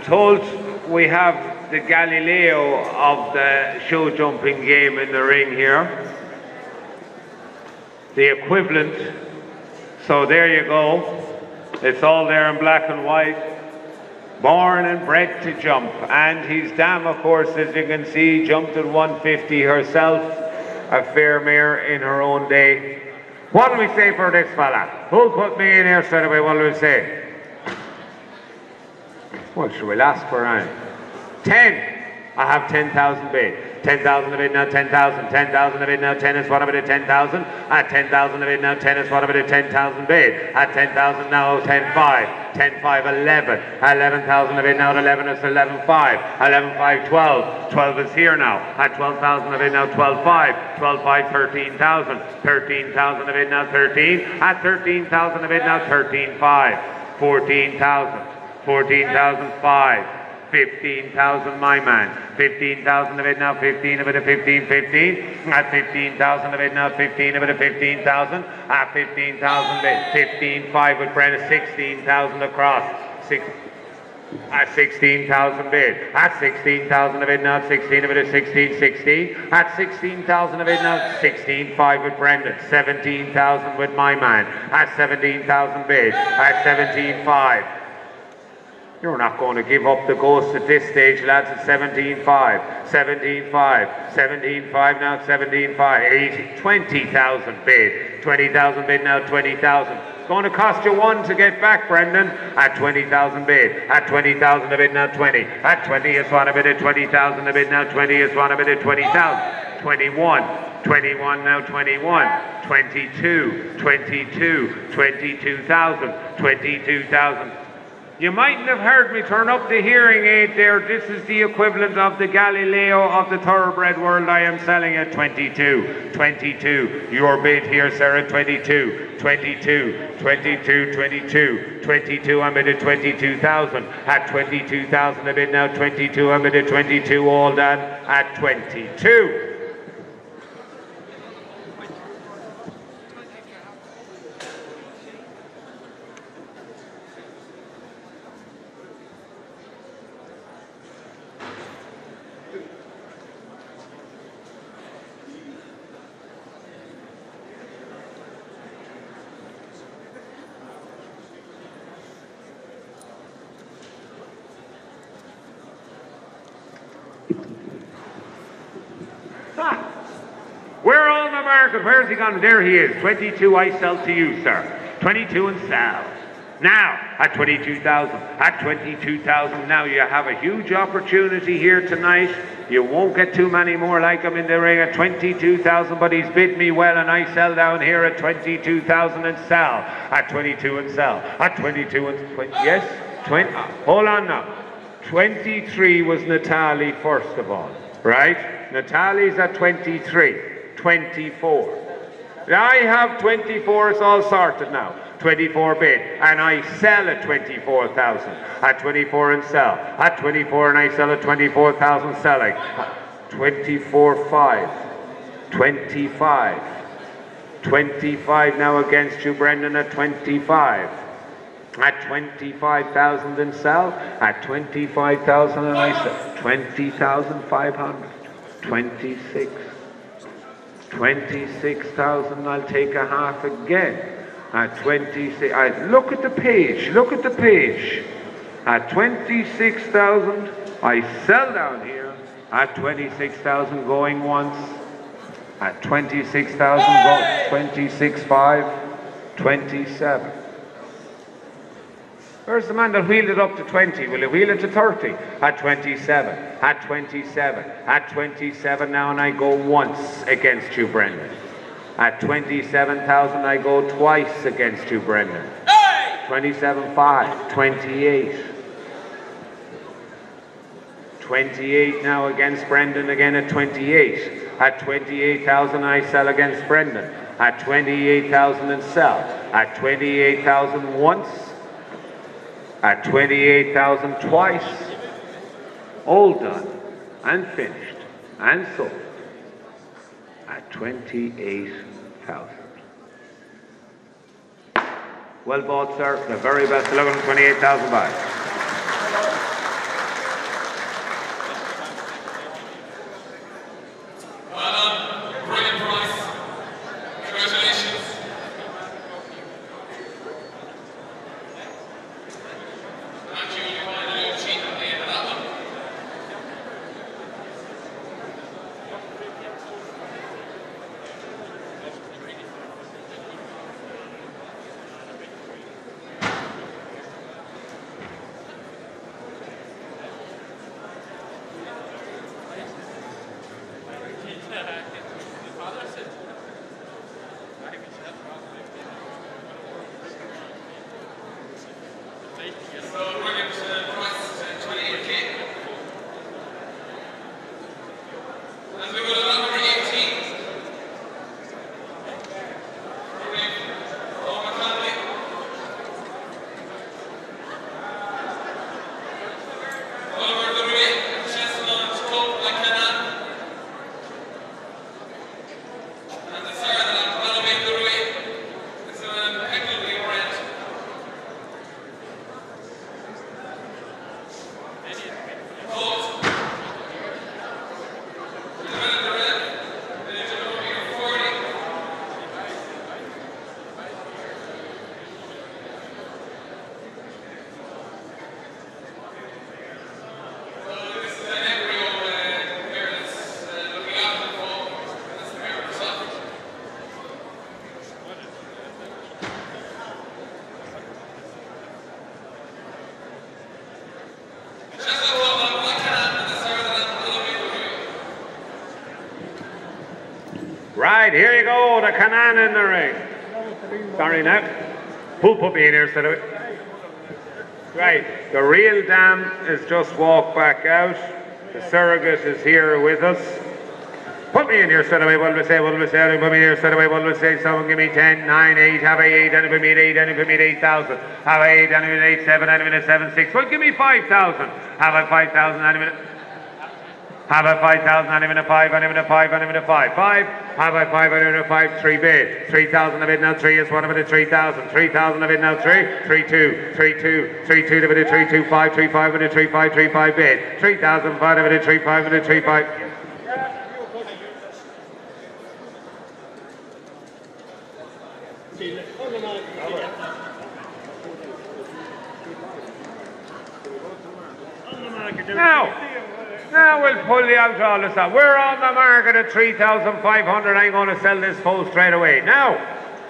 Told we have the Galileo of the show jumping game in the ring here. The equivalent. So there you go. It's all there in black and white. Born and bred to jump. And his dam, of course, as you can see, jumped at 150 herself. A fair mare in her own day. What do we say for this fella? Who'll put me in here straight away? What do we say? What should we ask for? Ryan? Ten. I have 10,000 bid. 10,000 a bid now, 10,000. 10,000 a bid now, 10 is what about a 10,000? At 10,000 a bid now, 10 is what about a 10,000 bid? At 10,000 now, 10 5. 10 5, 11. 11,000 a bid now, 11 is 11 5. 11 5, 12. 12 is here now. At 12,000 a bid now, 12 5. 12 5, 13,000. 13,000 a bid now, 13. At 13,000 a bid now, 13 5. 14,000. 14,005. 15,000 my man. 15,000 of it now, 15 of it, a 15, 15. At 15,000 of it now, 15 of it, a 15,000. At 15,000, 15, 5 with Brennan, 16,000 across. Six, at 16,000 bid. At 16,000 of it now, 16 of it is 16, 16. At 16,000 of it now, 16, 5 with Brendan. 17,000 with my man. At 17,000 bid. At 17, 5. You're not going to give up the ghost at this stage, lads, at 17-5, 17-5, 17-5 now, 17-5, 20,000 bid, 20,000 bid now, 20,000. It's going to cost you one to get back, Brendan, at 20,000 bid, at 20,000 a bid now, 20, at 20 is one a bid at 20,000 a bid now, 20 is one a bid at 20,000, 21, 21 now 21, 22, 22, 22,000, 22,000. You mightn't have heard me turn up the hearing aid there. This is the equivalent of the Galileo of the thoroughbred world. I am selling at 22. 22. Your bid here, sir, at 22. 22. 22. 22. 22. I'm at 22,000. At 22,000 a bid now. 22. I'm at 22. All done at 22. Where all the market? Where's he gone? There he is. 22 I sell to you, sir. 22 and sell. Now, at 22,000, at 22,000, now you have a huge opportunity here tonight. You won't get too many more like him in the ring at 22,000, but he's bid me well, and I sell down here at 22,000 and sell. At 22 and sell. At 22 and 20. Yes? 20. Hold on now. 23 was Natalie, first of all, right? Natalie's at 23. 24. I have 24, it's all sorted now. 24 bid, and I sell at 24,000. At 24 and sell. At 24 and I sell at 24,000 selling. 24 5. 25. 25 now against you, Brendan, at 25. At 25,000 and sell. At 25,000 and I sell. 20,500. 26. 26,000, I'll take a half again. At 26, I, look at the page, look at the page. At 26,000, I sell down here. At 26,000 going once. At 26,000 go 26,5, 27. Where's the man that wheeled it up to 20? Will he wheel it to 30? At 27. At 27. At 27 now, and I go once against you, Brendan. At 27,000, I go twice against you, Brendan. 27.5. 28. 28 now against Brendan again at 28. At 28,000, I sell against Brendan. At 28,000 and sell. At 28,000 once at 28,000 twice, all done and finished and sold at 28,000. Well bought, sir. The very best. 11 28,000 back. Kannan in the ring. Sorry, now. Who put me in here instead of it? Right, the real dam is just walked back out. The surrogate is here with us. Put me in here straight away, what will we say, what will we say, put me in here straight away, what will we say, someone give me 10, 9, 8, have I 8, and put me 8, and put me 8,000, have I 8, and put me at 8, 7, and put me at 7, 6, well give me 5,000, have I 5,000, and have I 5,000, and even a 5, and even a 5, and even a 5, 5, have I 5, and even a 5, 3 bid, 3,000 of it now, 3 is one of it, 3,000, 3,000 of it now, 3, 3, 2, 3, 2, 3, 2 of it, 3, 2, 5, 3, 5 of it, 3, 5, 3, 5 bid, 3,000, 5 of it, 3, 5 of it, 3, 5. Now, now we'll pull you out all this out. We're on the market at 3,500. I'm going to sell this foal straight away. Now,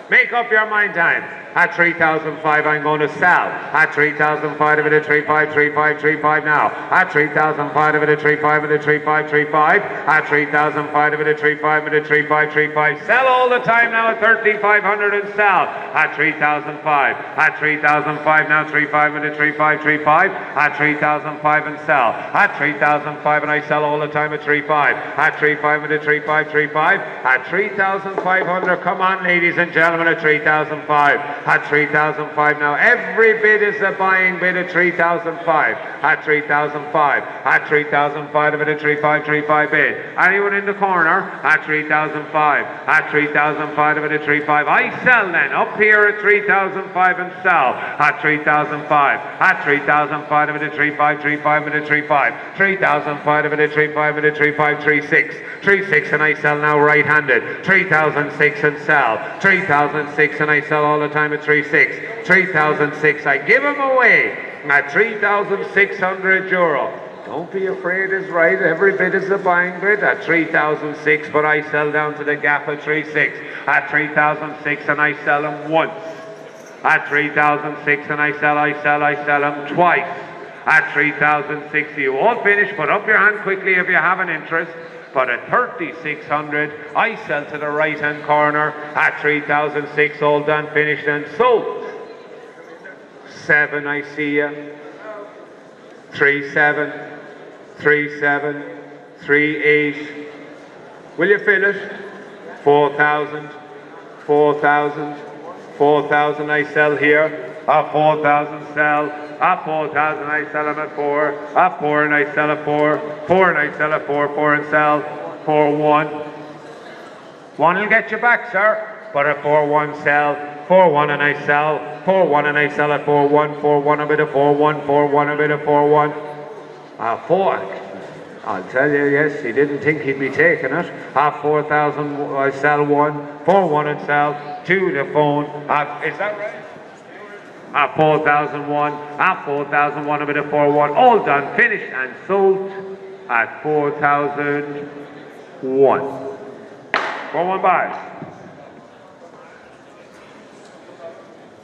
make up your mind time. At 3,005, I'm going to sell. At 3,005 of it at 35, 35, 35 now. At 3,005 of it at 35, of it at 35, 35. At 3,005 of it at 35, of it at 35, 35. Sell all the time now at 3,500 and sell. At 3,005. At 3,005 now, 35 of it at 35, 35. At 3,005 and sell. At 3,005 and I sell all the time at 35. At 35 of it at 35, 35. At 3,500. Come on, ladies and gentlemen, at 3,005 at 3,005 now. Every bid is a buying bid at 3,005. At 3,005. At 3,005 of it at 3,535 bid. Anyone in the corner? At 3,005. At 3,005 of it at 3,5. I sell then. Up here at 3,005 and sell. At 3,005. At 3,005 of it at 3,535 of it at 3,5. 3,005 of it at 3,5 of it at 3,536. 3,6 and I sell now right-handed. 3,006 and sell. 3,006 and I sell all the time at 3,6. 3,006 I give them away at 3,600 euro. Don't be afraid is right. Every bid is a buying bid at 3,006, but I sell down to the gap at 3,6. At 3,006 and I sell them once. At 3,006 and I sell, I sell, I sell them twice. At 3,006 you all finish. Put up your hand quickly if you have an interest. But at 3,600 I sell to the right hand corner. At 3,006 all done, finished and sold. Seven I see you. Three seven. Three seven. Three eight. Will you finish? Four thousand. Four thousand. Four thousand I sell here. A four thousand sell. A four thousand I sell them at four. A four and I sell a four. Four and I sell a four. Four and sell. Four one. One will get you back, sir. But a four one sell. Four one and I sell. Four one and I sell at four one. Four one a bit of four one. Four one a bit of four one. Uh, four. I'll tell you, yes, he didn't think he'd be taking it. Half four thousand, I sell one. Four one and sell. Two to phone. Uh, is that right? Half four thousand one a bit of four one. All done, finished and sold at four thousand one. Four one buys.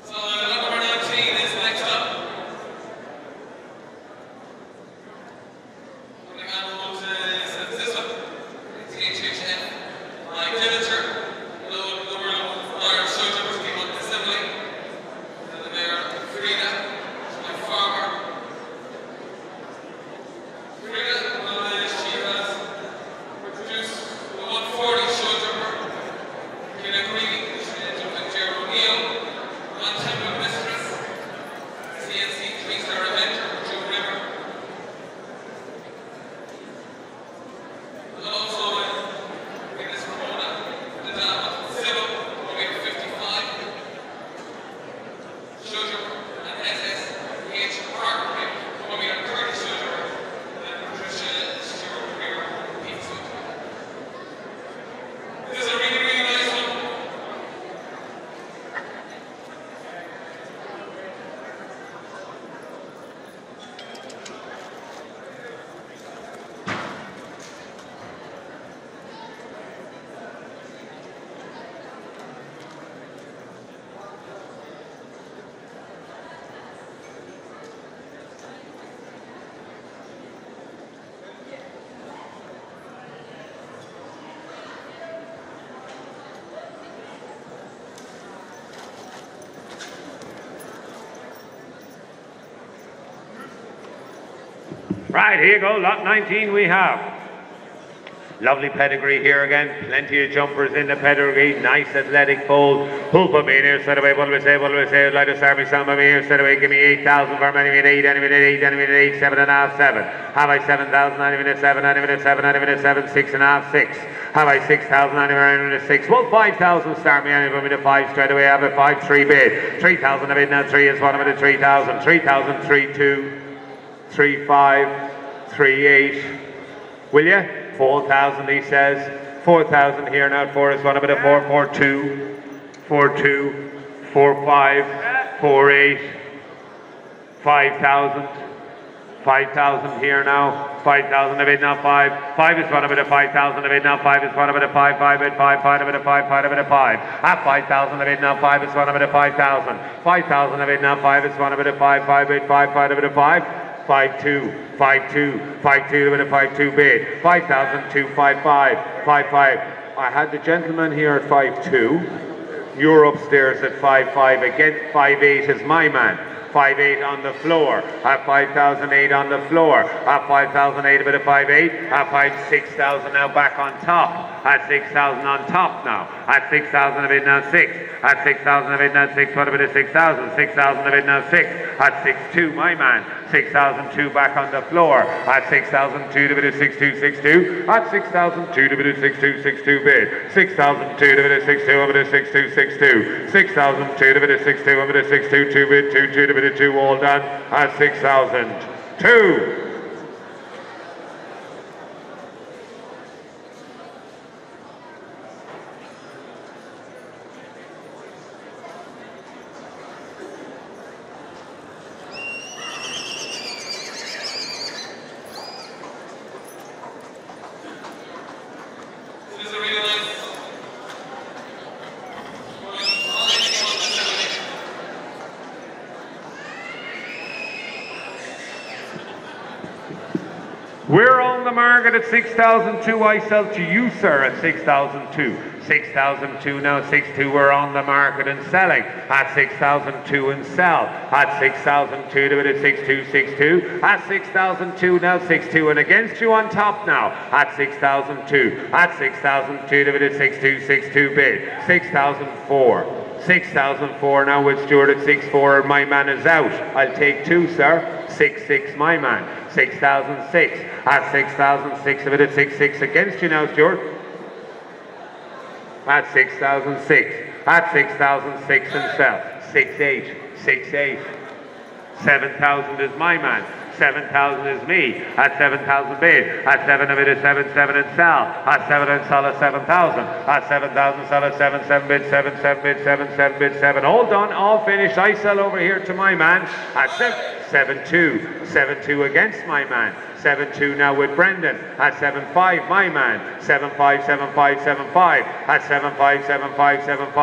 So number 19 is next up. And the animal is uh, this one. It's HHN. My villager. Lower, lower, lower soldier was came on assembly. And the mayor, Frida, is my farmer. Frida, well, uh, she has produced the 140 soldier. Can agree, she's a Gerald O'Neill. On-temple mistress, CNC three-star eventer, Joe River. And also, uh, in this Ramona, the dam, Civil, we have 55. Sugar and SS, H. Parker, we have 30 sugar, and Patricia Stewart, Greer, Pizza. This is a really, really nice one. Right, here go, lot 19 we have. Lovely pedigree here again, plenty of jumpers in the pedigree, nice athletic fold. Hoop of me here, set away, what do we say, what do we say, let us start me some of me here, set away, give me 8,000 for many minute 8, any minute 8, any minute 8, 7 and a half, 7. Have I 7,000, any minute 7, any minute 7, any minute 7, 6 and a half, 6. Have I 6,000, any minute 6. Well, 5,000, start me any minute 5 straight away, have a 5, 3 bid. 3,000 a bid now, 3 is one minute 3,000. 3,000, 3, 2 three five, three eight. Will you? Four thousand, he says. Four thousand here now. Four is one a bit of four, four two, four two, four five, four eight, five thousand. Five thousand here now. Five thousand a bit now. Five. Five is one a bit of five thousand a bit now. Five is one a bit of five. Five bit five. Five a bit of five. Five a bit of five. At five thousand a bit now. Five is one of five thousand. Five thousand a bit now. Five is one a bit of five. Five bit five. Five a bit of five. Five two. Five two. Five two a bit of five two bid. Five thousand two. Five five. Five five. I had the gentleman here at five two. You're upstairs at five five again. Five eight is my man. Five eight on the floor. At five thousand eight on the floor. At five thousand eight a bit of five eight. At five six thousand now back on top. At six thousand on top now. At 6,000 of 896. At 6,000 of six. What about it? 6,000. 6,000 of 896. At 2, my man. 6,002 back on the floor. At 6,002 divided 6262. At 6,002 divided 6262 bid. 6,002 divided 62 over to 6262. 6,002 divided 62 over to 622 bid. 22 divided 2 all done. At 6,002. Market at 6,002. I sell to you, sir, at 6,002. 6,002 now, 6,2 we're on the market and selling at 6,002 and sell at 6,002 to it at 6,262 at 6,002 now, 6,2 and against you on top now at 6,002 at 6,002 to it at 6,262 bid 6,004. 6,004 now with Stuart at 6-4. My man is out. I'll take two, sir. 6-6, my man. 6,006. At ah, 6,006 of it at 6-6 against you now, Stuart. At 6,006. at 6,006 himself. 6,8, 6,8. 7,000 is my man. 7,000 is me. At 7,000 bid. At 7 of it is 7, 7 and sell. At 7 and sell at 7,000. At 7,000 sell at 7, 7 bid, 7, 7 bid, 7, 7 bid, 7. All done, all finished. I sell over here to my man at 7, 7, 2. 7, 2 against my man. 7-2 now with Brendan at 7-5 my man 7-5 7-5 7-5 at 7-5 7-5 7-5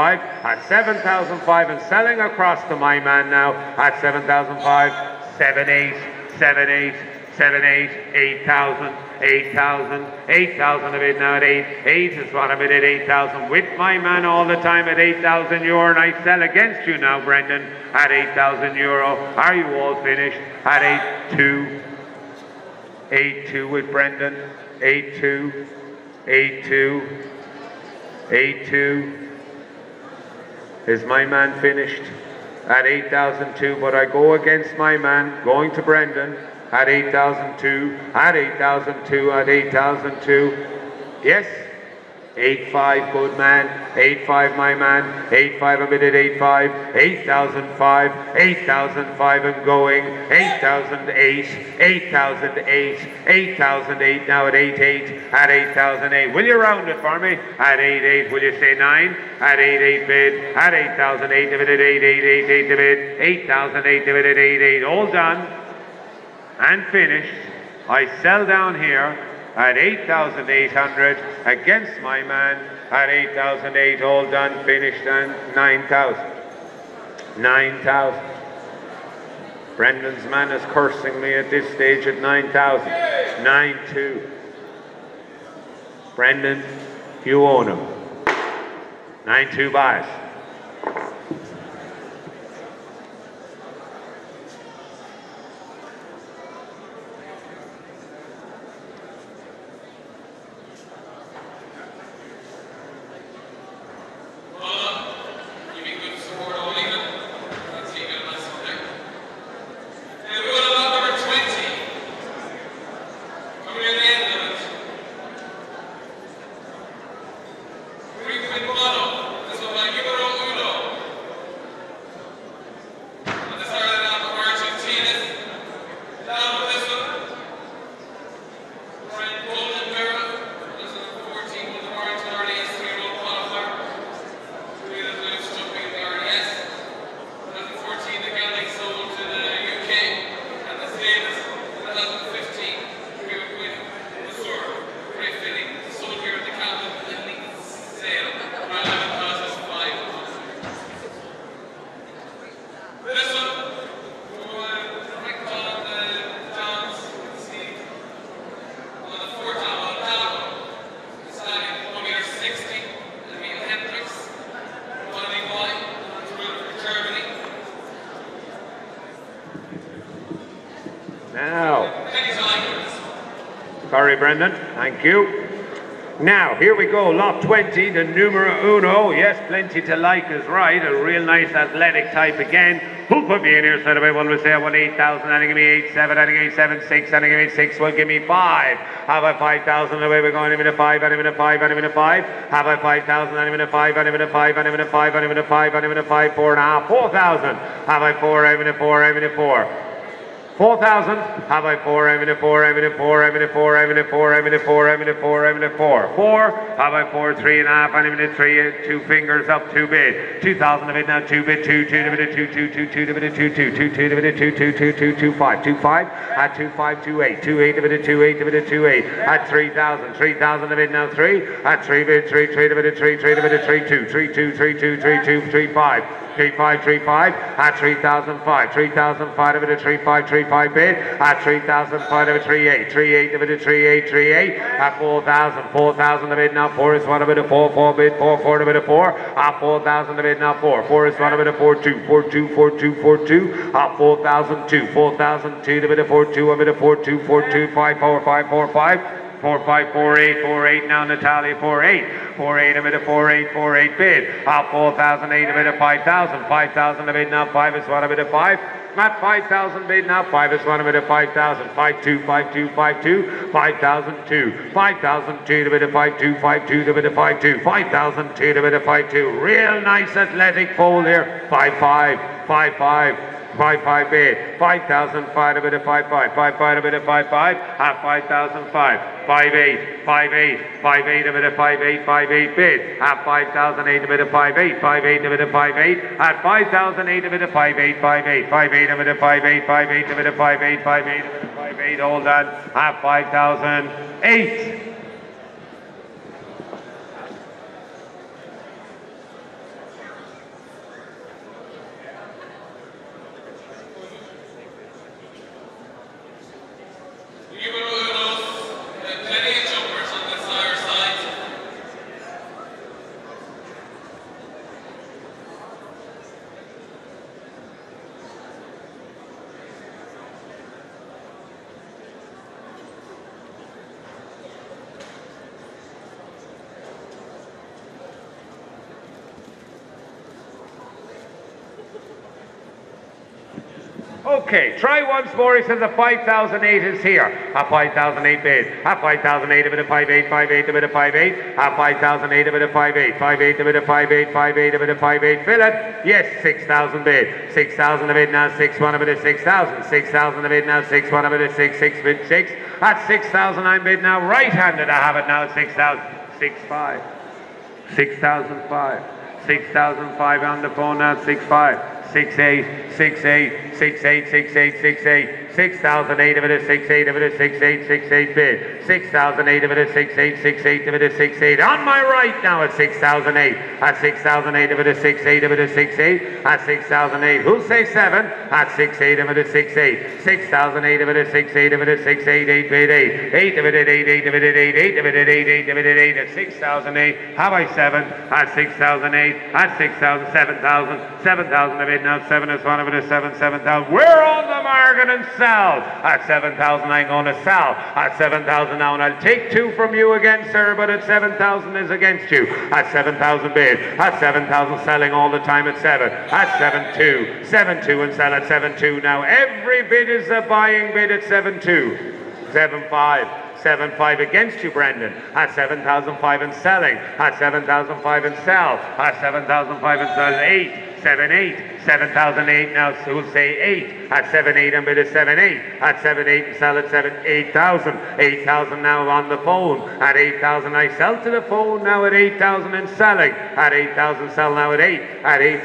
at 7,005 and selling across to my man now at 7,005 7-8 7-8 7-8 8,000 8,000 8,000 of it now at 8 8 is what I'm at 8,000 with my man all the time at 8,000 euro and I sell against you now Brendan at 8,000 euro are you all finished at 8-2 8-2 with Brendan. 8-2. 8-2. 8-2. Is my man finished? At 8,002, but I go against my man, going to Brendan at 8,002, at 8,002, at 8,002. Yes? 8-5, good man. 8-5, my man. 8-5, a minute, 8-5. 8,005. 8,005 and going. 8,008. 8,008. 8,008 now at 8-8. At 8,008. Will you round it for me? At 8-8. Will you say 9? At 8-8 bid. At 8,008 divided 8 8 8 8 divided 8,008 divided 8 8. All done and finished. I sell down here at 8,800 against my man at 8,008 all done finished and 9,000 9,000 Brendan's man is cursing me at this stage at 9,000 9-2 Brendan you own him. 9-2 buys Give me good support, all even. Let's see, get a nice one there. And we got a lot number 20. Coming in the end of it. Three quid bottom. This one by Numero Uno. And this are the number Argentinus. Down with this one. Frank Golden Barrel. This is number 14 with the Martin RDS three-year-old qualifier. Three of the blues jumping in the RDS. 2014, the Gaelic sold to the UK, and the Flames, 2015, we were with the store, great fitting, sold here at the Cavan Elite sale, for 11,500. This one, for Rick John, uh, Johns, see, on the fourth album, Alamo, deciding one meter 60, Emil Hendricks, one of the boy, from Germany. now Penny's Islanders. Sorry, Brendan. Thank you. Now, here we go. Lot 20, the numero uno. Yes, plenty to like is right. A real nice athletic type again. Who put me in here? So away one will say I want 8,000, and give me 8, 7, and give me 7, 6, and give me 6, well, give me 5. Have I 5,000? Away we're going. I'm in a 5, and I'm in a 5, and I'm in a 5. Have I 5,000? And I'm in a 5, and I'm in a 5, and I'm in a 5, and I'm in a 5, and I'm in a 5, 4 and a half, 4,000. Have I 4, I'm in a 4, I'm in a 4. 4,000. Have I four? I'm in a four. I'm in a four. I'm in a four. I'm in a four. I'm in a four. I'm in a four. I'm in a four. Four. Have I four? Three and a half. I'm in a three. uh, Two fingers up. Two bid. Two thousand of it now. Two bid. Two. Two divided two. Two. Two. Two divided two. Two. Two. Two divided two. Two. Two. Two. Two. Five. Two five. At two five. Two eight. Two eight divided two. Eight divided two eight. At three thousand. Three thousand of it now. Three. At three bid. Three. Three divided three. Three divided three. Two. Three. Two. Three. Two. Three. Two. Three. Five. Three five three five at three thousand five three thousand five it a three five three five bid at three thousand five it three eight three eight it a three eight three eight at four thousand four thousand of it now four is one it a four four bid four four it a four at four thousand of it now four four is one it a four two four two four two four two at four thousand two four thousand two it a four two it a four two four two five four five four five Four five four eight four eight now Natalia four eight four eight a bit of four eight four eight bid up four thousand eight a bit of five thousand five thousand a bit now five is what a bit of five At 5,000 bid now. 5 is one of it at 5,000. 5 2, 5 2, 5 2. 5,002. 5,002 to bid of 5 2, 5 2 to bid of 5 2. 5,002 to bid of 5 2. Real nice athletic fold here. 5 5, 5 5. Five five bid, five thousand five a bit of five five, five five a bit of five five, at five thousand five, five eight, five eight, five eight a bit of five eight, five eight bid, at five thousand eight a bit of five eight, five eight a bit of five eight, at five thousand eight a bit of five eight, five eight, five eight a bit of five eight, five eight a bit of five eight, five eight five eight, hold on, at five thousand eight. Will move off. There are plenty of jumpers on this other side. Okay, try once more. He says a 5,008 is here. A 5,008 bid. A 5,008 a bit of 58, 58 a bit of 58. A 5,008 a bit of 58, 58 a bit of 58, 58 a bit of 58. Fill it. Yes, 6,000 bid. 6,000 a bit now, 6 1 a bit of 6,000. 6,000 a bid now, 6 1 a bit of 6, 6 bid 6. At 6,000 I'm bid now, right handed. I have it now, 6,000. 6 5. 6,005. 6,005 on the phone now, 6 5. 6 8, 6 8, 6 8, 6 8, 6 8, 6,008 of it is 6 8 of it is 6 8, 6 8 bid. 6,008 of it is 6 8, 6 8 of it is 6 8. On my right now at 6,008. At 6,008 of it is 6 8 of it is 6 8. At 6,008. Who'll say 7? At 6 8 of it is 6 8. 6,008 of it is 6 8 of it is 6 8, 8 bid 8. 8 of it is 8, 8 of it is 8, 8 of it is 8, 8 of it is 8. At 6,008. Have I 7? At 6,008. At 6,000, 7,000. 7,000 of it now. 7 is 1 of it is 7, 7,000. We're on the market and At 7,000 I'm going to sell. At 7,000 now and I'll take 2 from you again sir but at 7,000 is against you. At 7,000 bid. At 7,000 selling all the time at 7. At 7 2. 7 2 and sell at 7 2 now. Every bid is a buying bid at 7 2. 7 5. Seven five against you, Brendan. At seven thousand five and selling. At seven thousand five and sell. At seven thousand five and sell. Eight. Seven eight. Seven thousand eight. Now who'll say eight? At seven eight and bid at seven eight. At seven eight and sell at seven eight thousand. Eight thousand now on the phone. At eight thousand I sell to the phone now at eight thousand and selling. At eight thousand sell now at eight. At eight.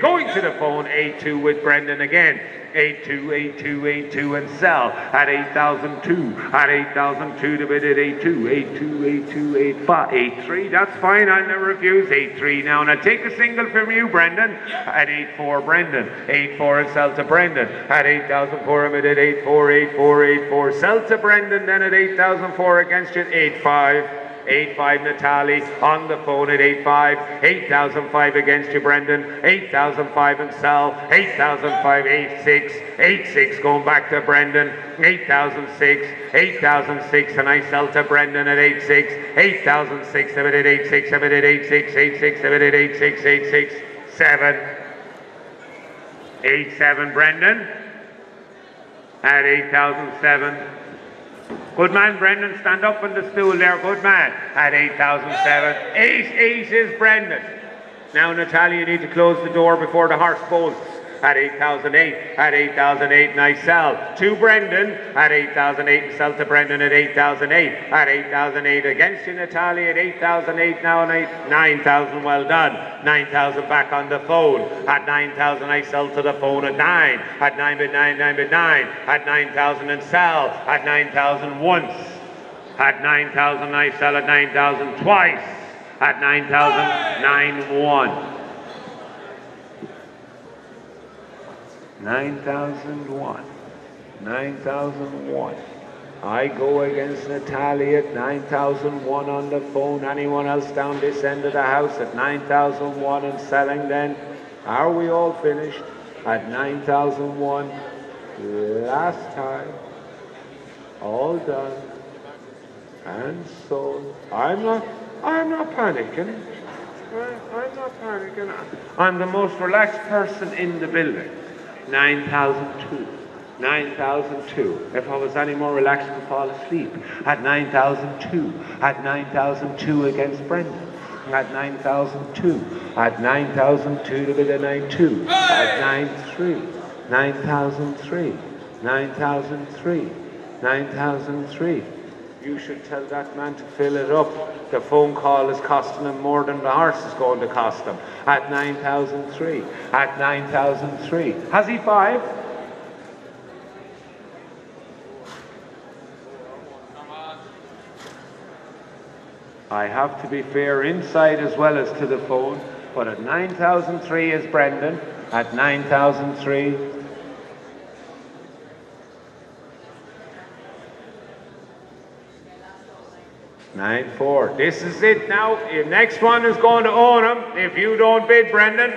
Going to the phone eight two with Brendan again. 828282 and sell at 8002 at 8002 to bid at 82 82 82 85 83 that's fine I'll never refuse 83 now I take a single from you Brendan at 84 Brendan 84 and sell to Brendan at 8004 I'm at 84 84 84 sell to Brendan then at 8004 against you at 85 85 Natali on the phone at 85 8005 against you Brendan 8005 and Sal 8005 86 86 going back to Brendan 8006 8006 and I sell to Brendan at 86 8006 of it at 86 of it at 86 86 of it at 86 86 7 87 Brendan at 8007 Good man, Brendan. Stand up on the stool there. Good man. At 8,007. Eight, eight is Brendan. Now, Natalia, you need to close the door before the horse bolts. At 8,008. At 8,008, and I sell to Brendan. At 8,008, and sell to Brendan at 8,008. At 8,008 against you, Natalia. At 8,008 now, and 8, 9,000. Well done. 9,000 back on the phone. At 9,000, I sell to the phone at 9. At 9 bid 9, 9 bid 9. At 9,000 and sell. At 9,000 once. At 9,000, I sell at 9,000 twice. At 9,000, 9 9,001. 9,001. I go against Natalia at 9,001 on the phone. Anyone else down this end of the house at 9,001 and selling then? Are we all finished? At 9,001. Last time. All done. And sold. I'm not, I'm not panicking. I'm not panicking. I'm the most relaxed person in the building. 9,002. 9,002. If I was any more relaxed, I'd fall asleep. At 9,002. At 9,002 against Brendan. At 9,002. At 9,002 to bit of 9,2. At 9,3. 9,003. 9,003. 9,003. You should tell that man to fill it up. The phone call is costing him more than the horse is going to cost him. At 9,003. At 9,003. Has he five? I have to be fair inside as well as to the phone. But at 9,003 is Brendan. At 9,003. Nine four. This is it now. The next one is going to own him if you don't bid, Brendan.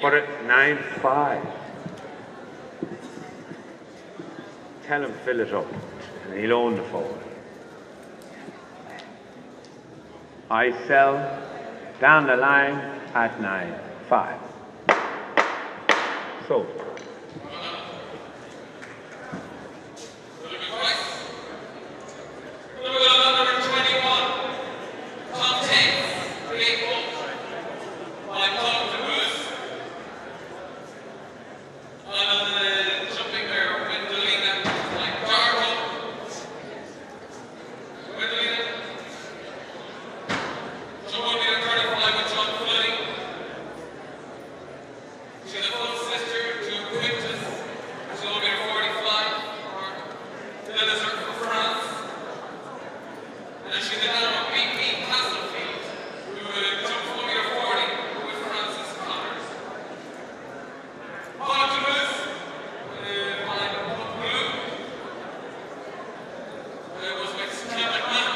But at nine five. Tell him fill it up, and he'll own the phone. I sell down the line at nine five. So. Number 21, Tom Tate, three goals. By Tom DeBoos. On the jumping there, Wendelina, like Darwin. Wendelina. So one meter 35 with John Fleming. She's a full sister to Quintus. She's one meter 45. Then there's her from France. And she's the now BP Castlefield, who uh, jumped 4 meter 40 with Francis Connors. Paul Toulouse, uh, by Blue, uh, was with Ken McMahon.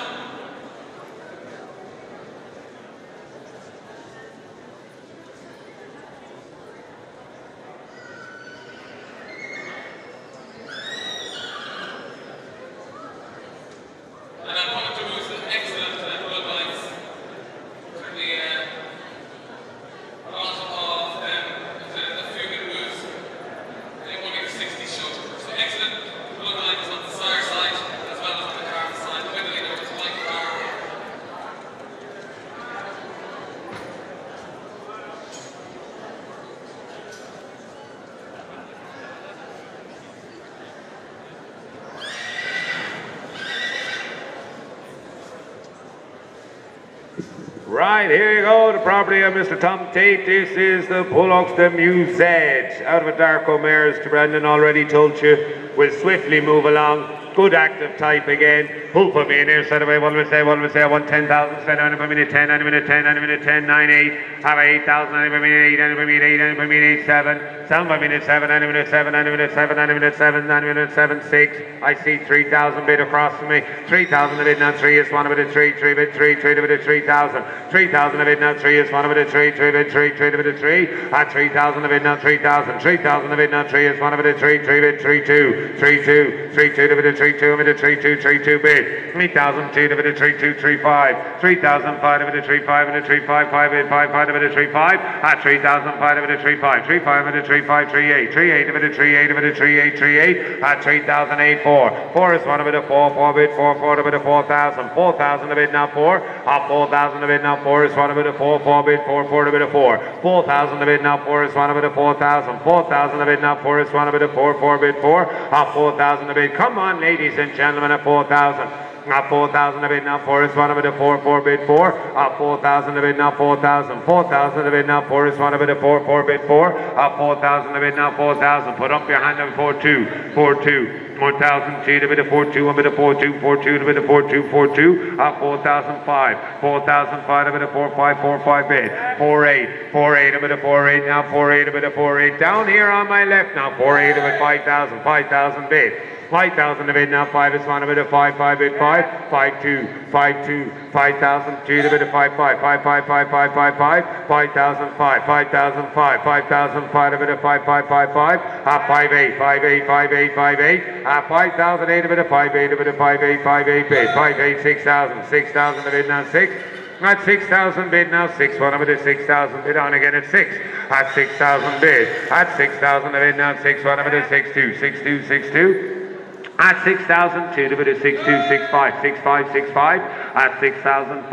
And I wanted to use an excellent uh, bloodlines. Certainly, uh, a lot of them, the, the few good moves. They only have 60 shot. So excellent bloodlines on the sire side as well as on the card side. The middle leader was Mike Barr. Right, here you go, the property of Mr. Tom Tate. This is the Bullocks Musette. Out of a Darko Mares to Brendan already told you. We'll swiftly move along. Good active type again. Pull for me in here, set away. What do we say? What do we say? I want 10,000. Set any per minute 10, any minute 10, any minute 10, 9, 8. Have 8,000, any per minute 8, any per minute 8, any per minute 8, 7. 7 per minute 7, any minute 7, any minute 7, any minute 7, any minute 7, 6. I see 3,000 bid across from me. 3,000 a bid now, 3 is 1 a bid 3, 3 bid 3, 3 a bid 3,000. 3,000 a bid now, 3 is 1 a bid 3, 3 bid 3, 3 a bid 3. At 3,000 a bid now, 3,000. 3,000 a bid now, 3 is 1 a bid 3, 3 bid 3, 2. 3, 2. 3, 2 a bid 3, 2 a bid 3, 2, 3, 2 bid. 3,000 2 a bid 3, 2, 3, 5. 3,000 5 a bid 3, 5 a bid 3, 5, 5 bid 5, 5 a 3, 5. At 3,000 5 a bid 3, 5. 3, 5 a bid 3, 5, 3, 8. 3, 8 a bid 3, 8 a 3, 8, 3, 8. At 3,000 8, 4. 4 is 1 a bid 4, 4 bid 4, 4 a bid 4,000. 4,000 a bid now 4. At 4,000 a bid now 4 is 1 a bid 4, 4 bid 4, 4 a bid 4. 4,000 a bid now 4 is 1 a bid 4,000. 4,000 a bid now 4 is 1 a bid 4, 4 bid 4. At 4,000 a bid. Come on, ladies and gentlemen, at 4,000. Uh, at 4,000 a bid now 4 is 1 a bid 4, 4 bid 4. Uh, at 4,000 a bid now 4,000. 4,000 a bid now 4 is 1 a bid 4, 4 bid 4. Uh, at 4,000 a bid now 4,000. Put up your hand on 4 2, 4 2. 4,000, two, a bit of 4 2, a bit of 4 2, 4 2, a bit of 4 2, 4 2, at 4,005, 4,005, a bit of 4 5, 4 5 bid, 4 8, 4 8, a bit of 4 8, now 4 8, a bit of 4 8, down here on my left now, 4 8, a bit 5,000, 5,000 bid. 5,000 a bid now, 5 is 1, a bit of 5, 5 bid 5, 5 2, 5 2, 5,000, 2 a bit of 5 5, 5 5, 5 5, 5 5, 5,005, 5,005, 5,005, a bit of 5 5, 5 5, at 5 8, 5 8, 5 8, 5 8, at 5,008, a bit of 5 8, a bit of 5 8, 5 8 bid, 5 8, 6,000, 6,000 a bid now 6, At 6,000 bid now, 6, one of it is 6,000 bid on again at 6. At 6,000 bid. At 6,000 bid now, 6, one of it is 6, 2, 6, 2, 6, 2. At 6,000, two of it is 6265, 6565, at 6,005,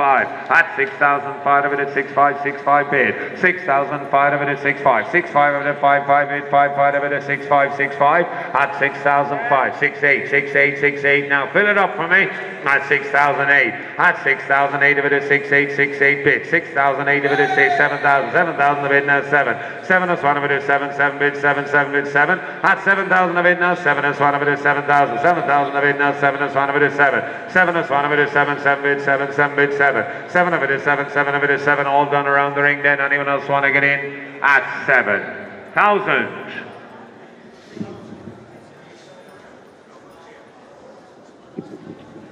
at 6,005 of it is 6565 bid, 6,005 of it is 65, 65 of it is 55 bid, 55 of it is 6565, at 6,005, 68, 68, 68, now fill it up for me, at 6,008, at 6,008 of it is 6868 bid, 6,008 of it is 7,000, 7,000 of it now 7, 7 is 1 of it is 7, 7 bid, 7, 7 bid, 7, at 7,000 of it now 7 is 1 of it is 7,000, 7,000 of it now 7 is 1 of it is 7, 7 is 1 of it is 7, 7 bid, 7, 7 bid, 7, 7 of it is 7, 7 of it is 7, all done around the ring then, anyone else want to get in? At 7,000.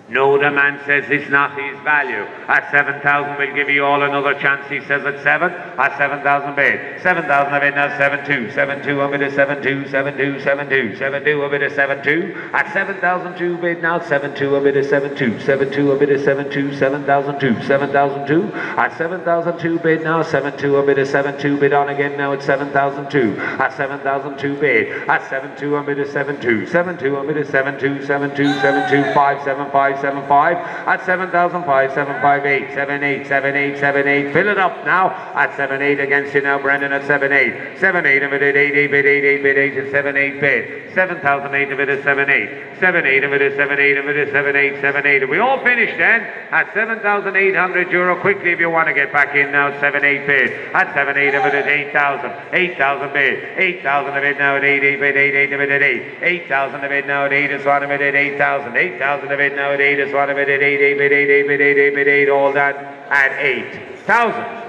No, the man says it's not his value. At 7,000, we'll give you all another chance. He says at 7. At 7,000 bid. 7,000 of it now 7-2. 7-2 of it is 7-2. 7-2, 7-2. 7-2 of it is 7-2. At 7,002 bid now 7-2 of it is 7-2. 7-2 of it is 7-2. 7,002. 7,002. At 7,002 bid now 7-2 of it is 7-2. Bid on again now at 7,002. At 7,002 bid. At 7-2 of it is 7-2. 7-2 of it is 7-2. 7-2, 7-2, 5, 7, 5, 7, 5. At 7,005, 758, 78, 78, 78. Fill it up now. At 78 against you now, Brendan at 78. 78 of it at 8, 8 bid, 8, 8 bid, 8 is 7, 8 bid. 7,008 of it is 7, 8. 7, 8 of it is 7, 8 of it is 7, 8, 7, 8. We all finished then at 7,800 euro. Quickly if you want to get back in now, 7, 8 bid. At 7, 8 of it is 8,000. 8,000 bid. 8,000 of it now at 8, 8 bid, 8, 8 of it at 8. 8,000 of it now at 8 is one of it at 8,000. 8,000 of it now at 8 is one of it at 8, 8 bid, 8, 8 bid, 8, 8 bid, 8. All that at 8,000.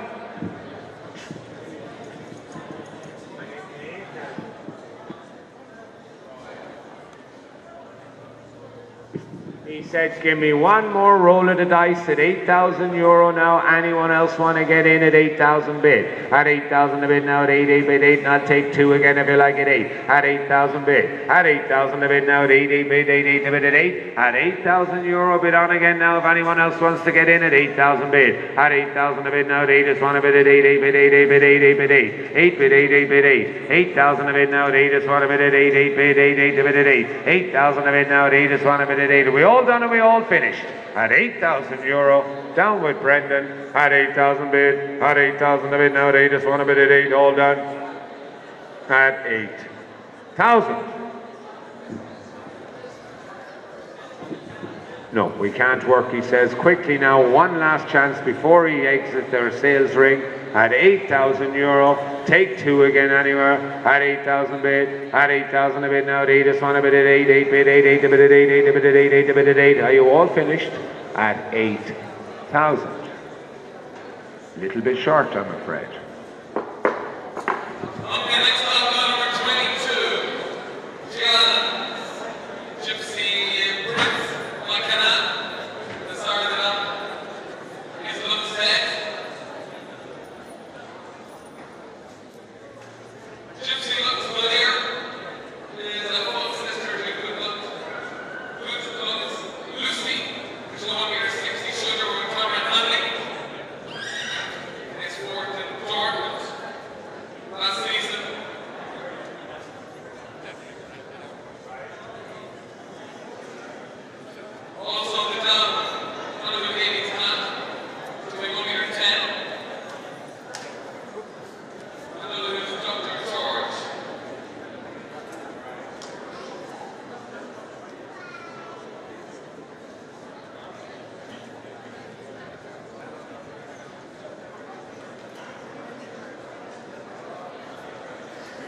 He said, give me one more roll of the dice at 8,000 euro now. Anyone else want to get in at 8,000 bid? At 8,000 a bid now at 8, 8 bid, 8, and I'll take two again if you like at 8. At 8,000 bid. At 8,000 a bid now at 8, 8 bid, 8, 8 a bid at 8. At 8,000 euro bid on again now if anyone else wants to get in at 8,000 bid. At 8,000 a bid now at 8 is one a bid at 8, 8 bid, 8, 8 bid, 8, 8 bid, 8. 8 bid, 8, 8 bid, 8. 8,000 a bid now at 8 is one a bid at 8, 8 bid, 8, 8 a bid at 8. 8,000 a bid now at 8 is one a bid at 8. We all done and we all finished? At 8,000 euro, down with Brendan. At 8,000 bid, at 8,000 a bid now at 8 is one a bid at 8, all done. At 8,000. No, we can't work, he says. Quickly now, one last chance before he exits their sales ring at 8,000 euro. Take two again anywhere at 8,000 bid. At 8,000 a bid now at 8 is one a bid at 8, 8 bid, 8, 8 a bid at 8, 8 a bid at 8, 8 a bid at 8. Are you all finished? At 8,000. Little bit short, I'm afraid. Okay, next up, uh, number 22. Gianna. Gypsy Prince. Makana. The start of the up. Is it looks set? Gypsy looks familiar. Is a full sister to good look. Good looks. Lucy. Which is the one meter 60 shooter with Cameron Hanley. Next forward to Jordan. Last season. Also the down, one of the ladies hat, to be one meter ten. Another is Dr. George.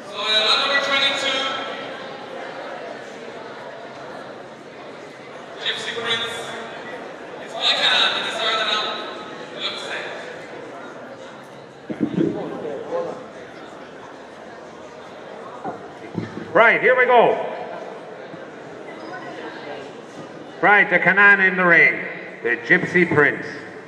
So uh, number twenty-two. Gypsy Prince. It's like an and it's hard enough. It looks safe. Right, here we go. Right, the Kannan in the ring. The Gypsy Prince.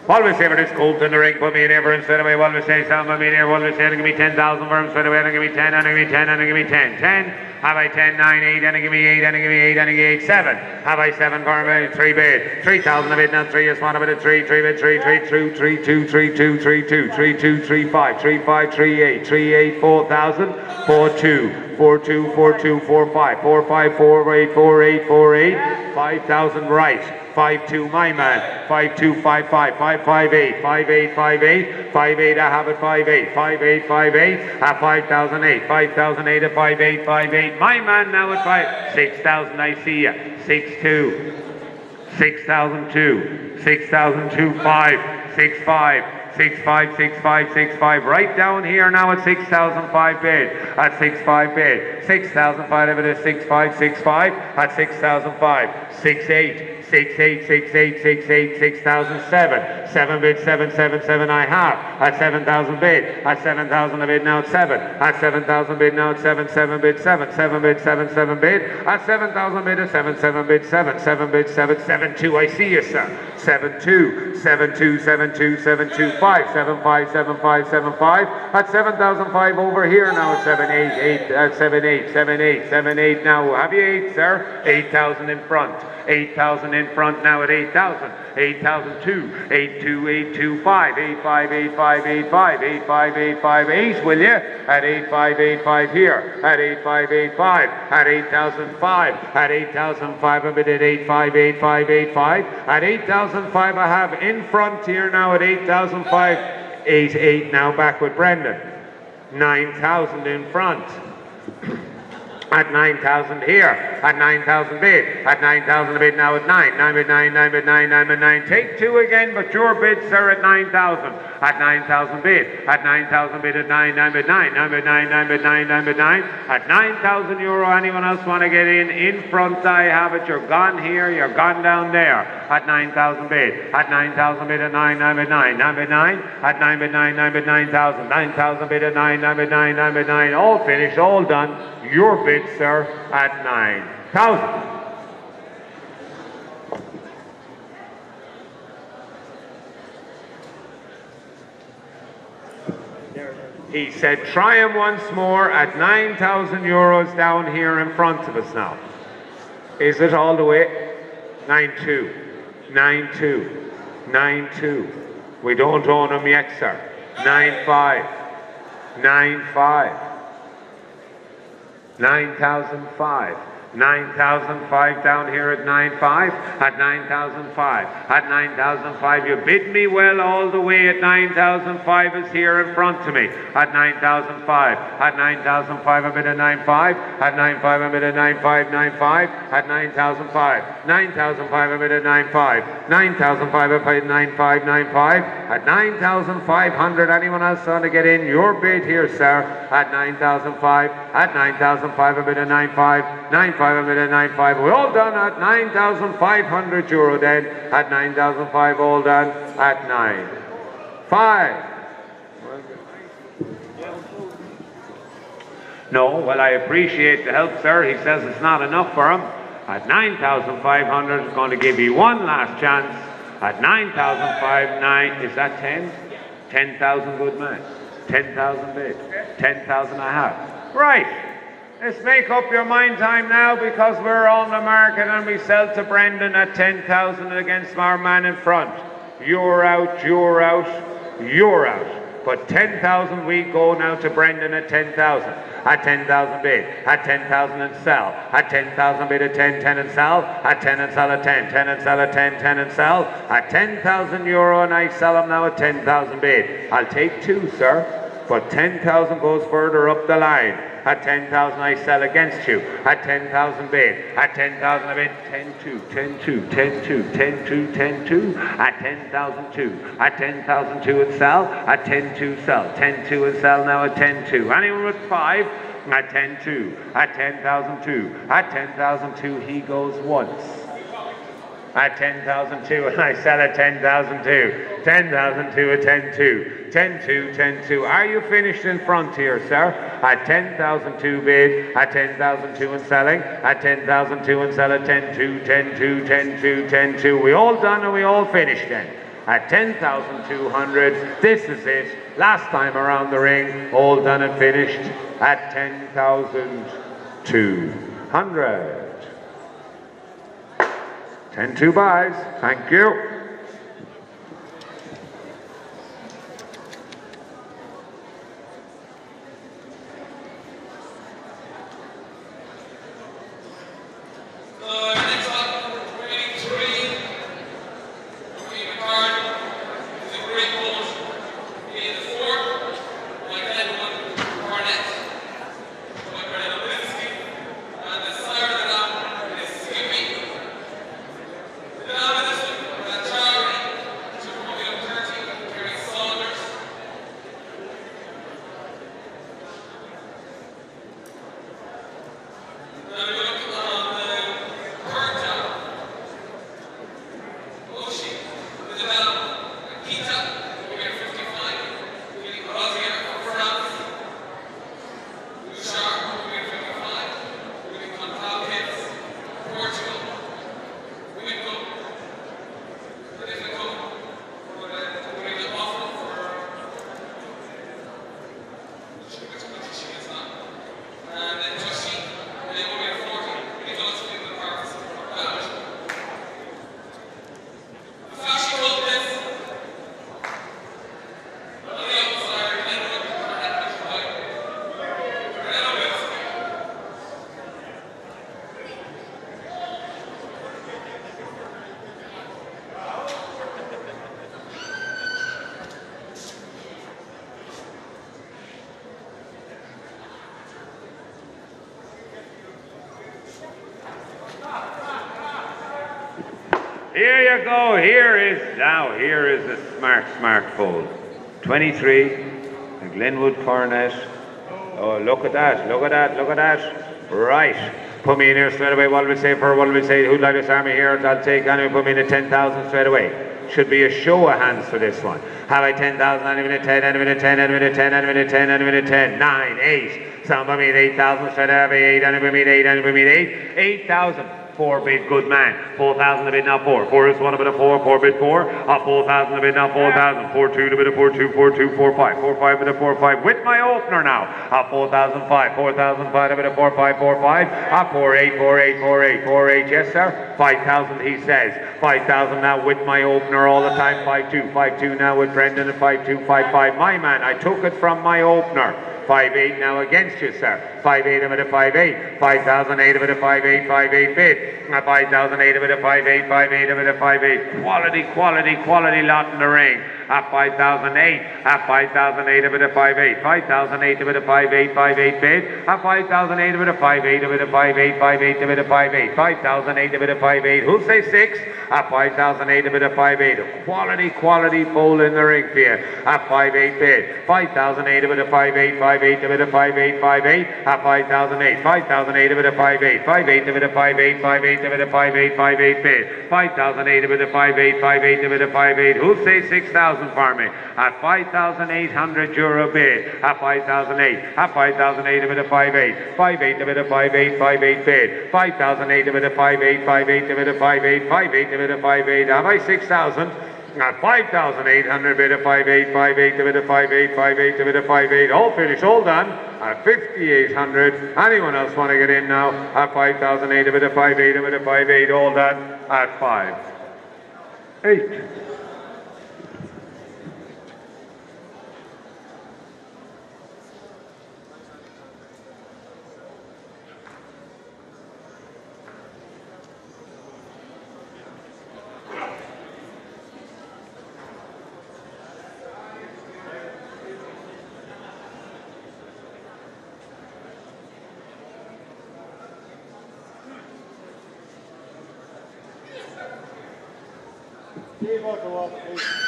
What we say for this colt in the ring, put me in ever of me. What we say, Sam, put me. What we say, give me 10,000 for him straight away, and give me 10, and give me 10, and give me 10. 10, Have I 10, 9, 8, and give me 8, and give me 8, and give me 8, 7. Have I 7 for me? 3 bid. 3,000 a bid, now 3 is 1 a bit, 3, 3 bid, 3, 3, 2, 3, 2, 3, 2, 3, 2, 3, 2, 3, 5, 3, 5, 3, 8, 3, 8, 4,000, 4, 2, 4, 2, 4, 2, 4, 5, 4, 5, 4, 8, 4, 8, 4, 8, 5,000 right. 5 2 my man. 5 2 5 5 5 5 8 5 8 5 8 5 8 I have it 5 8 5 8 5 8 at 5008 5008 at 5 8 5 8 my man now at 5 6000 I see you 6 2 6002 6002 5 6 5 six five six five six five right down here now at six thousand five bid. At six five bid. six thousand five it is six five six five. At six thousand five six eight six eight six eight six eight six thousand seven. Seven bid seven seven seven I have. At seven thousand bid at seven thousand bid now at seven. At seven thousand bid now at seven seven bid seven. Seven bid seven seven bid at seven thousand bid at seven seven bid seven. Seven bid seven seven two. I see you sir. Seven two. Seven two seven two seven two five. Seven five seven five seven five. At seven thousand five over here now at seven eight eight uh, seven eight seven eight seven eight. Now have you eight sir? Eight thousand in front. Eight thousand in front now at eight thousand eight thousand two eight two eight two five eight five eight five eight five eight five eight five eight will you at eight five eight five here at eight five eight five at eight thousand five at eight thousand five a bit at eight five eight five eight five at eight thousand five I have in front here now at eight thousand five eight eight now back with Brendan nine thousand in front at 9,000 here, at 9,000 bid, at 9,000 bid now at 9, 9 bid 9, 9 bid 9, 9 bid 9, take two again, but your bid, sir, at 9,000, at 9,000 bid, at 9,000 bid at 9, 9 bid 9, 9 bid 9, 9 bid 9, 9 bid 9, at 9,000 euro, anyone else want to get in? In front I have it, you're gone here, you're gone down there, at 9,000 bid, at 9,000 bid at 9, 9 bid 9, 9 bid 9, at 9 bid 9, 9 bid 9,000, 9,000 bid at 9, 9 bid 9, 9 bid 9, all finished, all done, your bid, sir, at 9,000. He said, try him once more at 9,000 euros down here in front of us now. Is it all the way? 9-2, 9-2, 9-2. We don't own him yet, sir. 9-5, 9-5. 9,005. 9,005 down here at 9,5. At 9,005. At 9,005. You bid me well all the way at 9,005 is here in front of me. At 9,005. At 9,005 a bit of 9,5. At 9,5 a bit of 9,5. 9,5. At 9,005. 9,005 a bit of 9,5. 9,005 a bit of 9,5. 9,5. At 9,500. Anyone else want to get in? Your bid here, sir. At 9,005. At 9,005 a bit of 9,5. 9,5 a bit 9,5. We're all done at 9,500 euro then. At 9,005 all done at 9. 5. No, well, I appreciate the help, sir. He says it's not enough for him. At 9,500, it's going to give you one last chance. At 9,005, 9, is that 10? 10,000 good man. 10,000 bid. 10,000 a half. Right. Let's make up your mind time now because we're on the market and we sell to Brendan at 10,000 against our man in front. You're out, you're out, you're out. But 10,000 we go now to Brendan at 10,000. At 10,000 bid. At 10,000 and sell. At 10,000 bid at 10, 10 and sell. At 10 and sell at 10, 10 and sell at 10, 10 and sell. At 10,000 euro and I sell them now at 10,000 bid. I'll take two, sir. But 10,000 goes further up the line. At 10,000 I sell against you. At 10,000 bid. At 10,000 I bid 10 2, 10 2, 10 2, 10 2, 10 2. At 10,000 2. At 10,000 2 and sell. At 10 2 sell. 10 2 and sell now at 10 2. Anyone with 5? At 10 2. At 10,000 2. At 10,000 2 he goes once at 10,002 and I sell at 10,002. 10,002 at 10,2. 10,2, 10,2. Are you finished in front here, sir? At 10,002 bid, at 10,002 and selling, at 10,002 and sell at 10,2, 10,2, 10,2, 10,2. We all done and we all finished then. At 10,200, this is it. Last time around the ring, all done and finished at 10,000. 200. 10 two buys. Thank you. Uh, next up, remaining three. Remaining card is a great bullet. In the four, like Edwin Barnett. Like Cornet Obolensky. And the sire of the dam is Skippy. The dam of this one, uh, Charlie. Took only up 30, Terry Saunders. Now we look on the third down. Oshi with the down. Kita, we get 55. Getting Rosier from France. Bouchard, we get 55. Getting Gonçalves, Portugal. We get go. What is it go? What, uh, we get offer for. Which country she is not? And then Joshi, and then we get 40. We get those in the parts. Out. Flashy Lopez. On the outside, and then look for that much fight. Fernando Wilson. Here you go. Here is now. Here is a smart, smart fold. 23, the Glenwood Coronet. Oh, look at that! Look at that! Look at that! Right. Put me in here straight away. What will we say for? What will we say? Who'd like this army here? I'll take anyway. Put me in at 10,000 straight away. Should be a show of hands for this one. Have I 10,000? Any minute 10, any minute 10, any minute 10, any minute 10, any minute 10, 9, 8. Some me at 8,000 straight away. 8, any at 8, any put me at 8. 8,000. Four bid good man. Four thousand a bid now four. Four is one a bit of four. Four bid four. A four thousand a bid now four thousand. Four two a bit of four two. Four two four five. Four five a bit of four five. With my opener now. A four thousand five. Four thousand five a bit of four five four five. A four eight four eight four eight four eight. Yes sir. Five thousand he says. Five thousand now with my opener all the time. Five two. Five two now with Brendan and five two five five. My man. I took it from my opener. Five eight now against you, sir. Five eight of it a five eight. Five thousand eight of it a five eight. Five eight bid. A five thousand eight of it a five eight. Five eight of it a five eight. Quality, quality, quality lot in the ring. A five thousand eight. A five thousand eight of it a five eight. Five thousand eight of it a five eight. Five eight bid. A five thousand eight of it a five eight of it a five eight. Five eight of it a five eight. Five thousand eight of it a five eight. Who'll say six? A five thousand eight of it a five eight. Quality, quality fold in the ring you. A five eight bid. Five thousand eight of it a five eight. Five eight of it a five eight. Five eight. Five thousand eight. Five thousand eight of it a five eight. Five eight of it a five eight. Five eight of it a five eight. Bid. Five thousand eight of it a five eight. Five eight of it a five eight. Who'll say six thousand for me? At five thousand eight hundred euro bid. At five thousand eight. At five thousand eight of it a five eight. Five eight of it a five eight. Five bid. Five thousand eight of it a five eight. Five eight of it a five eight. Of it a five eight. Have I six thousand? At 5,800 bid a 5.8, 5.8 of it a 5.8, 5.8 of it a 5.8. All finished, all done. At 5,800. Anyone else want to get in now? At 5,008 of it a 5.8 of it a 5.8, all done. At 5. 8. He's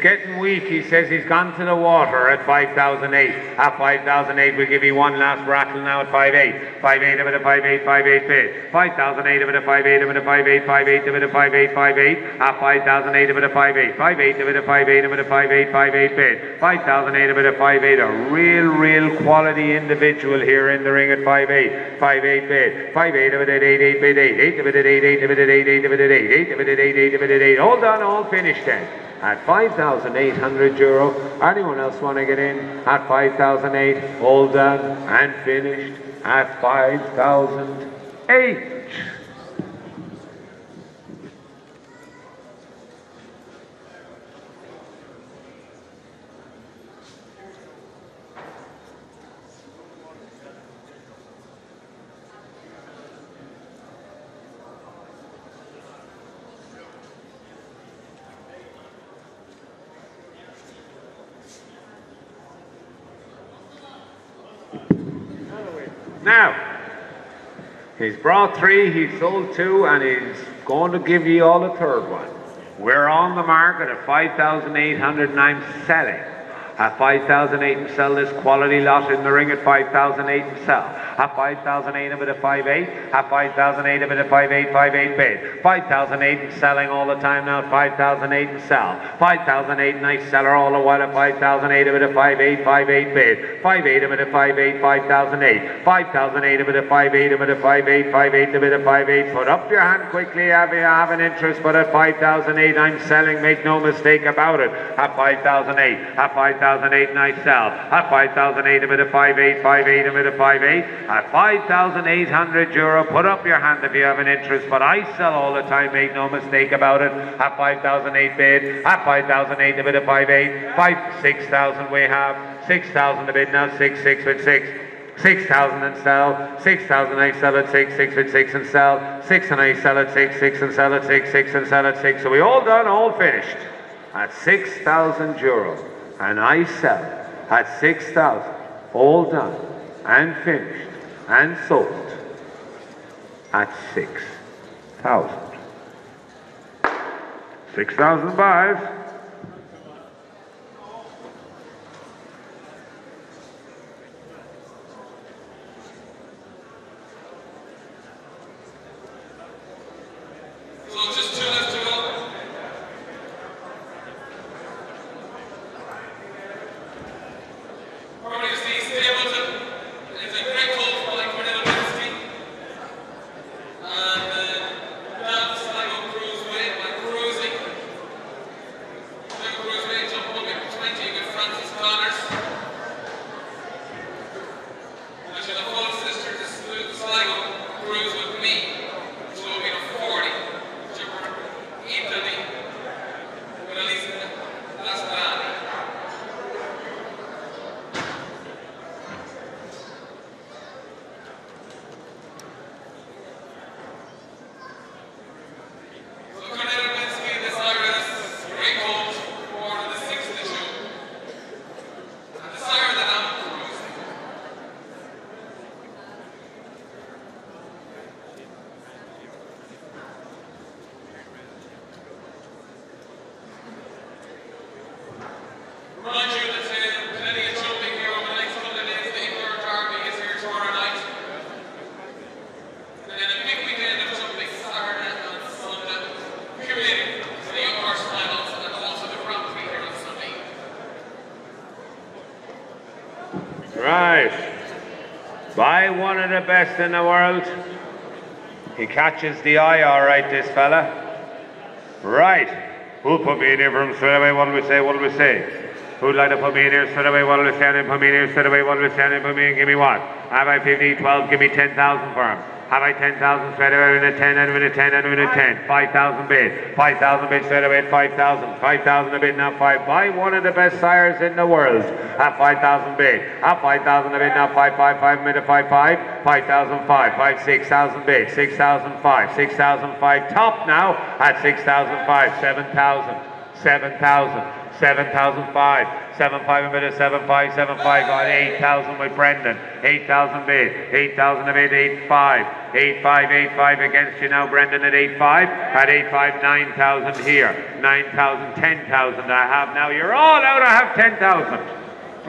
getting weak. He says he's gone to the water at 5,008. At 5,008, we'll give you one last rattle now at 5.8. 5.8 of it a 5.8, 5.8 bid. 5,008 of it a 5.8 of it a 5.8, 5.8 of it a 5.8, 5.8. At 5,008 of it a 5.8, 5.8 of it a 5.8 of it a 5.8, 5.8 bid. 5,008 of it a 5.8. A real, real quality individual here in the ring at 5.8. 5.8 bid. 5.8 of it at 8.8 bid. 8. 8 of it at 8. 8 of it at 8. 8 of it at 8. 8 of it at 8. 8 of it at 8. All done, all finished then. At 5,800 euro. Anyone else want to get in at 5,008? All done and finished at 5,008. Now, he's brought three, he's sold two, and he's going to give you all a third one. We're on the market at 5,800 and I'm selling. At 5,008 and sell this quality lot in the ring at 5,008 and sell. At 5,008 a bit of 5.8. At 5,008 a bit of 5.8, 5.8 bid. 5,008 and selling all the time now at 5,008 and sell. 5,008 nice seller all the while at 5,008 a bit of 5.8, 5.8 bid. 5.8 a bit of 5.8, 5,008. 5,008 a bit of 5.8, a bit of 5.8, 5.8 a bit of 5.8. Put up your hand quickly you have an interest, but at 5,008 I'm selling, make no mistake about it. At 5,008, at 5,008 nice sell. At 5,008 a bit of 5.8, 5.8 a bit of 5.8. At 5,800 euro, put up your hand if you have an interest, but I sell all the time, make no mistake about it. At 5,008 bid, at 5,008 a bit of 5.8, 5, 6,000 we have, 6,000 a bid now, 6, 6 with 6. 6,000 and sell, 6,000 I sell at 6, 6 with 6 and sell, 6 and I sell at 6, 6 and sell at 6, 6 and sell at 6. So we all done, all finished at 6,000 euro. And I sell at 6,000, all done and finished and sold at 6,000. 6,000 buys. So just two left to go. Probably Steve Stapleton is a great coach for like Cornell University. And uh, Dave Sligo Cruiseway by cruising. Sligo Cruiseway jump up in 20 with Francis Connors. Which is a full sister to Sl- Sligo Cruise with me. So it'll be a 40. Jumper Italy. With Elisa Lascani. So Cornet Obolensky, this Irish great coach, born on the 6th of June. And the sire that I'm cruising. Remind you that uh, plenty of jumping here over the next couple of days. The Indoor Derby is here tomorrow night. And then a big weekend of jumping Saturday and Sunday. Accumulating for the young horse finals and also the Grand Prix here on Sunday. Right. By one of the best in the world. He catches the eye all right, this fella. Right. Who'll put me in here from straight away? What do we say? What do we say? Who'd like to put me in here straight away? What do we in? Put me in here straight away. What do we in? Put me in. Give me what? I 15, 12? Give me 10,000 for him. Have I 10,000 straight away? In a 10, and in a 10, and in a 10. 5,000 bid. 5,000 bid straight away at 5,000. 5,000 a bid now. 5. Buy one of the best sires in the world at 5,000 bid. At 5,000 a bid now. 5, 5, 5 minute 5, 5. 5,005. 5, 6,000 bid. 6,005. 6,005. Top now at 6,005. 7,000. 7,000. 7,005. 7,500 a bit of 7,5. 7,5 got 8,000 with Brendan. 8,000 bid. 8,000 a bid. 8,5. 8,5. 8,5 against you now, Brendan at 8,5. At 8,5, 9,000 here. 9,000, 10,000 I have now. You're all out. I have 10,000.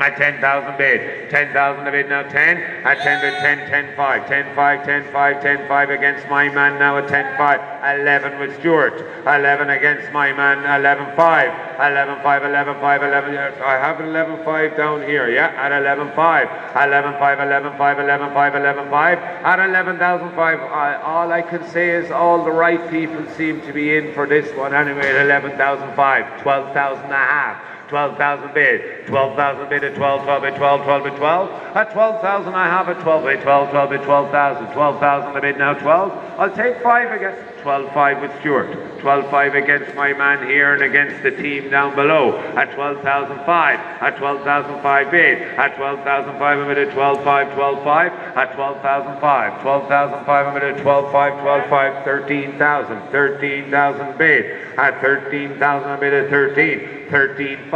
At 10,000 bid. 10,000 a bid now. 10. At 10 bid. 10, 10, 5. 10, 5, 10, 5, 10, 5 against my man now at 10, 5. 11 with Stuart. 11 against my man. 11, 5. 11 5, 11 5, 11. I have 11 5 down here, yeah, at 11 5. 11 5, 11 5, 11 5, 11 5. At 11,005, all I can say is all the right people seem to be in for this one anyway at 11,005, 12,000 and a half. 12,000 bid, 12,000 bid at 12, 12 bid, 12, 12 bid, 12. At 12,000 I have a 12 bid, 12, 12 bid, 12,000. 12,000 a bid now 12. I'll take 5 again. 12-5 with Stuart. 12-5 against my man here and against the team down below. At 12,005. At 12,005 bid. At 12,005 I'm at 12-5, 12-5. At 12,005. 12,005 I'm at 12-5, 12-5. 13,000. 13,000 bid. At 13,000 I'm at 13. 13-5.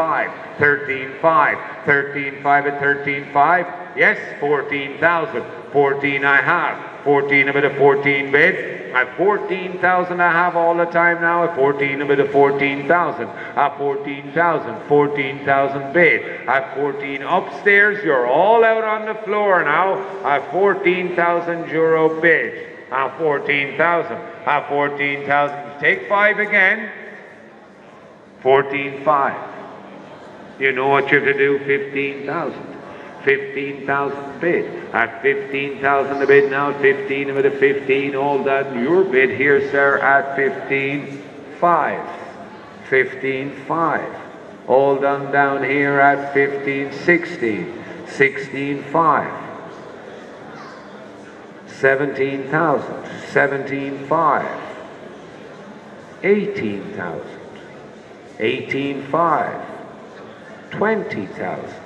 13-5. 13-5 at 13-5. Yes, 14,000. 14 I have. 14 a bit of 14 bid. At 14,000 I have all the time now. At 14 a bit of 14,000. At 14,000. 14,000 bid. At 14 upstairs. You're all out on the floor now. At 14,000 euro bid. At 14,000. At 14,000. Take five again. 14,5. You know what you have to do? 15,000. 15,000 bid. At 15,000 a bid now, 15 of it at 15, all done. Your bid here, sir, at 15, 5. 15, 5. All done down here at 15, 16. 16, 5. 17,000. 17, 5. 18,000. 18, 5. 20,000.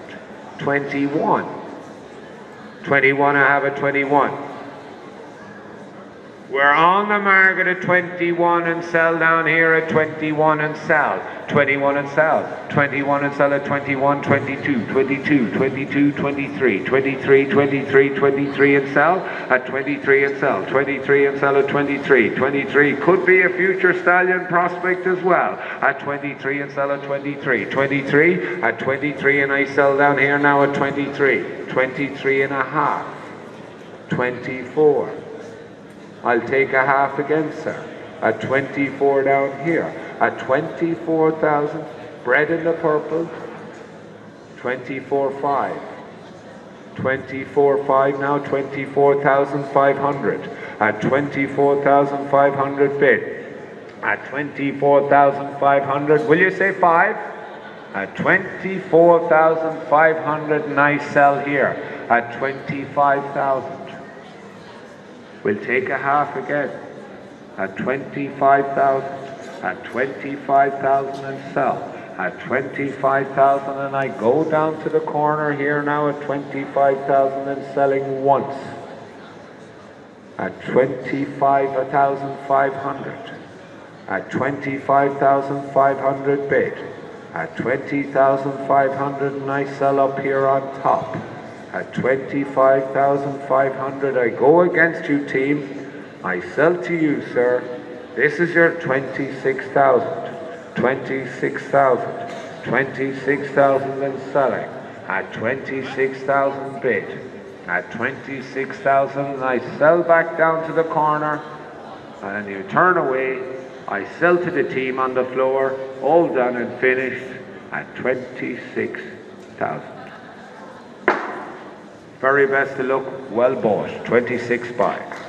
21. 21, I have a 21. We're on the market at 21 and sell down here at 21 and sell. 21 and sell. 21 and sell at 21, 22, 22, 22, 23, 23, 23, 23 and sell at 23 and sell. 23 and sell at 23. 23 could be a future stallion prospect as well. At 23 and sell at 23. 23 at 23 and I sell down here now at 23. 23 and a half. 24. I'll take a half again, sir. At 24 down here. At 24,000. Bread in the purple. 24,5. 24,5 now. 24,500. At 24,500 bid. At 24,500. Will you say 5? At 24,500 and I sell here. At 25,000. We'll take a half again at 25,000, at 25,000 and sell. At 25,000 and I go down to the corner here now at 25,000 and selling once. At 25,500. At 25,500 bid. At 20,500 and I sell up here on top. At 25,500 I go against you team. I sell to you sir. This is your 26,000. 26,000. 26,000 and selling. At 26,000 bid. At 26,000 I sell back down to the corner and you turn away. I sell to the team on the floor, all done and finished at 26,000. Very best of luck, well bought, 26 buy.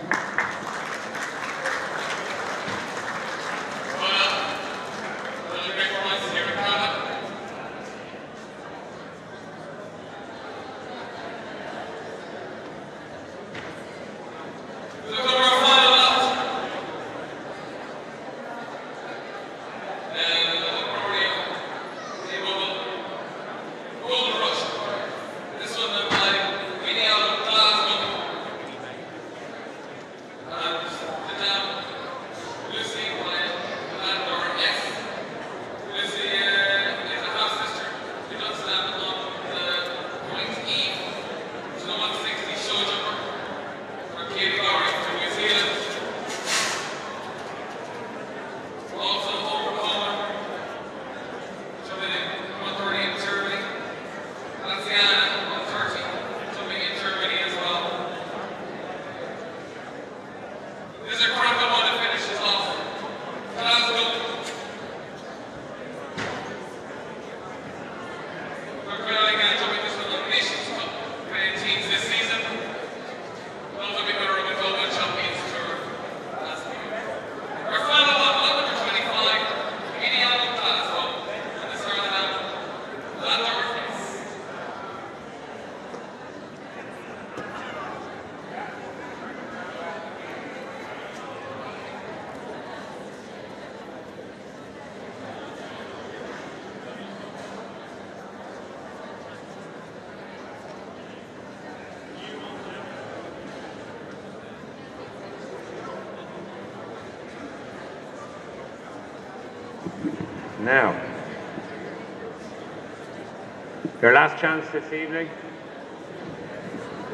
Last chance this evening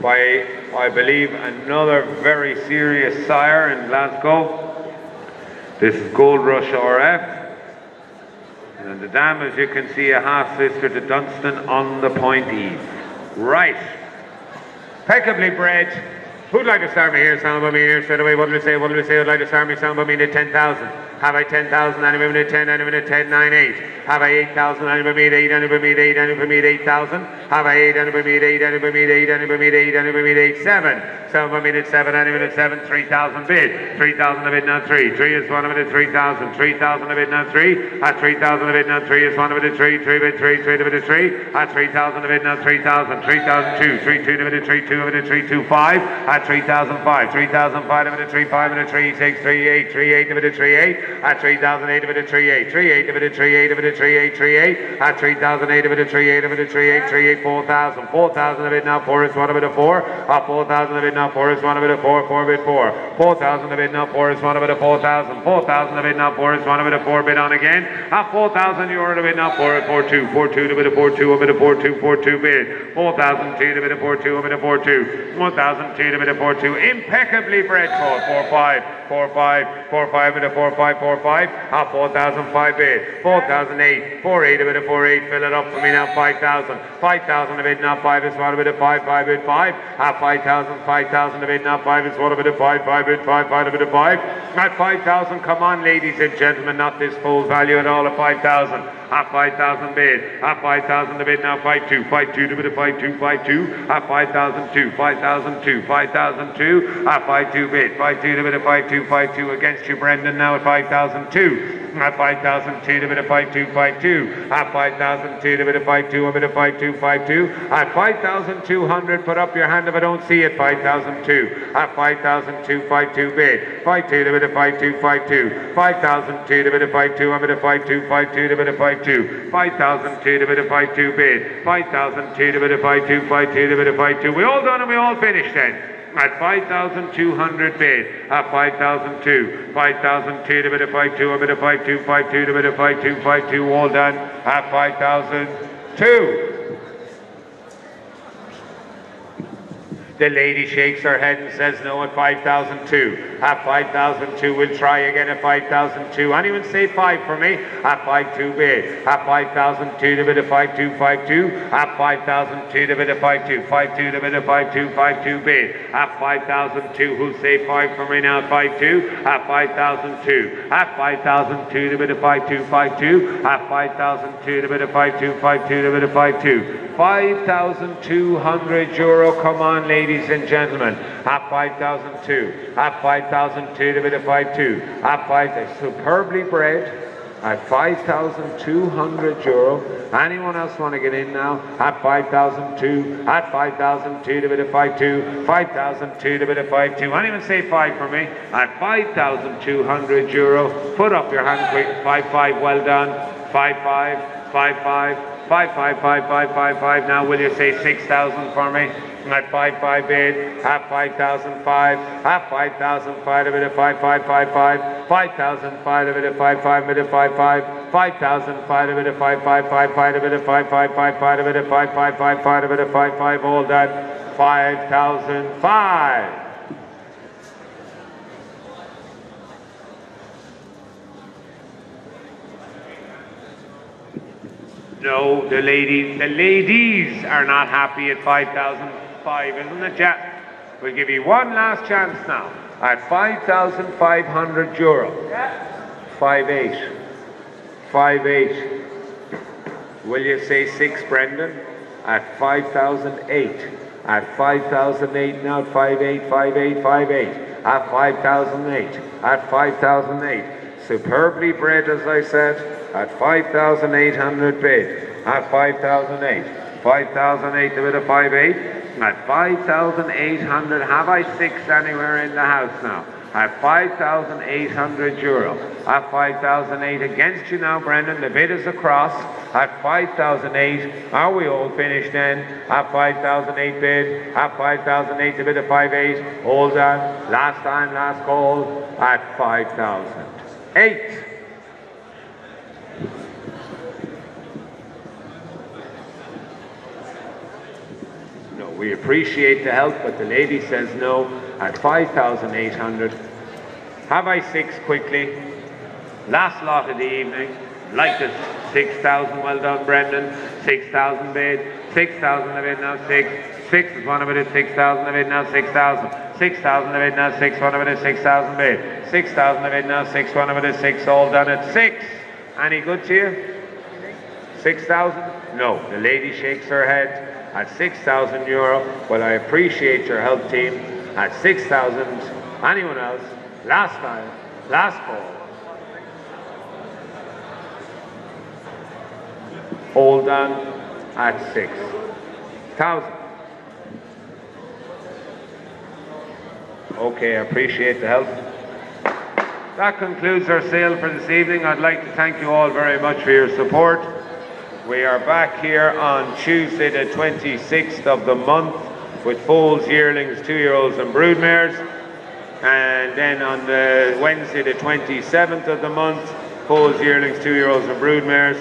by, I believe, another very serious sire in Glasgow. This is Gold Rush RF. And the dam, as you can see, a half sister to Dunstan on the point. Right. Impeccably bred. Who'd like to start me here? Sound by me here straight away. What did we say? What did we say? I'd like to start me. Sound by me to 10,000. Have I 10,000? Anyone at 10? Anyone at 10? 9, 8. Have I 8,000? Anyone at 8? Anyone at 8? Anyone at 8,000? Have I 8? Anyone at 8? Anyone at 8? Anyone at 8? Anyone at 8? 7. Sound by me at 7. Anyone at 7? 3,000 bid. 3,000 a bid now 3. 3 is one of it 3,000. 3,000 a bid now 3. At 3,000 a bid now 3 is one of it at 3. 3 bid 3. 3 a bid 3. At 3,000 a bid now 3,000. 3,002. 3 2 a bid 3. 2 a bid 3. 2 5. At 3,005. 3,005 a bid 3. 5 a bid at 3 6. 3 8. 3 8 a bid at 3 8. At 3,008 a bid at 3 8. 3 8 a bid at 3 8 a bid 3 8. 3 8. At 3,008 a bid 3 8 a bid 3 8. 3 8 4,000. 4,000 a bid now 4 is one a bid at 4. At 4,000 a bid now 4 is one a bid at 4. 4 bid 4. 4,000 a bid now 4 is one a bid at 4,000. 4,000 a bid now 4 is one a bid at 4 bid on again. At 4,000 euro a bid now 4 at 4 2. 4 2 to bid at 4 2 a bid at 4 2 4 2 bid. 4,000 2 to bid 4 2 a bid at 4 2. 1,000 2 to bid 4 2. Impeccably bred for 4 5. 4 5. 4 5 at a 4 5 4 5. Ah, at 4,005 bid. 4,008. 4 8 a bid at 4 8. Fill it up for me now 5,000. 5,000 a bid now 5 is one a bid ah, at 5 5 bid 5. At 5,000 5,000 a bid now 5 is one a bid at 5 5 bid 5 5 a bid at 5. At 5,000 come on ladies and gentlemen not this full value at all at 5,000. At 5,000 bid. At 5,000 a bid now 5 2. 5 2 to bid 5 2 5 2. At 5,002. 5,002. 5,002. At 5 2 bid. 5 2 to bid 5 2 5 2 against you Brendan now at 5,002. At 5,002 to bid at 5 2 5 2. At 5,002 to bid at 5 2 a bid at 5 2 5 2. At 5,200 put up your hand if I don't see it 5,002. At 5,002 5 2 bid. 5 2 to bid at 5 2 5 2. 5,002 to bid at 5 2 a bid at 5 2 5 2 to bid at 5 2. 5,002 to bid at 5 2 bid. 5,002 to bid at 5 2 5 2 to bid at 5 2. We all done and we all finished then at 5,200 bid, at 5,002, 5,002 to bid at 52, a bit of 52, 52 to bid at 52, 52, all done at 5,002. The lady shakes her head and says no at 5,002. At 5,002, we'll try again at 5,002. Anyone say 5 for me? At 52 bid. At 5,002 to bid of 5252. At 5,002 to bid of 52. 52 to bid of 5252 bid. At 5,002, who'll say 5 for me now at 52? At 5,002. At 5,002 to bid of 5252. At 5,002 to bid of 5252 to bid of 52. 5,200 euro. Come on, ladies and gentlemen. At 5,002. At 5,002 to bid of 52. At 5, superbly bred. At 5,200 euro. Anyone else want to get in now? At 5,002. At 5,002 to bid of 52. 5,002 to bid of 52. Anyone say 5 for me? At 5,200 euro. Put up your hand quick. 5 5. Well done. 5 5. 5 5. Five, five, five, five, five, five. Now, will you say six thousand for me? Five, eight, half five thousand five, half five thousand five, a bit of five, five, five, five, five thousand five, a bit of five, five, a bit of five, five, five thousand five, a bit of five, five, five, five, a bit of five, five, five, five, a bit of five, five, five, five, a bit of five, five, all that, five thousand five. No, the ladies, the ladies are not happy at 5,005, isn't it, Jack? We'll give you one last chance now at 5,500 euro. Five eight. Five eight. Will you say six, Brendan? At 5,008. At 5,008 now at 58, 58, 58. At 5,008. At 5,008. Superbly bred, as I said, at 5,800 bid. At 5,008. 5,008 to bid of 58. At 5,800. Have I six anywhere in the house now? At 5,800 euro. At 5,008 against you now, Brendan. The bid is across. At 5,008. Are we all finished then? At 5,008 bid. At 5,008 the bid of 5,8. Hold on. Last time, last call. At 5,008. We appreciate the help, but the lady says no at 5,800. Have I six quickly? Last lot of the evening. Like this, 6,000. Well done, Brendan. 6,000 bid. 6,000 of it now. Six. Six is one of it. 6,000 of it now. 6,000. 6,000 of it now. Six. One of it. 6,000 bid. 6,000 of it now. Six. One of it. Six. All done at six. Any good to you? 6,000? No. The lady shakes her head at 6,000 euro. Well, I appreciate your help, team. At 6,000. Anyone else? Last time. Last call. Hold on at 6,000. Okay, I appreciate the help. That concludes our sale for this evening. I'd like to thank you all very much for your support. We are back here on Tuesday, the 26th of the month, with foals, yearlings, two-year-olds, and broodmares. And then on the Wednesday, the 27th of the month, foals, yearlings, two-year-olds, and broodmares.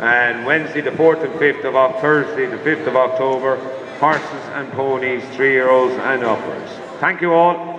And Wednesday, the 4th and 5th of Oc- Thursday, the 5th of October, horses and ponies, three-year-olds and upwards. Thank you all.